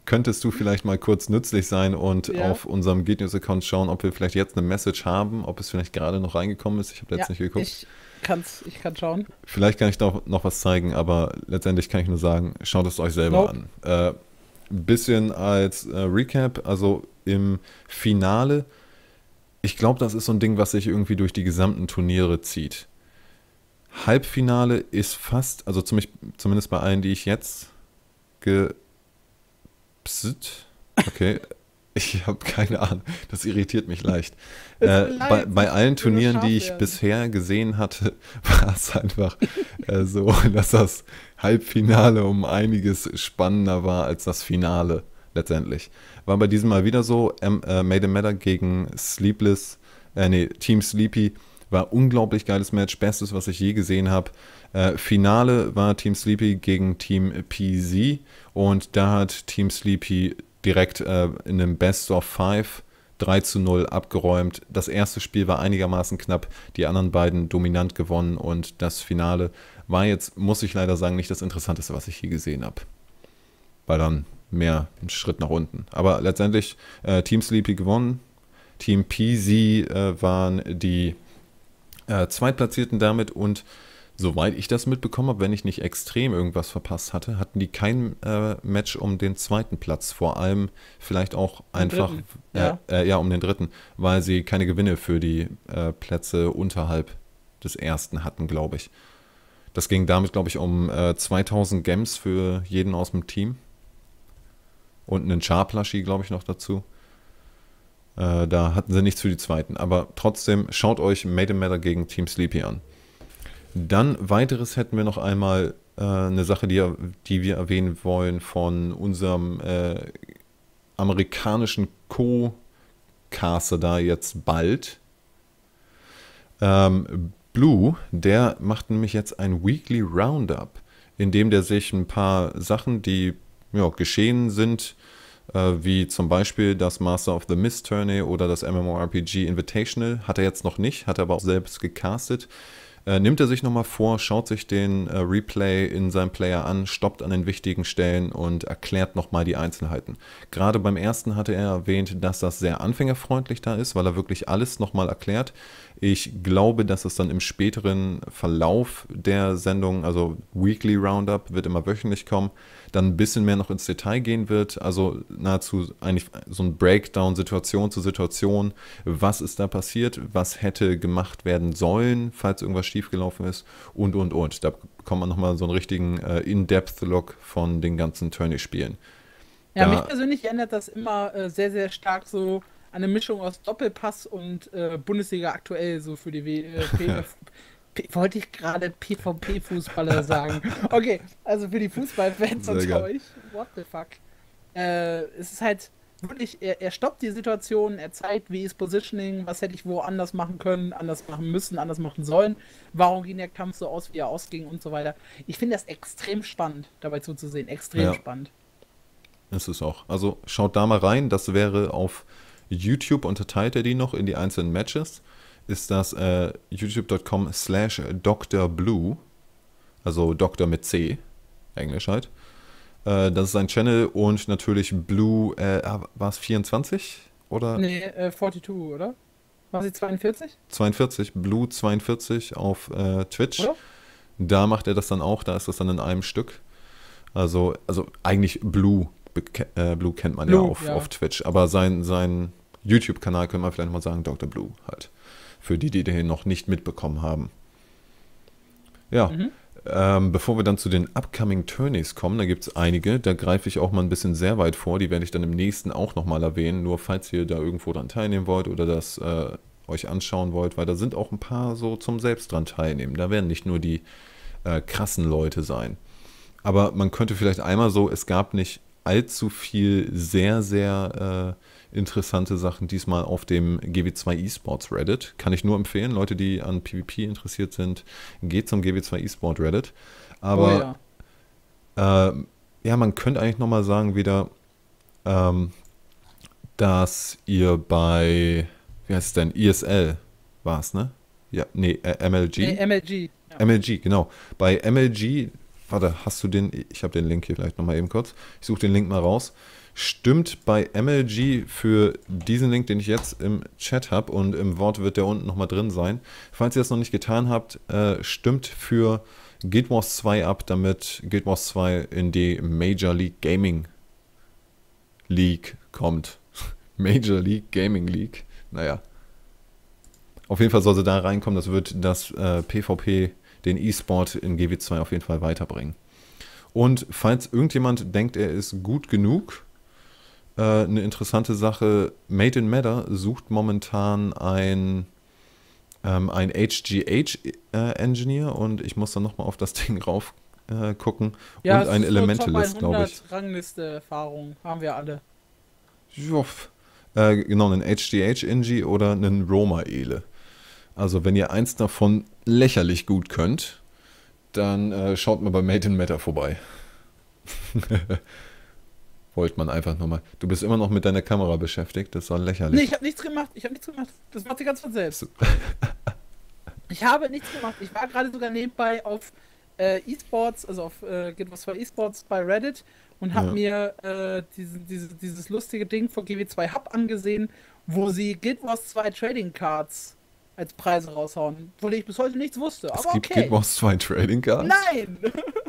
könntest du vielleicht mal kurz nützlich sein und ja. auf unserem Geek News Account schauen, ob wir vielleicht jetzt eine Message haben, ob es vielleicht gerade noch reingekommen ist. Ich habe letztens ja, nicht geguckt. Ich kann's, ich kann schauen. Vielleicht kann ich da noch was zeigen, aber letztendlich kann ich nur sagen, schaut es euch selber nope. an. Äh, ein bisschen als äh, Recap, also im Finale, ich glaube, das ist so ein Ding, was sich irgendwie durch die gesamten Turniere zieht. Halbfinale ist fast, also zumindest bei allen, die ich jetzt ge. Psst. Okay. Ich habe keine Ahnung. Das irritiert mich leicht. Äh, bei, bei, allen Turnieren, die ich werden. bisher gesehen hatte, *laughs* war es einfach äh, so, *laughs* dass das Halbfinale um einiges spannender war als das Finale letztendlich. War bei diesem Mal wieder so. Ähm, äh, Made in Matter gegen Sleepless, äh, nee, Team Sleepy war unglaublich geiles Match. Bestes, was ich je gesehen habe. Äh, Finale war Team Sleepy gegen Team PZ und da hat Team Sleepy direkt äh, in einem Best of Five 3 zu 0 abgeräumt. Das erste Spiel war einigermaßen knapp, die anderen beiden dominant gewonnen und das Finale war jetzt, muss ich leider sagen, nicht das Interessanteste, was ich hier gesehen habe. War dann mehr ein Schritt nach unten. Aber letztendlich äh, Team Sleepy gewonnen. Team PZ äh, waren die äh, Zweitplatzierten damit und soweit ich das mitbekommen habe, wenn ich nicht extrem irgendwas verpasst hatte, hatten die kein äh, Match um den zweiten Platz. Vor allem vielleicht auch einfach, ja. Äh, äh, ja. um den dritten, weil sie keine Gewinne für die äh, Plätze unterhalb des ersten hatten, glaube ich. Das ging damit, glaube ich, um äh, 2000 Gems für jeden aus dem Team. Und einen Char-Plushie, glaube ich, noch dazu. Äh, da hatten sie nichts für die zweiten. Aber trotzdem, schaut euch Made in Matter gegen Team Sleepy an. Dann weiteres hätten wir noch einmal äh, eine Sache, die, die wir erwähnen wollen von unserem äh, amerikanischen Co-Caster da jetzt bald. Ähm, Blue, der macht nämlich jetzt ein Weekly Roundup, in dem der sich ein paar Sachen, die ja, geschehen sind, äh, wie zum Beispiel das Master of the Mist Tourney oder das MMORPG Invitational, hat er jetzt noch nicht, hat er aber auch selbst gecastet. Äh, nimmt er sich nochmal vor, schaut sich den äh, Replay in seinem Player an, stoppt an den wichtigen Stellen und erklärt nochmal die Einzelheiten. Gerade beim ersten hatte er erwähnt, dass das sehr anfängerfreundlich da ist, weil er wirklich alles nochmal erklärt. Ich glaube, dass es dann im späteren Verlauf der Sendung, also Weekly Roundup, wird immer wöchentlich kommen, dann ein bisschen mehr noch ins Detail gehen wird. Also nahezu eigentlich so ein Breakdown Situation zu Situation. Was ist da passiert? Was hätte gemacht werden sollen, falls irgendwas schiefgelaufen ist? Und, und, und. Da bekommt man nochmal so einen richtigen äh, In-Depth-Look von den ganzen Tourney-Spielen. Ja, da, mich persönlich erinnert das immer äh, sehr, sehr stark so eine Mischung aus Doppelpass und äh, Bundesliga aktuell so für die w äh, *laughs* wollte ich gerade PvP-Fußballer sagen. *laughs* Okay, also für die Fußballfans unter euch, what the fuck. Äh, es ist halt wirklich, er, er, stoppt die Situation, er zeigt, wie ist Positioning, was hätte ich wo anders machen können, anders machen müssen, anders machen sollen, warum ging der Kampf so aus, wie er ausging und so weiter. Ich finde das extrem spannend, dabei zuzusehen, extrem ja. spannend. Ist es auch. Also schaut da mal rein, das wäre auf YouTube, unterteilt er die noch in die einzelnen Matches ist das äh, youtube.com slash Dr. Blue, also Doktor mit C, Englisch halt. Äh, das ist sein Channel und natürlich Blue, äh, war es 24 oder? Nee, äh, 42, oder? War sie 42? 42, Blue 42 auf äh, Twitch. Oder? Da macht er das dann auch, da ist das dann in einem Stück. Also, also eigentlich Blue, äh, Blue kennt man Blue, ja, auf, ja auf Twitch, aber sein, sein YouTube-Kanal können wir vielleicht mal sagen, Dr. Blue halt für die, die den noch nicht mitbekommen haben. Ja, mhm. ähm, bevor wir dann zu den upcoming Tourneys kommen, da gibt es einige, da greife ich auch mal ein bisschen sehr weit vor, die werde ich dann im nächsten auch nochmal erwähnen, nur falls ihr da irgendwo dran teilnehmen wollt oder das äh, euch anschauen wollt, weil da sind auch ein paar so zum Selbst dran teilnehmen. Da werden nicht nur die äh, krassen Leute sein. Aber man könnte vielleicht einmal so, es gab nicht allzu viel sehr, sehr äh, interessante Sachen diesmal auf dem GW2 Esports Reddit. Kann ich nur empfehlen, Leute, die an PvP interessiert sind, geht zum GW2 Esport Reddit. Aber oh, ja. Äh, ja. man könnte eigentlich nochmal sagen wieder, ähm, dass ihr bei, wie heißt es denn, ESL war es, ne? Ja, nee, äh, MLG. Nee, MLG. Ja. MLG, genau. Bei MLG, warte, hast du den, ich habe den Link hier vielleicht nochmal eben kurz. Ich suche den Link mal raus stimmt bei MLG für diesen Link, den ich jetzt im Chat habe und im Wort wird der unten nochmal drin sein. Falls ihr das noch nicht getan habt, äh, stimmt für Guild Wars 2 ab, damit Guild Wars 2 in die Major League Gaming League kommt. *laughs* Major League Gaming League. Naja. Auf jeden Fall soll sie da reinkommen. Das wird das äh, PvP, den E-Sport in GW2 auf jeden Fall weiterbringen. Und falls irgendjemand denkt, er ist gut genug, äh, eine interessante Sache. Made in Matter sucht momentan ein, ähm, ein HGH-Engineer äh, und ich muss dann nochmal auf das *laughs* Ding rauf äh, gucken. Ja, und ein Elementalist, glaube ich. Rangliste-Erfahrung haben wir alle. Joff. Äh, genau, einen HGH-Engie oder einen Roma-Ele. Also, wenn ihr eins davon lächerlich gut könnt, dann äh, schaut mal bei Made in Matter vorbei. *laughs* Wollte man einfach nochmal. Du bist immer noch mit deiner Kamera beschäftigt, das war lächerlich. Nee, ich habe nichts gemacht. Ich habe nichts gemacht. Das macht sie ganz von selbst. *laughs* ich habe nichts gemacht. Ich war gerade sogar nebenbei auf äh, E-Sports, also auf äh, was für E-Sports bei Reddit und habe ja. mir äh, diese, diese, dieses lustige Ding von GW2 Hub angesehen, wo sie Guild Wars 2 Trading Cards als Preise raushauen, von denen ich bis heute nichts wusste. Es aber gibt okay. Guild Wars 2 Trading Cards? Nein!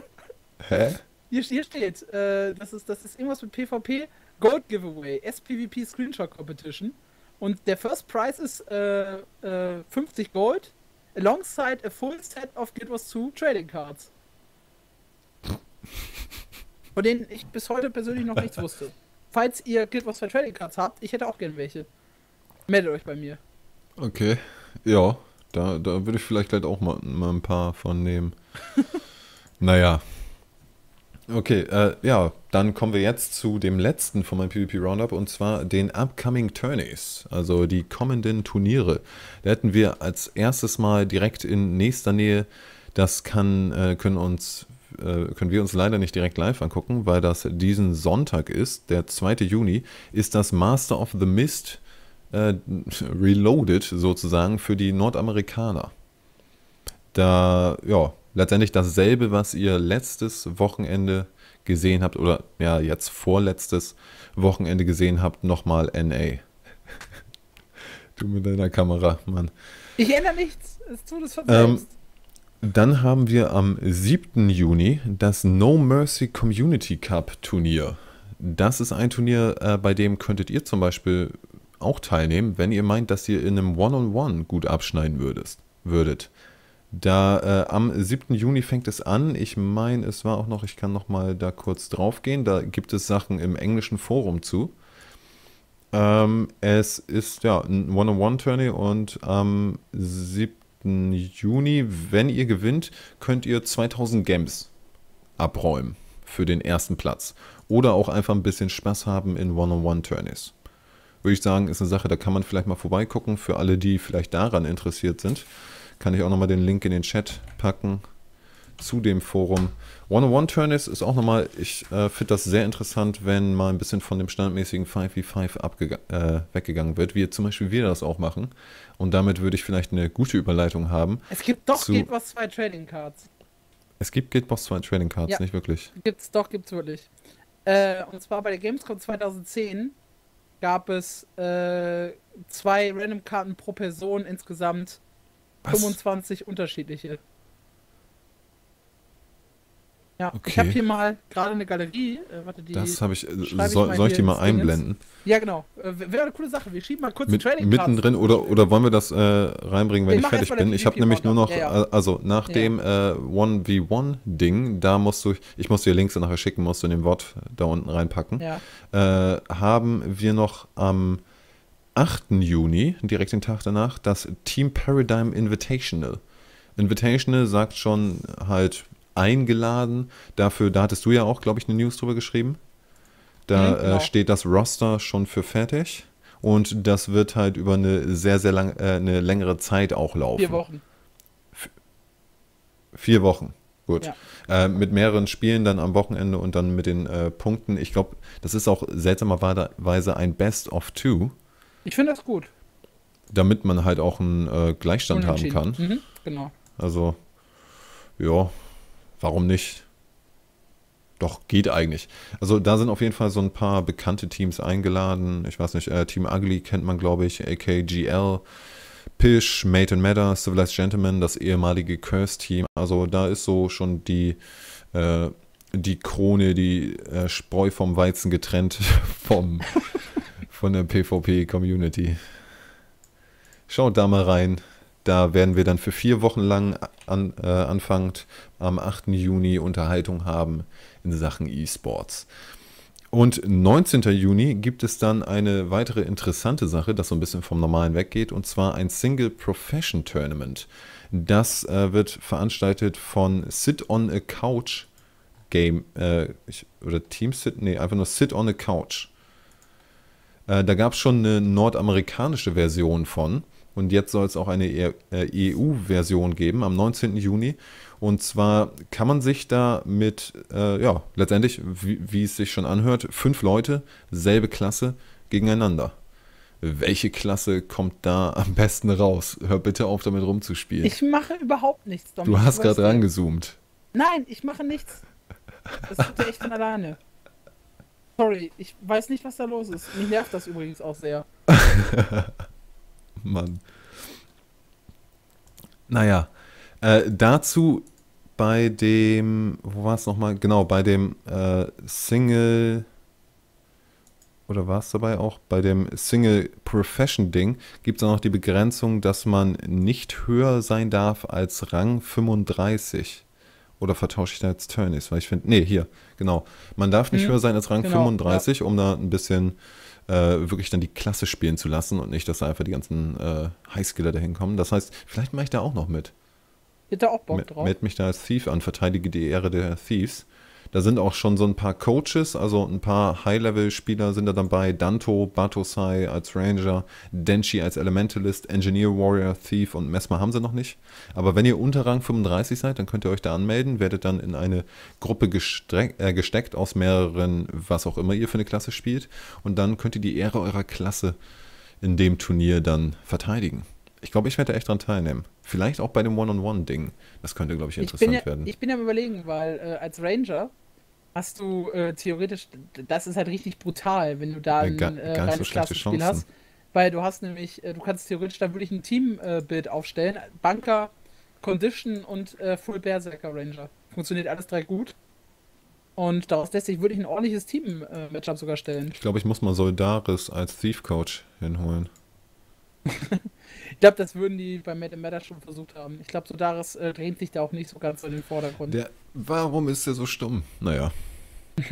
*laughs* Hä? Hier, hier steht, äh, das, ist, das ist irgendwas mit PvP. Gold Giveaway, SPVP Screenshot Competition. Und der First Prize ist äh, äh, 50 Gold, alongside a full set of Guild Wars 2 Trading Cards. Von denen ich bis heute persönlich noch nichts wusste. Falls ihr Guild Wars 2 Trading Cards habt, ich hätte auch gern welche. Meldet euch bei mir. Okay, ja, da, da würde ich vielleicht gleich auch mal, mal ein paar von nehmen. *laughs* naja. Okay, äh, ja, dann kommen wir jetzt zu dem letzten von meinem PvP Roundup und zwar den Upcoming Tourneys, also die kommenden Turniere. Da hätten wir als erstes mal direkt in nächster Nähe, das kann, äh, können uns äh, können wir uns leider nicht direkt live angucken, weil das diesen Sonntag ist, der 2. Juni, ist das Master of the Mist äh, Reloaded sozusagen für die Nordamerikaner. Da, ja, letztendlich dasselbe, was ihr letztes Wochenende gesehen habt, oder ja, jetzt vorletztes Wochenende gesehen habt, nochmal NA. *laughs* du mit deiner Kamera, Mann. Ich ändere nichts, es tut es von ähm, Dann haben wir am 7. Juni das No Mercy Community Cup Turnier. Das ist ein Turnier, äh, bei dem könntet ihr zum Beispiel auch teilnehmen, wenn ihr meint, dass ihr in einem One-on-One -on -One gut abschneiden würdest, würdet. Da äh, am 7. Juni fängt es an. Ich meine, es war auch noch, ich kann noch mal da kurz drauf gehen. Da gibt es Sachen im englischen Forum zu. Ähm, es ist ja ein One-on-One-Tourney und am 7. Juni, wenn ihr gewinnt, könnt ihr 2000 Games abräumen für den ersten Platz. Oder auch einfach ein bisschen Spaß haben in One-on-One-Tourneys würde ich sagen, ist eine Sache, da kann man vielleicht mal vorbeigucken. Für alle, die vielleicht daran interessiert sind, kann ich auch nochmal den Link in den Chat packen zu dem Forum. One-on-One-Turnies ist auch nochmal, ich äh, finde das sehr interessant, wenn mal ein bisschen von dem standardmäßigen 5v5 äh, weggegangen wird, wie zum Beispiel wir das auch machen. Und damit würde ich vielleicht eine gute Überleitung haben. Es gibt doch zu, Wars 2 Trading Cards. Es gibt Wars 2 Trading Cards, ja. nicht wirklich. Gibt's doch, gibt's wirklich. Äh, und zwar bei der Gamescom 2010 gab es äh, zwei Random-Karten pro Person, insgesamt Was? 25 unterschiedliche. Ja, okay. ich habe hier mal gerade eine Galerie. Äh, warte, die. Das habe ich. Äh, soll, ich, soll ich die mal einblenden? Ja, genau. Äh, Wäre eine coole Sache. Wir schieben mal kurz Mit, Trading Mittendrin oder, oder wollen wir das äh, reinbringen, wenn ich, ich fertig bin? Ich habe nämlich nur noch. Ja, ja. Also nach ja. dem 1v1-Ding, da musst du. Ich muss dir Links nachher schicken, musst du in dem Wort da unten reinpacken. Ja. haben wir noch am 8. Juni, direkt den Tag danach, das Team Paradigm Invitational. Invitational sagt schon halt eingeladen. Dafür, da hattest du ja auch, glaube ich, eine News drüber geschrieben. Da mhm, genau. äh, steht das Roster schon für fertig. Und das wird halt über eine sehr, sehr lang, äh, eine längere Zeit auch laufen. Vier Wochen. V vier Wochen. Gut. Ja. Äh, mit mehreren Spielen dann am Wochenende und dann mit den äh, Punkten. Ich glaube, das ist auch seltsamerweise ein Best of Two. Ich finde das gut. Damit man halt auch einen äh, Gleichstand haben kann. Mhm, genau. Also, ja, warum nicht? Doch, geht eigentlich. Also da sind auf jeden Fall so ein paar bekannte Teams eingeladen. Ich weiß nicht, äh, Team Ugly kennt man, glaube ich, AKGL, Pish, Mate and Matter, Civilized Gentlemen, das ehemalige Curse-Team. Also da ist so schon die, äh, die Krone, die äh, Spreu vom Weizen getrennt *laughs* vom, von der PvP-Community. Schaut da mal rein. Da werden wir dann für vier Wochen lang an, äh, anfangend am 8. Juni Unterhaltung haben in Sachen E-Sports. Und 19. Juni gibt es dann eine weitere interessante Sache, das so ein bisschen vom Normalen weggeht, und zwar ein Single Profession Tournament. Das äh, wird veranstaltet von Sit on a Couch Game, äh, oder Team Sit, nee, einfach nur Sit on a Couch. Äh, da gab es schon eine nordamerikanische Version von. Und jetzt soll es auch eine EU-Version e geben am 19. Juni. Und zwar kann man sich da mit, äh, ja, letztendlich, wie, wie, es sich schon anhört, fünf Leute, selbe Klasse, gegeneinander. Welche Klasse kommt da am besten raus? Hör bitte auf, damit rumzuspielen. Ich mache überhaupt nichts, Dominik. Du hast gerade rangezoomt. Nein, ich mache nichts. Das tut er echt von alleine. Sorry, ich weiß nicht, was da los ist. Mich nervt das übrigens auch sehr. *laughs* Mann. Naja, äh, dazu bei dem, wo war es nochmal? Genau, bei dem äh, Single oder war es dabei auch, bei dem Single Profession Ding gibt es auch noch die Begrenzung, dass man nicht höher sein darf als Rang 35. Oder vertausche ich da jetzt Turnies? Weil ich finde, nee, hier, genau. Man darf nicht Mhm. höher sein als Rang Genau, 35, um da ein bisschen äh, wirklich dann die Klasse spielen zu lassen und nicht, dass da einfach die ganzen äh, Highskiller dahin kommen. Das heißt, vielleicht mache ich da auch noch mit. Hätte auch Bock drauf. meld mich da als Thief an, verteidige die Ehre der Thieves. Da sind auch schon so ein paar Coaches, also ein paar High-Level-Spieler sind da dabei. Danto, Batosai als Ranger, Denshi als Elementalist, Engineer, Warrior, Thief und Mesmer haben sie noch nicht. Aber wenn ihr unter Rang 35 seid, dann könnt ihr euch da anmelden, werdet dann in eine Gruppe äh, gesteckt aus mehreren, was auch immer ihr für eine Klasse spielt. Und dann könnt ihr die Ehre eurer Klasse in dem Turnier dann verteidigen. Ich glaube, ich werde da echt dran teilnehmen. Vielleicht auch bei dem One-on-One-Ding. Das könnte, glaube ich, Ich interessant bin, ja, werden. ich bin ja am überlegen, weil äh, als Ranger hast du äh, theoretisch, das ist halt richtig brutal, wenn du da ein äh, gar so schlechte Chancen. hast. Weil du hast nämlich, äh, du kannst theoretisch dann wirklich ein Teambild aufstellen. Bunker, Condition und äh, Full Berserker Ranger. Funktioniert alles drei gut. Und daraus lässt sich wirklich ein ordentliches Team-Matchup sogar stellen. Ich glaube, ich muss mal Soldaris als Thief-Coach hinholen. *laughs* Ich glaube, das würden die bei Mad Matter schon versucht haben. Ich glaube, Sodaris äh, dreht sich da auch nicht so ganz in den Vordergrund. Der, warum ist der so stumm? Naja. *laughs*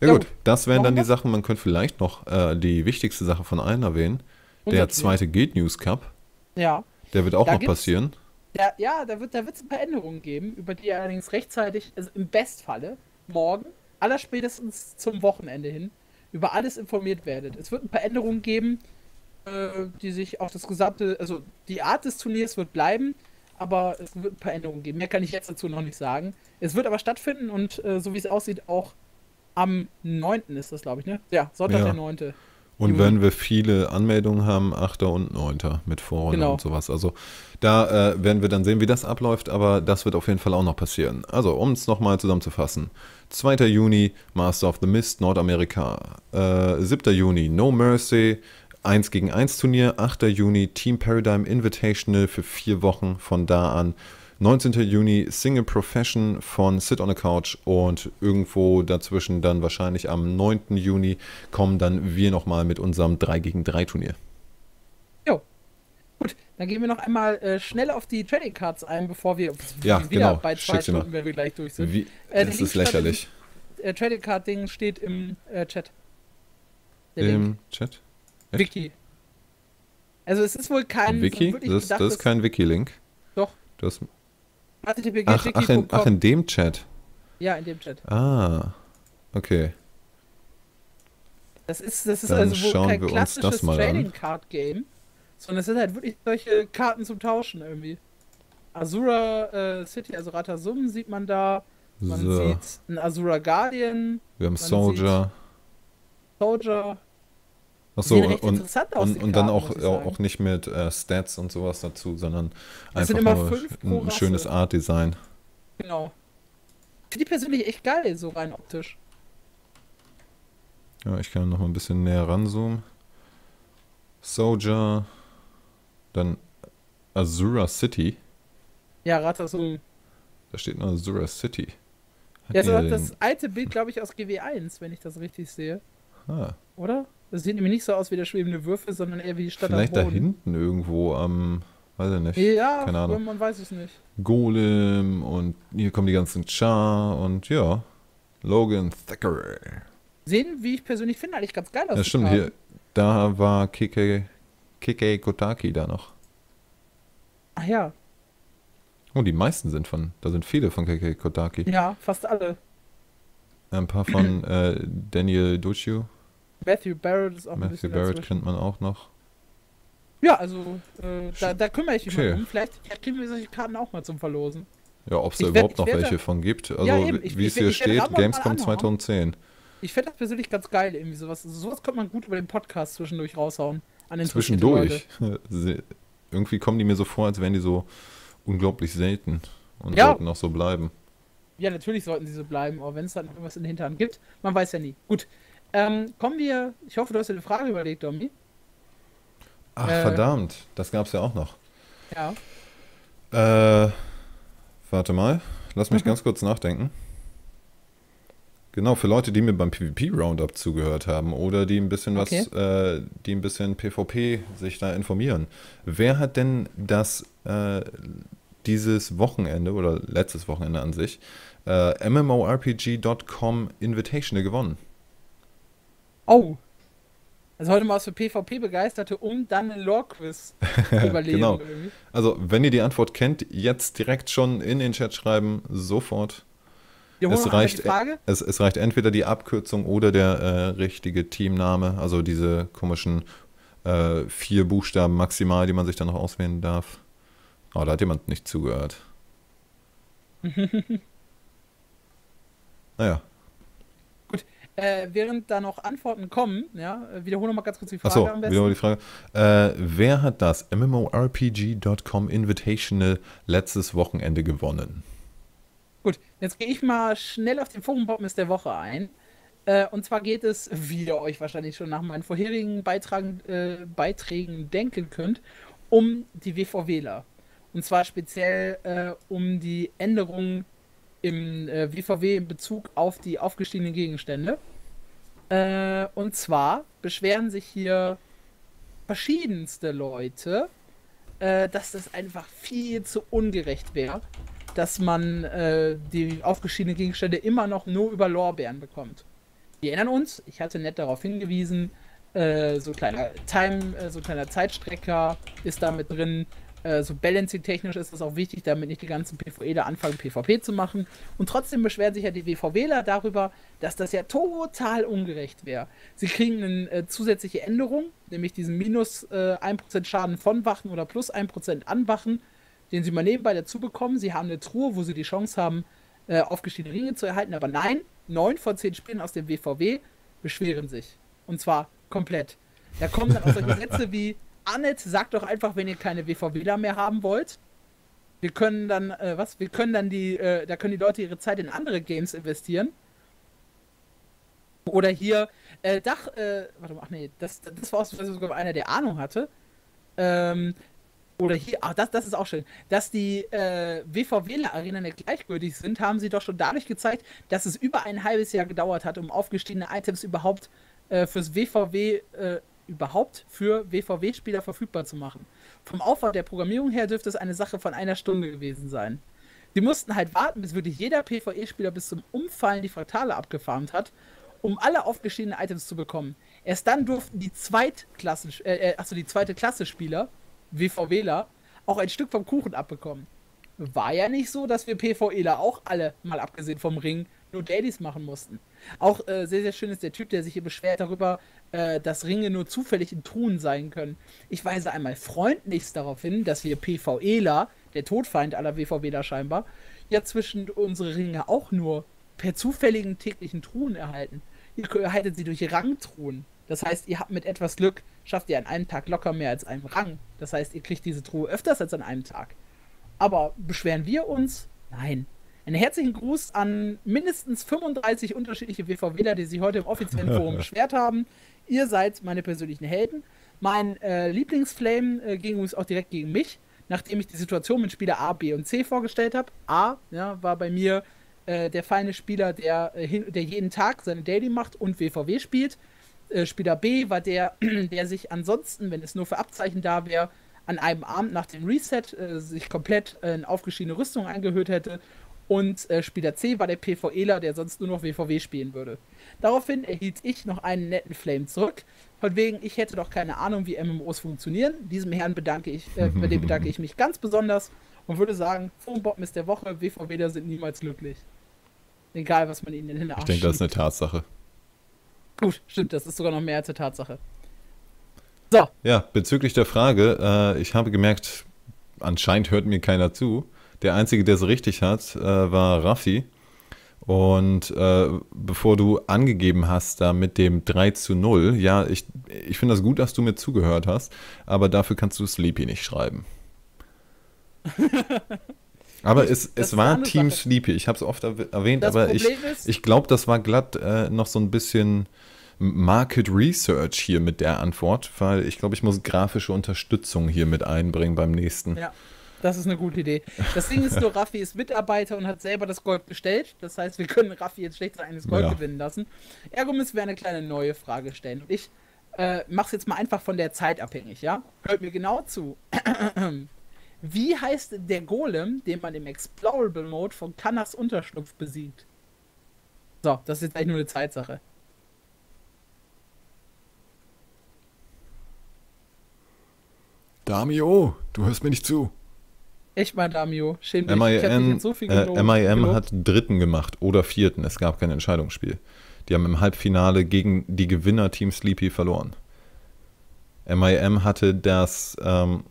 Ja Ja, gut, das wären dann die? Sachen. Man könnte vielleicht noch äh, die wichtigste Sache von allen erwähnen. Der zweite Guild News Cup. Ja. Der wird auch Da noch passieren. Ja, ja, da wird da wird's ein paar Änderungen geben, über die ihr allerdings rechtzeitig, also im Bestfalle, morgen, allerspätestens zum Wochenende hin, über alles informiert werdet. Es wird ein paar Änderungen geben, die sich auf das gesamte, also die Art des Turniers wird bleiben, aber es wird ein paar Änderungen geben. Mehr kann ich jetzt dazu noch nicht sagen. Es wird aber stattfinden und äh, so wie es aussieht, auch am 9. ist das, glaube ich, ne? Ja, Sonntag Ja. der 9. Und Juni. wenn wir viele Anmeldungen haben, 8. und 9. mit Vorrunde Genau. und sowas. Also da äh, werden wir dann sehen, wie das abläuft, aber das wird auf jeden Fall auch noch passieren. Also, um es nochmal zusammenzufassen. 2. Juni, Master of the Mist, Nordamerika. Äh, 7. Juni, No Mercy, 1 gegen 1 Turnier. 8. Juni, Team Paradigm Invitational für vier Wochen von da an. 19. Juni Single Profession von Sit on a Couch und irgendwo dazwischen dann wahrscheinlich am 9. Juni kommen dann wir nochmal mit unserem 3 gegen 3 Turnier. Jo. Gut, dann gehen wir noch einmal äh, schnell auf die Trading Cards ein, bevor wir Ja, wieder genau. bei zwei. Stunden, wenn wir gleich durch sind. Wie, Äh, das Link ist lächerlich. äh, Trading Card Ding steht im äh, Chat. Der Link. Im Chat? Wiki. Also es ist wohl kein Wiki? so Das, ist- das ist kein Wiki-Link. Doch. Du hast, http ach, ach, in, ach, in dem Chat. Ja, in dem Chat. Ah, okay. Das ist, das ist Dann also wohl kein klassisches. Trading Card Game, sondern es sind halt wirklich solche Karten zum Tauschen irgendwie. Azura äh, City, also Ratasum sieht man da. Man So, sieht einen Azura Guardian, wir haben Soldier. Soldier. Achso, und, interessant aus, und, die und dann auch, ich auch nicht mit äh, Stats und sowas dazu, sondern Das einfach nur ein, schönes. Art-Design. Genau. Ich finde die persönlich echt geil, so rein optisch. Ja, ich kann noch mal ein bisschen näher ranzoomen. Soldier, dann Azura City. Ja, Ratasum. Da steht nur Azura City. Hat Ja, so hat das alte Bild, glaube ich, aus GW1, wenn ich das richtig sehe. ah, Oder? Das sieht nämlich nicht so aus wie der schwebende Würfel, sondern eher wie die Stadt vielleicht da am Boden. hinten irgendwo am, weiß ich nicht, Ja, keine Ahnung. man weiß es nicht. Golem und hier kommen die ganzen Char und ja, Logan Thackeray. Sehen, wie ich persönlich finde, eigentlich ganz geil aus. Ja, stimmt, hier, da war Kike, Kike Kotaki da noch. Ach ja, Oh, die meisten sind von, da sind viele von Kike Kotaki. ja, fast alle. Ein paar von äh, Daniel Duccio, Matthew Barrett ist auch ein Matthew bisschen Barrett dazwischen. kennt man auch noch. Ja, also äh, da, da kümmere ich mich Okay. mal um. Vielleicht, vielleicht kriegen wir solche Karten auch mal zum Verlosen. Ja, ob es da überhaupt noch welche da- von gibt. Also, Ja, eben. Ich- wie ich es hier steht, Gamescom anhauen. 2010. Ich fände das persönlich ganz geil, irgendwie sowas. Sowas könnte man gut über den Podcast zwischendurch raushauen. Zwischendurch. *laughs* Irgendwie kommen die mir so vor, als wären die so unglaublich selten und Ja. sollten auch so bleiben. Ja, natürlich sollten sie so bleiben, aber wenn es dann irgendwas in den Hintern gibt, man weiß ja nie. Gut. Ähm, kommen wir, ich hoffe, du hast dir eine Frage überlegt, Domi. Ach, Äh. verdammt, das gab's ja auch noch. Ja. Äh, warte mal, lass mich Mhm. ganz kurz nachdenken. Genau, für Leute, die mir beim PvP-Roundup zugehört haben oder die ein bisschen Okay. was, äh, die ein bisschen PvP sich da informieren. Wer hat denn das äh, dieses Wochenende oder letztes Wochenende an sich äh, MMORPG.com Invitational gewonnen? Oh. Also heute mal was für PvP-Begeisterte, um dann ein Lore-Quiz *laughs* zu überleben. Genau. irgendwie. Also, wenn ihr die Antwort kennt, jetzt direkt schon in den Chat schreiben, sofort. Es reicht, die Frage. es, es reicht entweder die Abkürzung oder der äh, richtige Teamname, also diese komischen äh, vier Buchstaben maximal, die man sich dann noch auswählen darf. Oh, da hat jemand nicht zugehört. *laughs* naja. Äh, während da noch Antworten kommen, ja, äh, wiederhole mal ganz kurz die Frage Achso, am besten. wiederhole die Frage. Äh, wer hat das MMORPG.com Invitational letztes Wochenende gewonnen? Gut, jetzt gehe ich mal schnell auf den Forenbomben der Woche ein. Äh, und zwar geht es, wie ihr euch wahrscheinlich schon nach meinen vorherigen Beitragen, äh, Beiträgen denken könnt, um die WVWler. Und zwar speziell äh, um die Änderungen im äh, WVW in Bezug auf die aufgestiegenen Gegenstände. Äh, und zwar beschweren sich hier verschiedenste Leute, äh, dass das einfach viel zu ungerecht wäre, dass man äh, die aufgeschiedenen Gegenstände immer noch nur über Lorbeeren bekommt. Wir erinnern uns, ich hatte nett darauf hingewiesen, äh, so kleiner Time, äh, so kleiner Zeitstrecker ist da mit drin. Äh, so balancing-technisch ist das auch wichtig, damit nicht die ganzen PvEler anfangen, PvP zu machen. Und trotzdem beschweren sich ja die WVWler darüber, dass das ja total ungerecht wäre. Sie kriegen eine äh, zusätzliche Änderung, nämlich diesen minus äh, 1% Schaden von Wachen oder plus 1% an Wachen, den sie mal nebenbei dazu bekommen. Sie haben eine Truhe, wo sie die Chance haben, äh, aufgestiegene Ringe zu erhalten. Aber nein, 9 von 10 Spielen aus dem WVW beschweren sich. Und zwar komplett. Da kommen dann auch solche Sätze wie, Annette, sagt doch einfach, wenn ihr keine WVWler mehr haben wollt. Wir können dann, äh, was? Wir können dann die, äh, da können die Leute ihre Zeit in andere Games investieren. Oder hier, äh, Dach, äh, warte mal, ach nee, das, das war ausnahmsweise sogar einer, der Ahnung hatte. Ähm, oder hier, ach, das, das ist auch schön. Dass die äh, WVW-Arenen nicht gleichgültig sind, haben sie doch schon dadurch gezeigt, dass es über ein halbes Jahr gedauert hat, um aufgestiegene Items überhaupt äh, fürs WVW, äh, überhaupt für WVW-Spieler verfügbar zu machen. Vom Aufwand der Programmierung her dürfte es eine Sache von einer Stunde gewesen sein. Sie mussten halt warten, bis wirklich jeder PvE-Spieler bis zum Umfallen die Fraktale abgefarmt hat, um alle aufgestiegenen Items zu bekommen. Erst dann durften die Zweitklassen, äh, äh, achso, die zweite Klasse Spieler, WVWler, auch ein Stück vom Kuchen abbekommen. War ja nicht so, dass wir PvEler auch alle, mal abgesehen vom Ring, nur Dailies machen mussten. Auch äh, sehr, sehr schön ist der Typ, der sich hier beschwert darüber, äh, dass Ringe nur zufällig in Truhen sein können. Ich weise einmal freundlichst darauf hin, dass wir PvEler, der Todfeind aller WVWler scheinbar, ja zwischen unsere Ringe auch nur per zufälligen täglichen Truhen erhalten. Ihr erhaltet sie durch Rangtruhen. Das heißt, ihr habt mit etwas Glück, schafft ihr an einem Tag locker mehr als einen Rang. Das heißt, ihr kriegt diese Truhe öfters als an einem Tag. Aber beschweren wir uns? Nein. Einen herzlichen Gruß an mindestens 35 unterschiedliche WVWler, die sich heute im offiziellen Forum *laughs* beschwert haben. Ihr seid meine persönlichen Helden. Mein äh, Lieblingsflame äh, ging übrigens auch direkt gegen mich, nachdem ich die Situation mit Spieler A, B und C vorgestellt habe. A ja, war bei mir äh, der feine Spieler, der, äh, der jeden Tag seine Daily macht und WVW spielt. Äh, Spieler B war der, *clears throat* der sich ansonsten, wenn es nur für Abzeichen da wäre, an einem Abend nach dem Reset äh, sich komplett äh, in aufgeschiedene Rüstung eingehüllt hätte. Und äh, Spieler C war der PvEler, der sonst nur noch WVW spielen würde. Daraufhin erhielt ich noch einen netten Flame zurück. Von wegen, ich hätte doch keine Ahnung, wie MMOs funktionieren. Diesem Herrn bedanke ich, äh, bei dem bedanke ich mich ganz besonders und würde sagen, Foambomben ist der Woche, WVWler sind niemals glücklich. Egal, was man ihnen in den Arsch Ich denke, das ist eine. Tatsache. Gut, stimmt, das ist sogar noch mehr als eine Tatsache. So, Ja, bezüglich der Frage, äh, ich habe gemerkt, anscheinend hört mir keiner zu. Der Einzige, der es richtig hat, äh, war Raffi. Und äh, bevor du angegeben hast, da mit dem 3 zu 0, ja, ich, ich finde das gut, dass du mir zugehört hast, aber dafür kannst du Sleepy nicht schreiben. *laughs* aber es, es war Team Sache. Sleepy, ich habe es oft erw- erwähnt, das aber ich, Problem ist, ich glaube, das war glatt äh, noch so ein bisschen Market Research hier mit der Antwort, weil ich glaube, ich muss grafische Unterstützung hier mit einbringen beim nächsten. Ja. Das ist eine gute Idee. Das Ding ist nur, *laughs* Raffi ist Mitarbeiter und hat selber das Gold bestellt. Das heißt, wir können Raffi jetzt schlecht eines Gold Ja. gewinnen lassen. Ergo müssen wir eine kleine neue Frage stellen. Und ich äh, mach's jetzt mal einfach von der Zeit abhängig, ja? Hört mir genau zu. *clears throat* Wie heißt der Golem, den man im Explorable Mode von Kannas Unterschlupf besiegt? So, das ist jetzt eigentlich nur eine Zeitsache. Damio, du hörst mir nicht zu. Echt mal, Damio. Schäm dich. MIM, so viel äh, gelobt- MIM gelobt. hat dritten gemacht oder vierten. Es gab kein Entscheidungsspiel. Die haben im Halbfinale gegen die Gewinner Team Sleepy verloren. MIM hatte das, ähm,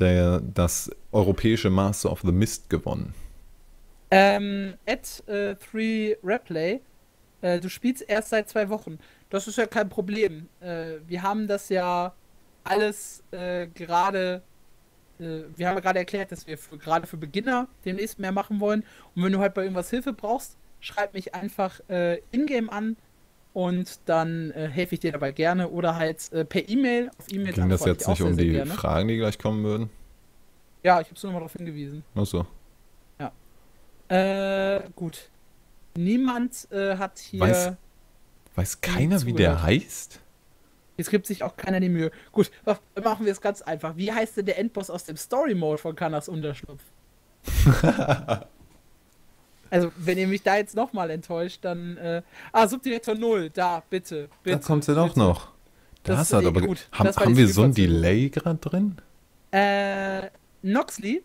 der, das europäische Master of the Mist gewonnen. Ähm, at 3 Replay, äh, du spielst erst seit zwei Wochen. Das ist ja kein Problem. Äh, wir haben das ja alles äh, gerade. Äh, wir haben ja gerade erklärt, dass wir für, gerade für Beginner demnächst mehr machen wollen. Und wenn du halt bei irgendwas Hilfe brauchst, schreib mich einfach äh, in-game an und dann äh, helfe ich dir dabei gerne. Oder halt äh, per E-Mail. Auf E-Mail Ging das jetzt nicht sehr, um die gerne. Fragen, die gleich kommen würden? Ja, ich habe nur mal darauf hingewiesen. Achso. Äh, gut. Niemand äh, hat hier. Weiß- Weiß keiner, wie der heißt? Jetzt gibt sich auch keiner die Mühe. Gut, machen wir es ganz einfach. Wie heißt denn der Endboss aus dem Story Mode von Kanas Unterschlupf? *laughs* also, wenn ihr mich da jetzt nochmal enttäuscht, dann. Äh, ah, Subdirektor 0, da, bitte. bitte Da kommt sie doch bitte. noch. Das Das ist hat eh aber. gut. Haben, haben wir so ein. Delay gerade drin? Äh, Noxley.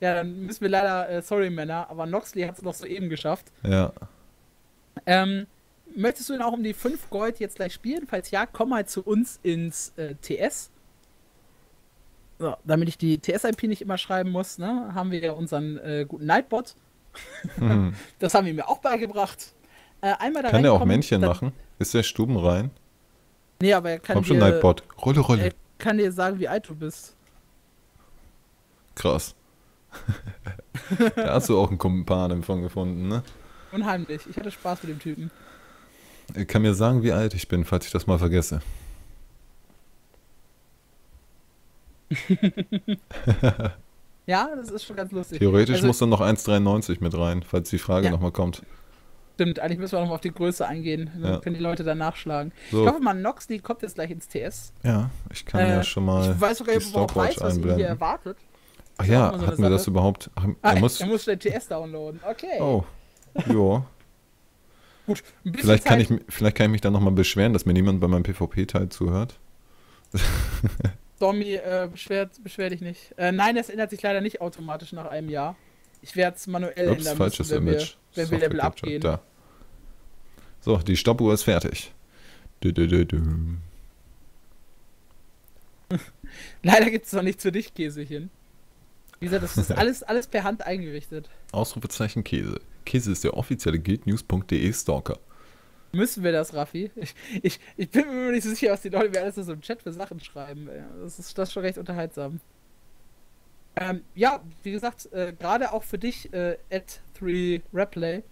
Ja, dann müssen wir leider, äh, sorry Männer, aber Noxley hat es noch soeben geschafft. Ja. Ähm, möchtest du denn auch um die 5 Gold jetzt gleich spielen? Falls ja, komm mal zu uns ins äh, TS. So, damit ich die TS-IP nicht immer schreiben muss, ne, haben wir ja unseren äh, guten Nightbot. Hm. *laughs* Das haben wir mir auch beigebracht. Äh, einmal da Kann der auch Männchen dann- machen? Ist der stubenrein? Nee, aber er kann, Komm schon, dir, Nightbot. Rolle, Rolle. er kann dir sagen, wie alt du bist. Krass. *laughs* da hast du auch einen Kumpan von gefunden, ne? Unheimlich. Ich hatte Spaß mit dem Typen. Er kann mir sagen, wie alt ich bin, falls ich das mal vergesse. *laughs* Ja, das ist schon ganz lustig. Theoretisch Also- muss dann noch 1,93 mit rein, falls die Frage Ja. nochmal kommt. Stimmt, eigentlich müssen wir noch mal auf die Größe eingehen. Dann Ja. können die Leute dann nachschlagen. So. Ich hoffe mal, Noxley kommt jetzt gleich ins TS. Ja, ich kann Äh, ja schon mal ich weiß sogar, die er überhaupt weiß, was ihn hier erwartet. Ach ja, so hatten wir das überhaupt? Ach, Ah, er muss. er muss schnell TS downloaden. Okay. Oh. Ja. Gut. Ein bisschen Vielleicht kann, Zeit- ich, vielleicht kann ich mich dann nochmal beschweren, dass mir niemand bei meinem PvP-Teil zuhört. *laughs* Stormy, äh, beschwer, beschwer dich nicht. Äh, nein, das ändert sich leider nicht automatisch nach einem Jahr. Ich werde es manuell Ups, ändern falsches müssen, wenn Image. wir, wenn wir Level abgehen. Da. So, die Stoppuhr ist fertig. Dü, dü, dü. *laughs* Leider gibt es noch nichts für dich, Käsechen. Wie gesagt, das ist alles, alles per Hand eingerichtet. Ausrufezeichen Käse. Käse ist der offizielle guildnews.de Stalker. Müssen wir das, Raffi? Ich, ich, ich bin mir nicht so sicher, was die Leute mir alles so im Chat für Sachen schreiben. Das ist, das ist schon recht unterhaltsam. Ähm, ja, wie gesagt, äh, gerade auch für dich, äh, at 3 Replay,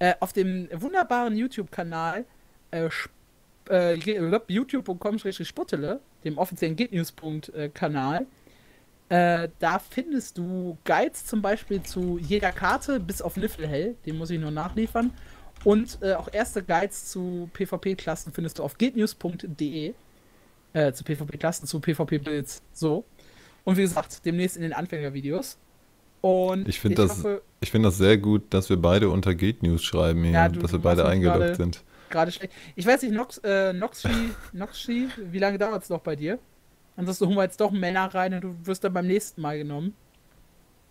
äh, auf dem wunderbaren YouTube-Kanal äh, äh, youtube.com-sputtele, dem offiziellen Gitnews.kanal, äh, da findest du Guides zum Beispiel zu jeder Karte, bis auf Niflhell, den muss ich nur nachliefern. Und äh, auch erste Guides zu PvP-Klassen findest du auf guildnews.de. Äh, zu PvP-Klassen, zu PvP-Builds. So. Und wie gesagt, demnächst in den Anfängervideos. Und Ich finde das- hoffe, Ich finde das sehr gut, dass wir beide unter Guild News schreiben hier, Ja, du- dass wir beide eingeloggt gerade- sind. gerade schlecht. Ich weiß nicht, Nox, äh, Noxshi, Noxshi, wie lange dauert es noch bei dir? Ansonsten holen wir jetzt doch Männer rein und du wirst dann beim nächsten Mal genommen.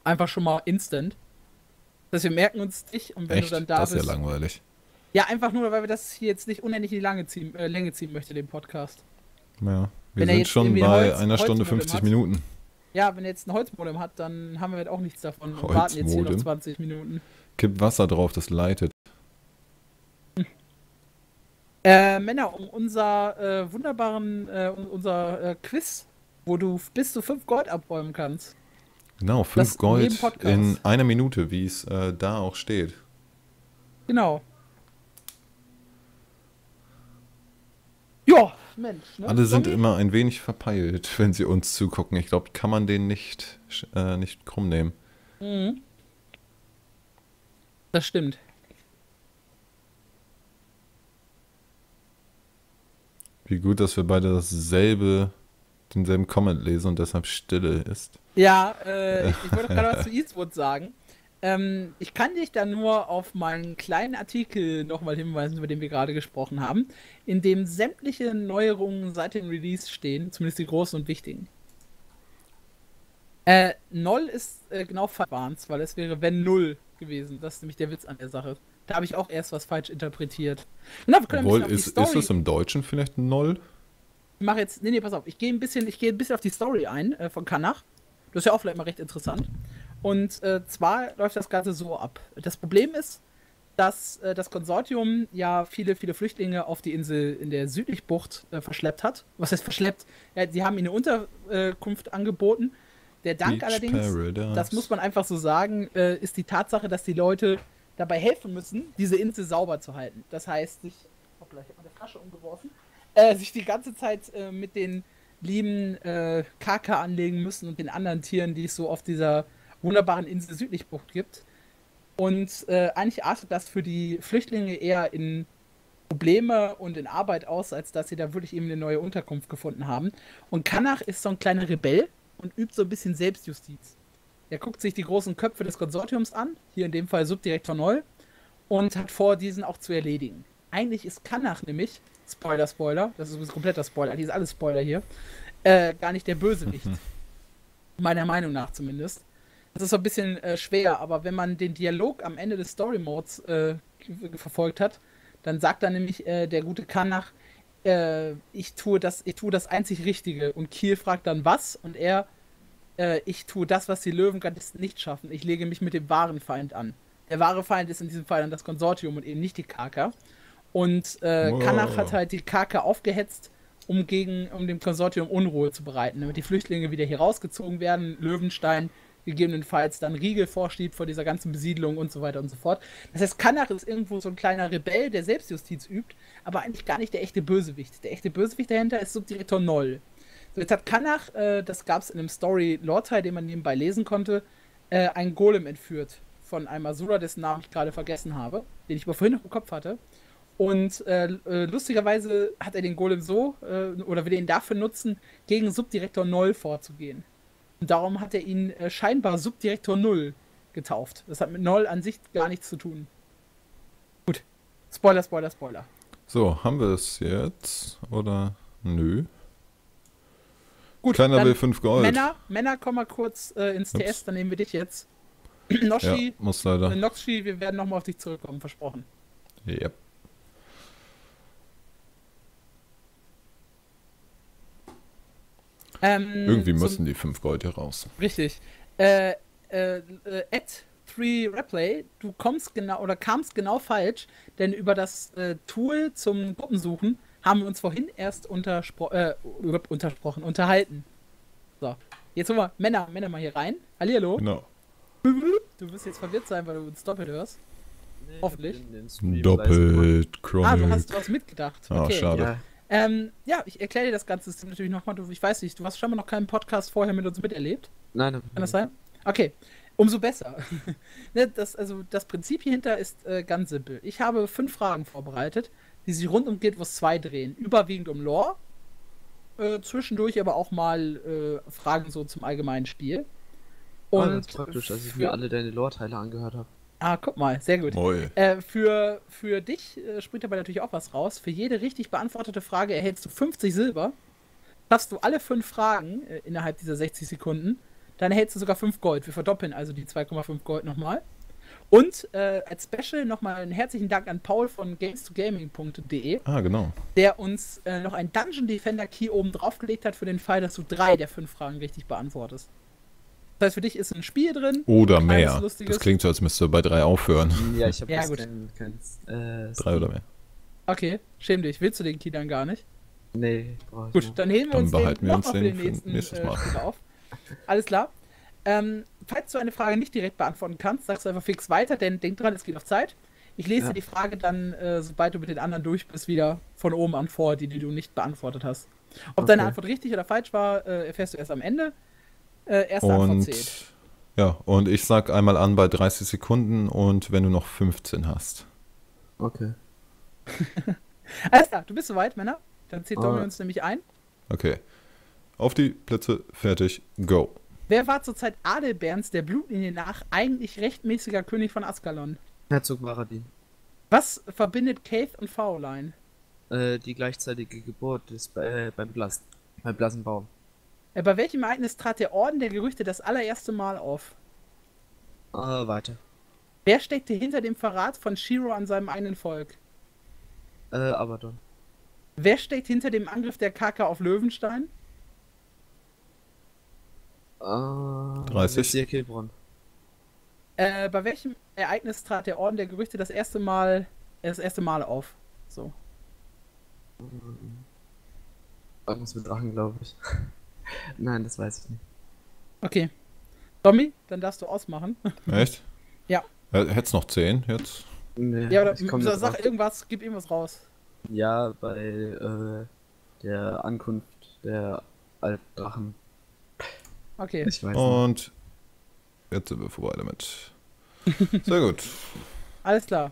Einfach schon mal instant. Dass wir merken uns dich und wenn Echt? du dann da das ist bist. ja langweilig. Ja, einfach nur, weil wir das hier jetzt nicht unendlich in die Lange ziehen, äh, Länge ziehen möchte, den Podcast. Ja, wir Wenn sind schon bei Holz- einer Stunde Holzmodem 50 hat. Minuten. Ja, wenn er jetzt ein Holzmodem hat, dann haben wir halt auch nichts davon und warten jetzt hier noch Holzmodem? 20 Minuten. Kipp Wasser drauf, das leitet. Äh, Männer, um unser äh, wunderbaren, äh, unser äh, Quiz, wo du bis zu 5 Gold abräumen kannst. Genau, Das 5 in Gold in einer Minute, wie es äh, da auch steht. Genau. Ja, Mensch. Ne? Alle sind immer ein wenig verpeilt, *laughs* wenn sie uns zugucken. Ich glaube, kann man den nicht, äh, nicht krumm nehmen. Mhm. Das stimmt. Wie gut, dass wir beide dasselbe, denselben Comment lesen und deshalb Stille ist. Ja, äh, ich, *laughs* ich wollte gerade was zu Eastwood sagen. Ähm, ich kann dich da nur auf meinen kleinen Artikel nochmal hinweisen, über den wir gerade gesprochen haben, in dem sämtliche Neuerungen seit dem Release stehen, zumindest die großen und wichtigen. Äh, Null ist äh, genau verwarnt, weil es wäre wenn Null gewesen. Das ist nämlich der Witz an der Sache. Da habe ich auch erst was falsch interpretiert. Na, wir können ein Obwohl, bisschen auf die ist, Story- ist es im Deutschen vielleicht ein Noll? ich mache jetzt, nee, nee, pass auf, ich gehe ein bisschen, ich gehe ein bisschen auf die Story ein äh, von Kanach. Das ist ja auch vielleicht mal recht interessant. Und äh, zwar läuft das Ganze so ab. Das Problem ist, dass äh, das Konsortium ja viele, viele Flüchtlinge auf die Insel in der Südlichbucht äh, verschleppt hat. Was heißt verschleppt? Ja, sie haben ihnen eine Unterkunft angeboten. Der Dank Beach allerdings, Paradise. das muss man einfach so sagen, äh, ist die Tatsache, dass die Leute dabei helfen müssen, diese Insel sauber zu halten. Das heißt, sich, hoppla, ich habe meine Flasche umgeworfen, äh, sich die ganze Zeit äh, mit den lieben äh, Kaka anlegen müssen und den anderen Tieren, die es so auf dieser wunderbaren Insel Südlichbucht gibt. Und äh, eigentlich artet das für die Flüchtlinge eher in Probleme und in Arbeit aus, als dass sie da wirklich eben eine neue Unterkunft gefunden haben. Und Kanach ist so ein kleiner Rebell und übt so ein bisschen Selbstjustiz. Er guckt sich die großen Köpfe des Konsortiums an, hier in dem Fall Subdirektor Noll, und hat vor, diesen auch zu erledigen. Eigentlich ist Kanach nämlich, Spoiler, Spoiler, das ist übrigens kompletter Spoiler, die ist alles Spoiler hier, äh, gar nicht der Bösewicht. Meiner Meinung nach zumindest. Das ist so ein bisschen äh, schwer, aber wenn man den Dialog am Ende des Story Modes äh, verfolgt hat, dann sagt dann nämlich äh, der gute Kanach, äh, ich tue das, ich tue das einzig Richtige. Und Kiel fragt dann was und er, äh, ich tue das, was die Löwengardisten nicht schaffen. Ich lege mich mit dem wahren Feind an. Der wahre Feind ist in diesem Fall dann das Konsortium und eben nicht die Kaka. Und äh, Wow. Kanach hat halt die Kaka aufgehetzt, um gegen, um dem Konsortium Unruhe zu bereiten, damit die Flüchtlinge wieder hier rausgezogen werden, Löwenstein gegebenenfalls dann Riegel vorschiebt vor dieser ganzen Besiedlung und so weiter und so fort. Das heißt, Kanach ist irgendwo so ein kleiner Rebell, der Selbstjustiz übt, aber eigentlich gar nicht der echte Bösewicht. Der echte Bösewicht dahinter ist Subdirektor Noll. Jetzt hat Kanach, äh, das gab es in einem Story-Lore-Teil, den man nebenbei lesen konnte, äh, einen Golem entführt von einem Asura, dessen Namen ich gerade vergessen habe, den ich aber vorhin noch im Kopf hatte. Und äh, äh, lustigerweise hat er den Golem so, äh, oder will ihn dafür nutzen, gegen Subdirektor Noll vorzugehen. Und darum hat er ihn äh, scheinbar Subdirektor Null getauft. Das hat mit Noll an sich gar nichts zu tun. Gut. Spoiler, Spoiler, Spoiler. So, haben wir es jetzt? Oder? Nö. Gut, Keiner dann will 5 Gold. Männer, Männer, komm mal kurz äh, ins Ups. TS, dann nehmen wir dich jetzt. *clears throat* ja, Noschi, muss äh, leider. Noxchi, wir werden nochmal auf dich zurückkommen, versprochen. Yep. Ähm, Irgendwie müssen die 5 Gold hier raus. Richtig. Äh, äh, äh, at 3 Replay, du kommst genau oder kamst genau falsch, denn über das äh, Tool zum Gruppensuchen haben wir uns vorhin erst unterspro äh, untersprochen, unterhalten. So, jetzt holen wir Männer, Männer mal hier rein. Hallihallo. Genau. Du wirst jetzt verwirrt sein, weil du uns doppelt hörst. Hoffentlich. Doppelt Ah, du Chronic. hast was mitgedacht. Ah, Okay. schade. Ja, Ähm, ja, ich erkläre dir das ganze System natürlich nochmal. Ich weiß nicht, du hast scheinbar noch keinen Podcast vorher mit uns miterlebt. nein, Kann das sein? Okay, umso besser. *laughs* ne, das, also das Prinzip hierhinter ist äh, ganz simpel. Ich habe fünf Fragen vorbereitet, die sich rund um Guild Wars 2 drehen. Überwiegend um Lore, äh, zwischendurch aber auch mal äh, Fragen so zum allgemeinen Spiel. Oh, Und das ist praktisch, dass ich mir alle deine Lore-Teile angehört habe. Ah, guck mal, sehr gut. Moi. Äh, für, für dich äh, springt dabei natürlich auch was raus. Für jede richtig beantwortete Frage erhältst du 50 Silber. Schaffst du alle fünf Fragen äh, innerhalb dieser 60 Sekunden, dann erhältst du sogar 5 Gold. Wir verdoppeln also die 2,5 Gold nochmal. Und äh, als Special nochmal einen herzlichen Dank an Paul von games2gaming.de, Ah, genau. der uns äh, noch einen Dungeon Defender Key oben draufgelegt hat für den Fall, dass du drei der fünf Fragen richtig beantwortest. Das heißt, für dich ist ein Spiel drin. Oder mehr. lustiges- Das klingt so, als müsste bei 3 aufhören. Ja, ich habe Ja, gut. kein, kein äh, 3 oder mehr. Okay, schäm dich. Willst du den Key dann gar nicht? Nee, brauch ich Gut, dann heben wir Dann uns behalten den wir uns mal für den den nächsten nächstes äh, Mal. Auf. Alles klar. Ähm, falls du eine Frage nicht direkt beantworten kannst, sagst du einfach fix weiter, denn denk dran, es geht auf Zeit. Ich lese Ja. dir die Frage dann, äh, sobald du mit den anderen durch bist, wieder von oben an vor, die, die du nicht beantwortet hast. Ob deine Okay. Antwort richtig oder falsch war, äh, erfährst du erst am Ende. Äh, erste Antwort Und zählt. ja, und ich sag einmal an bei 30 Sekunden und wenn du noch 15 hast. Okay. *laughs* Alles klar, du bist soweit, Männer. Dann zählt Domi uns nämlich ein. Okay. Auf die Plätze, fertig, go. Wer war zur Zeit Adelberns der Blutlinie nach eigentlich rechtmäßiger König von Askalon? Herzog Varadin. Was verbindet Keith und Faulein? Äh, die gleichzeitige Geburt ist bei, äh, beim Blass. Beim blassen Baum. Äh, bei welchem Ereignis trat der Orden der Gerüchte das allererste Mal auf? Äh, weiter. Wer steckte hinter dem Verrat von Shiro an seinem eigenen Volk? Äh, Abaddon. Wer steckt hinter dem Angriff der Kaka auf Löwenstein? Äh, 30. Messier Kilbronn. Äh, bei welchem Ereignis trat der Orden der Gerüchte das erste Mal das erste Mal auf? So. Irgendwas mit Drachen, glaube ich. *laughs* Nein, das weiß ich nicht. Okay. Tommy, dann darfst du ausmachen. *laughs* Echt? Ja. Hättest noch 10 jetzt? Nee, Ja, oder ich komm sag, drauf. irgendwas, gib irgendwas raus. Ja, bei äh, der Ankunft der Altdrachen. Okay. Ich weiß nicht. Und jetzt sind wir vorbei damit. *laughs* Sehr gut. Alles klar.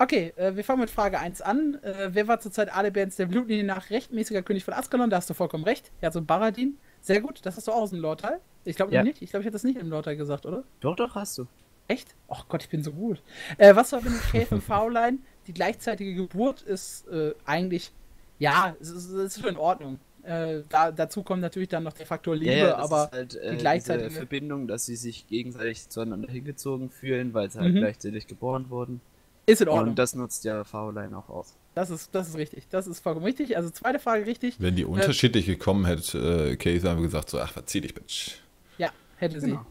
Okay, äh, wir fangen mit Frage 1 an. Äh, wer war zur Zeit Adelberns der Blutlinie nach rechtmäßiger König von Askalon? Da hast du vollkommen recht. Ja, so Baradin. Sehr gut, das hast du auch aus dem Lorteil. Ich glaube Ja. nicht. Ich glaube, ich hätte das nicht im Lorteil gesagt, oder? Doch, doch, hast du. Echt? Ach Gott, ich bin so gut. Äh, was verbindet Keith und Faulein? Die gleichzeitige Geburt ist äh, eigentlich, ja, es ist, es ist schon in Ordnung. Äh, da, dazu kommt natürlich dann noch der Faktor Liebe, das aber ist halt, äh, die gleichzeitige- diese Verbindung, dass sie sich gegenseitig zueinander hingezogen fühlen, weil sie halt Mhm. gleichzeitig geboren wurden. ist in Ordnung. Und das nutzt ja Faulein auch aus. Das ist, das ist richtig. Das ist vollkommen richtig. Also zweite Frage richtig. Wenn die unterschiedlich gekommen hätte, äh, Case einfach gesagt, so, ach, verzieh dich, Bitch. Ja, hätte sie. Genau.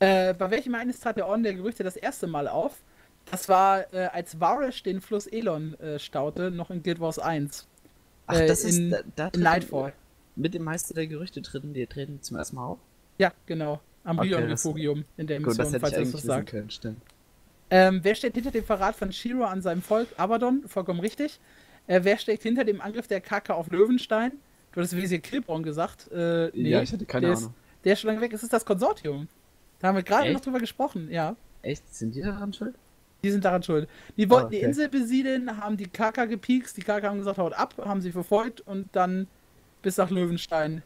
Äh, bei welchem Ereignis trat der Orden der Gerüchte das erste Mal auf? Das war, äh, als Varish den Fluss Elon äh, staute, noch in Guild Wars 1. Ach, Äh, das ist in- da, da treten- Nightfall. Mit dem Meister der Gerüchte treten die treten zum ersten Mal auf. Ja, genau. Am Okay, Refugium in der Gut, das falls das wissen sagt. können, stimmt. Ähm, wer steht hinter dem Verrat von Shiro an seinem Volk? Abaddon, vollkommen richtig. Äh, wer steckt hinter dem Angriff der Kaka auf Löwenstein? Du hattest Visier Kilbron gesagt. Äh, nee, Ja, ich hatte keine der Ahnung. Ist, der ist schon lange weg. Es ist das Konsortium. Da haben wir gerade noch drüber gesprochen, ja. Echt? Sind die daran schuld? Die sind daran schuld. Die wollten die okay. Insel besiedeln, haben die Kaka gepiekst, die Kaka haben gesagt, haut ab, haben sie verfolgt und dann bis nach Löwenstein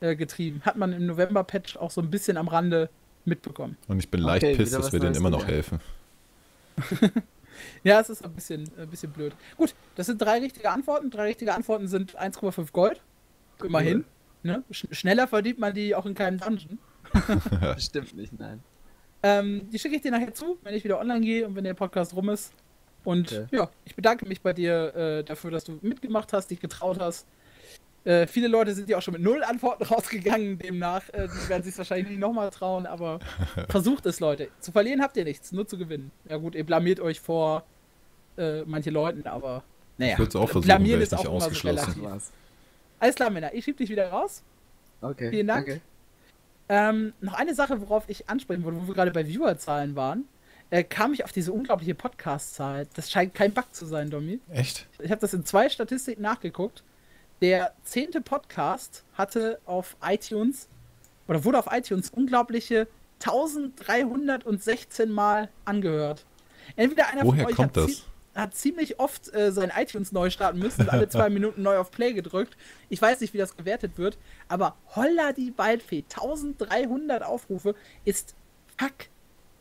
äh, getrieben. Hat man im November-Patch auch so ein bisschen am Rande mitbekommen. Und ich bin Okay, leicht wieder pisst, dass wir denen immer noch gelernt. helfen. *laughs* Ja, es ist ein bisschen, ein bisschen blöd. Gut, das sind drei richtige Antworten. Drei richtige Antworten sind 1,5 Gold. Immerhin. Ne? Sch schneller verdient man die auch in keinem Dungeon. *laughs* *laughs* Stimmt nicht, nein. Ähm, die schicke ich dir nachher zu, wenn ich wieder online gehe und wenn der Podcast rum ist. Und Okay. ja, ich bedanke mich bei dir äh, dafür, dass du mitgemacht hast, dich getraut hast. Äh, viele Leute sind ja auch schon mit null Antworten *laughs* rausgegangen, demnach. Äh, die werden sich wahrscheinlich nicht nochmal trauen, aber *laughs* versucht es, Leute. Zu verlieren habt ihr nichts, nur zu gewinnen. Ja gut, ihr blamiert euch vor äh, manche Leuten, aber naja. Ich würde es auch versuchen, blamieren ist ich auch so ausgeschlossen. war's. Alles klar, Männer, ich schieb dich wieder raus. Okay. Vielen Dank. danke. Ähm, noch eine Sache, worauf ich ansprechen wollte, wo wir gerade bei Viewerzahlen waren, äh, kam ich auf diese unglaubliche Podcast-Zahl. Das scheint kein Bug zu sein, Domi. Echt? Ich habe das in zwei Statistiken nachgeguckt. Der zehnte Podcast hatte auf iTunes oder wurde auf iTunes unglaubliche 1316 Mal angehört. Entweder einer Woher von euch kommt hat, das? Hat ziemlich oft äh, sein iTunes neu starten müssen und alle *laughs* zwei Minuten neu auf Play gedrückt. Ich weiß nicht, wie das gewertet wird, aber holla die Waldfee, 1300 Aufrufe ist fuck,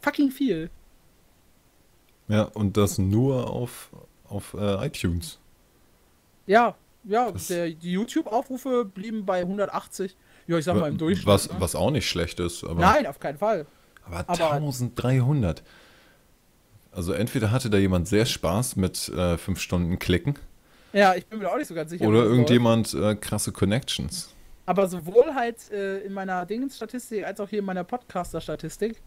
fucking viel. Ja, und das nur auf, auf äh, iTunes. Ja, ja, der, die YouTube-Aufrufe blieben bei 180. Ja, ich sag mal im Durchschnitt. Was, ne? was auch nicht schlecht ist. Aber, Nein, auf keinen Fall. aber aber- 1300. Also entweder hatte da jemand sehr Spaß mit äh, fünf Stunden Klicken Ja, ich bin mir auch nicht so ganz sicher. oder irgendjemand äh, krasse Connections. Aber sowohl halt äh, in meiner Dingens-Statistik als auch hier in meiner Podcaster-Statistik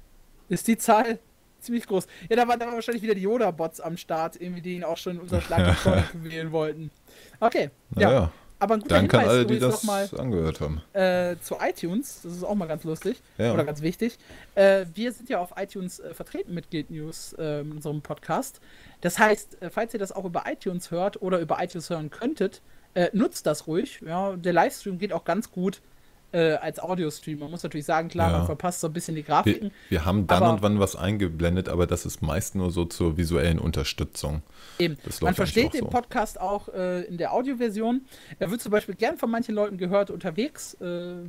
ist die Zahl *laughs* ziemlich groß. Ja, da waren, da waren wahrscheinlich wieder die Yoda-Bots am Start, irgendwie, die ihn auch schon unter Schlag *laughs* wählen wollten. Okay, ja. Naja, Aber ein guter Danke an Hinweis alle, die das mal, angehört haben. äh, zu iTunes. Das ist auch mal ganz lustig Ja. oder ganz wichtig. Äh, wir sind ja auf iTunes äh, vertreten mit Guild News äh, in unserem Podcast. Das heißt, äh, falls ihr das auch über iTunes hört oder über iTunes hören könntet, äh, nutzt das ruhig. Ja, der Livestream geht auch ganz gut äh, als Audiostream. Man muss natürlich sagen, klar, Ja. man verpasst so ein bisschen die Wir, Grafiken. wir haben dann und wann was eingeblendet, aber das ist meist nur so zur visuellen Unterstützung. Eben. Das Man versteht den so. Podcast auch äh, in der Audioversion. Er wird zum Beispiel gern von manchen Leuten gehört unterwegs, äh,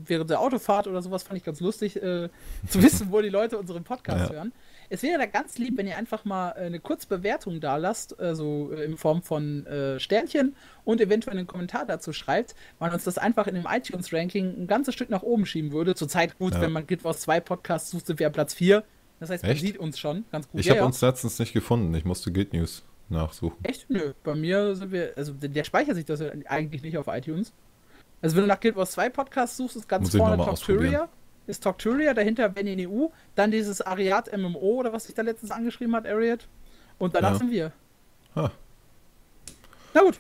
während der Autofahrt oder sowas. Fand ich ganz lustig, äh, zu wissen, wo die Leute unseren Podcast Ja. hören. Es wäre da ganz lieb, wenn ihr einfach mal äh, eine Kurzbewertung da lasst, also in Form von äh, Sternchen und eventuell einen Kommentar dazu schreibt, weil uns das einfach in dem iTunes-Ranking ein ganzes Stück nach oben schieben würde. Zurzeit gut, Ja. wenn man Guild Wars 2 Podcasts sucht, sind wir an Platz 4. Das heißt, man Echt? sieht uns schon ganz gut. Ich Ja, habe ja. uns letztens nicht gefunden. Ich musste Guild News nachsuchen. Echt? Nö, bei mir sind wir, also der speichert sich das ja eigentlich nicht auf iTunes. Also wenn du nach Guild Wars 2 Podcast suchst, ist ganz Muss vorne mal Talkturia, ist Talkturia, dahinter Benny EU, dann dieses Ariat MMO oder was sich da letztens angeschrieben hat, Ariat. Und danach Ja. sind wir. Ah. Na gut.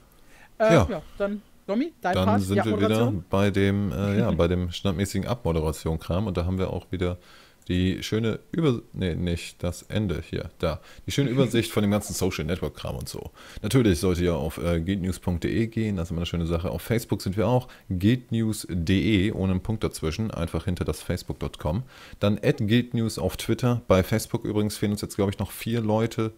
Äh, Ja. ja. dann, Domi, dein Dann Part, sind wir wieder bei dem, äh, ja, *laughs* bei dem standmäßigen Abmoderation-Kram und da haben wir auch wieder die schöne Über... Nee, nicht das Ende hier, da. Die schöne Übersicht von dem ganzen Social Network Kram und so. Natürlich solltet ihr auf äh, guildnews.de gehen, das ist immer eine schöne Sache. Auf Facebook sind wir auch, guildnews.de, ohne einen Punkt dazwischen, einfach hinter das facebook.com. Dann at guildnews auf Twitter. Bei Facebook übrigens fehlen uns jetzt, glaube ich, noch vier Leute,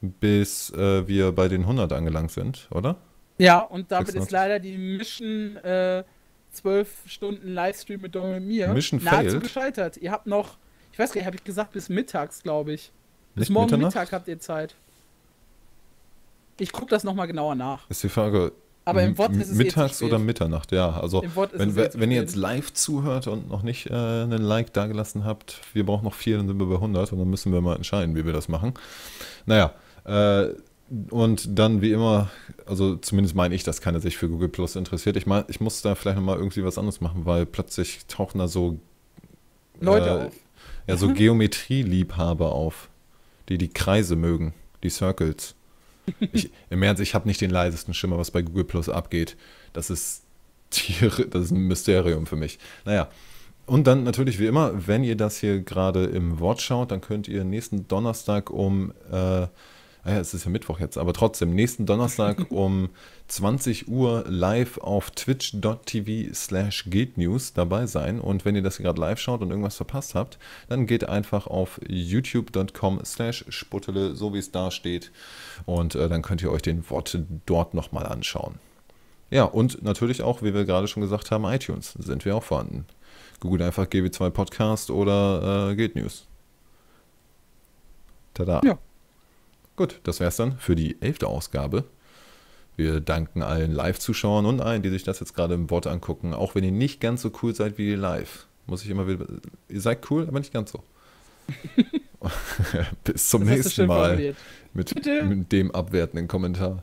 bis äh, wir bei den 100 angelangt sind, oder? Ja, und damit 96. ist leider die Mission äh, 12 Stunden Livestream mit Dom und mir Mission nahezu failed? gescheitert. Ihr habt noch, ich weiß gar nicht, habe ich gesagt, bis mittags, glaube ich. Bis Nicht morgen Mitternacht? Mittag habt ihr Zeit. Ich gucke das nochmal genauer nach. Ist die Frage, Aber im Wort ist es eh mittags zu oder. Mitternacht, ja. Also wenn, eh wenn ihr jetzt live zuhört und noch nicht äh, einen Like dagelassen habt, wir brauchen noch vier, dann sind wir bei 100 und dann müssen wir mal entscheiden, wie wir das machen. Naja, äh, und dann wie immer, also zumindest meine ich, dass keiner sich für Google Plus interessiert. Ich meine, ich muss da vielleicht nochmal irgendwie was anderes machen, weil plötzlich tauchen da so Leute äh, auf. ja, so *laughs* Geometrieliebhaber auf, die die Kreise mögen, die Circles. Ich, Im Ernst, ich habe nicht den leisesten Schimmer, was bei Google Plus abgeht. Das ist Tiere, das ist ein Mysterium für mich. Naja. Und dann natürlich wie immer, wenn ihr das hier gerade im Wort schaut, dann könnt ihr nächsten Donnerstag um, äh, naja, es ist ja Mittwoch jetzt, aber trotzdem, nächsten Donnerstag *laughs* um 20 Uhr live auf twitch.tv slash guildnews dabei sein. Und wenn ihr das gerade live schaut und irgendwas verpasst habt, dann geht einfach auf youtube.com slash sputtele, so wie es da steht. Und äh, dann könnt ihr euch den Wort dort nochmal anschauen. Ja, und natürlich auch, wie wir gerade schon gesagt haben, iTunes sind wir auch vorhanden. Googelt einfach GW2 Podcast oder äh, Guild News. Tada. Ja. Gut, das wär's dann für die elfte Ausgabe. Wir danken allen Live-Zuschauern und allen, die sich das jetzt gerade im Wort angucken, auch wenn ihr nicht ganz so cool seid wie live. Muss ich immer wieder. Ihr seid cool, aber nicht ganz so. *laughs* *laughs* Bis zum Das nächsten Mal mit, mit dem abwertenden Kommentar.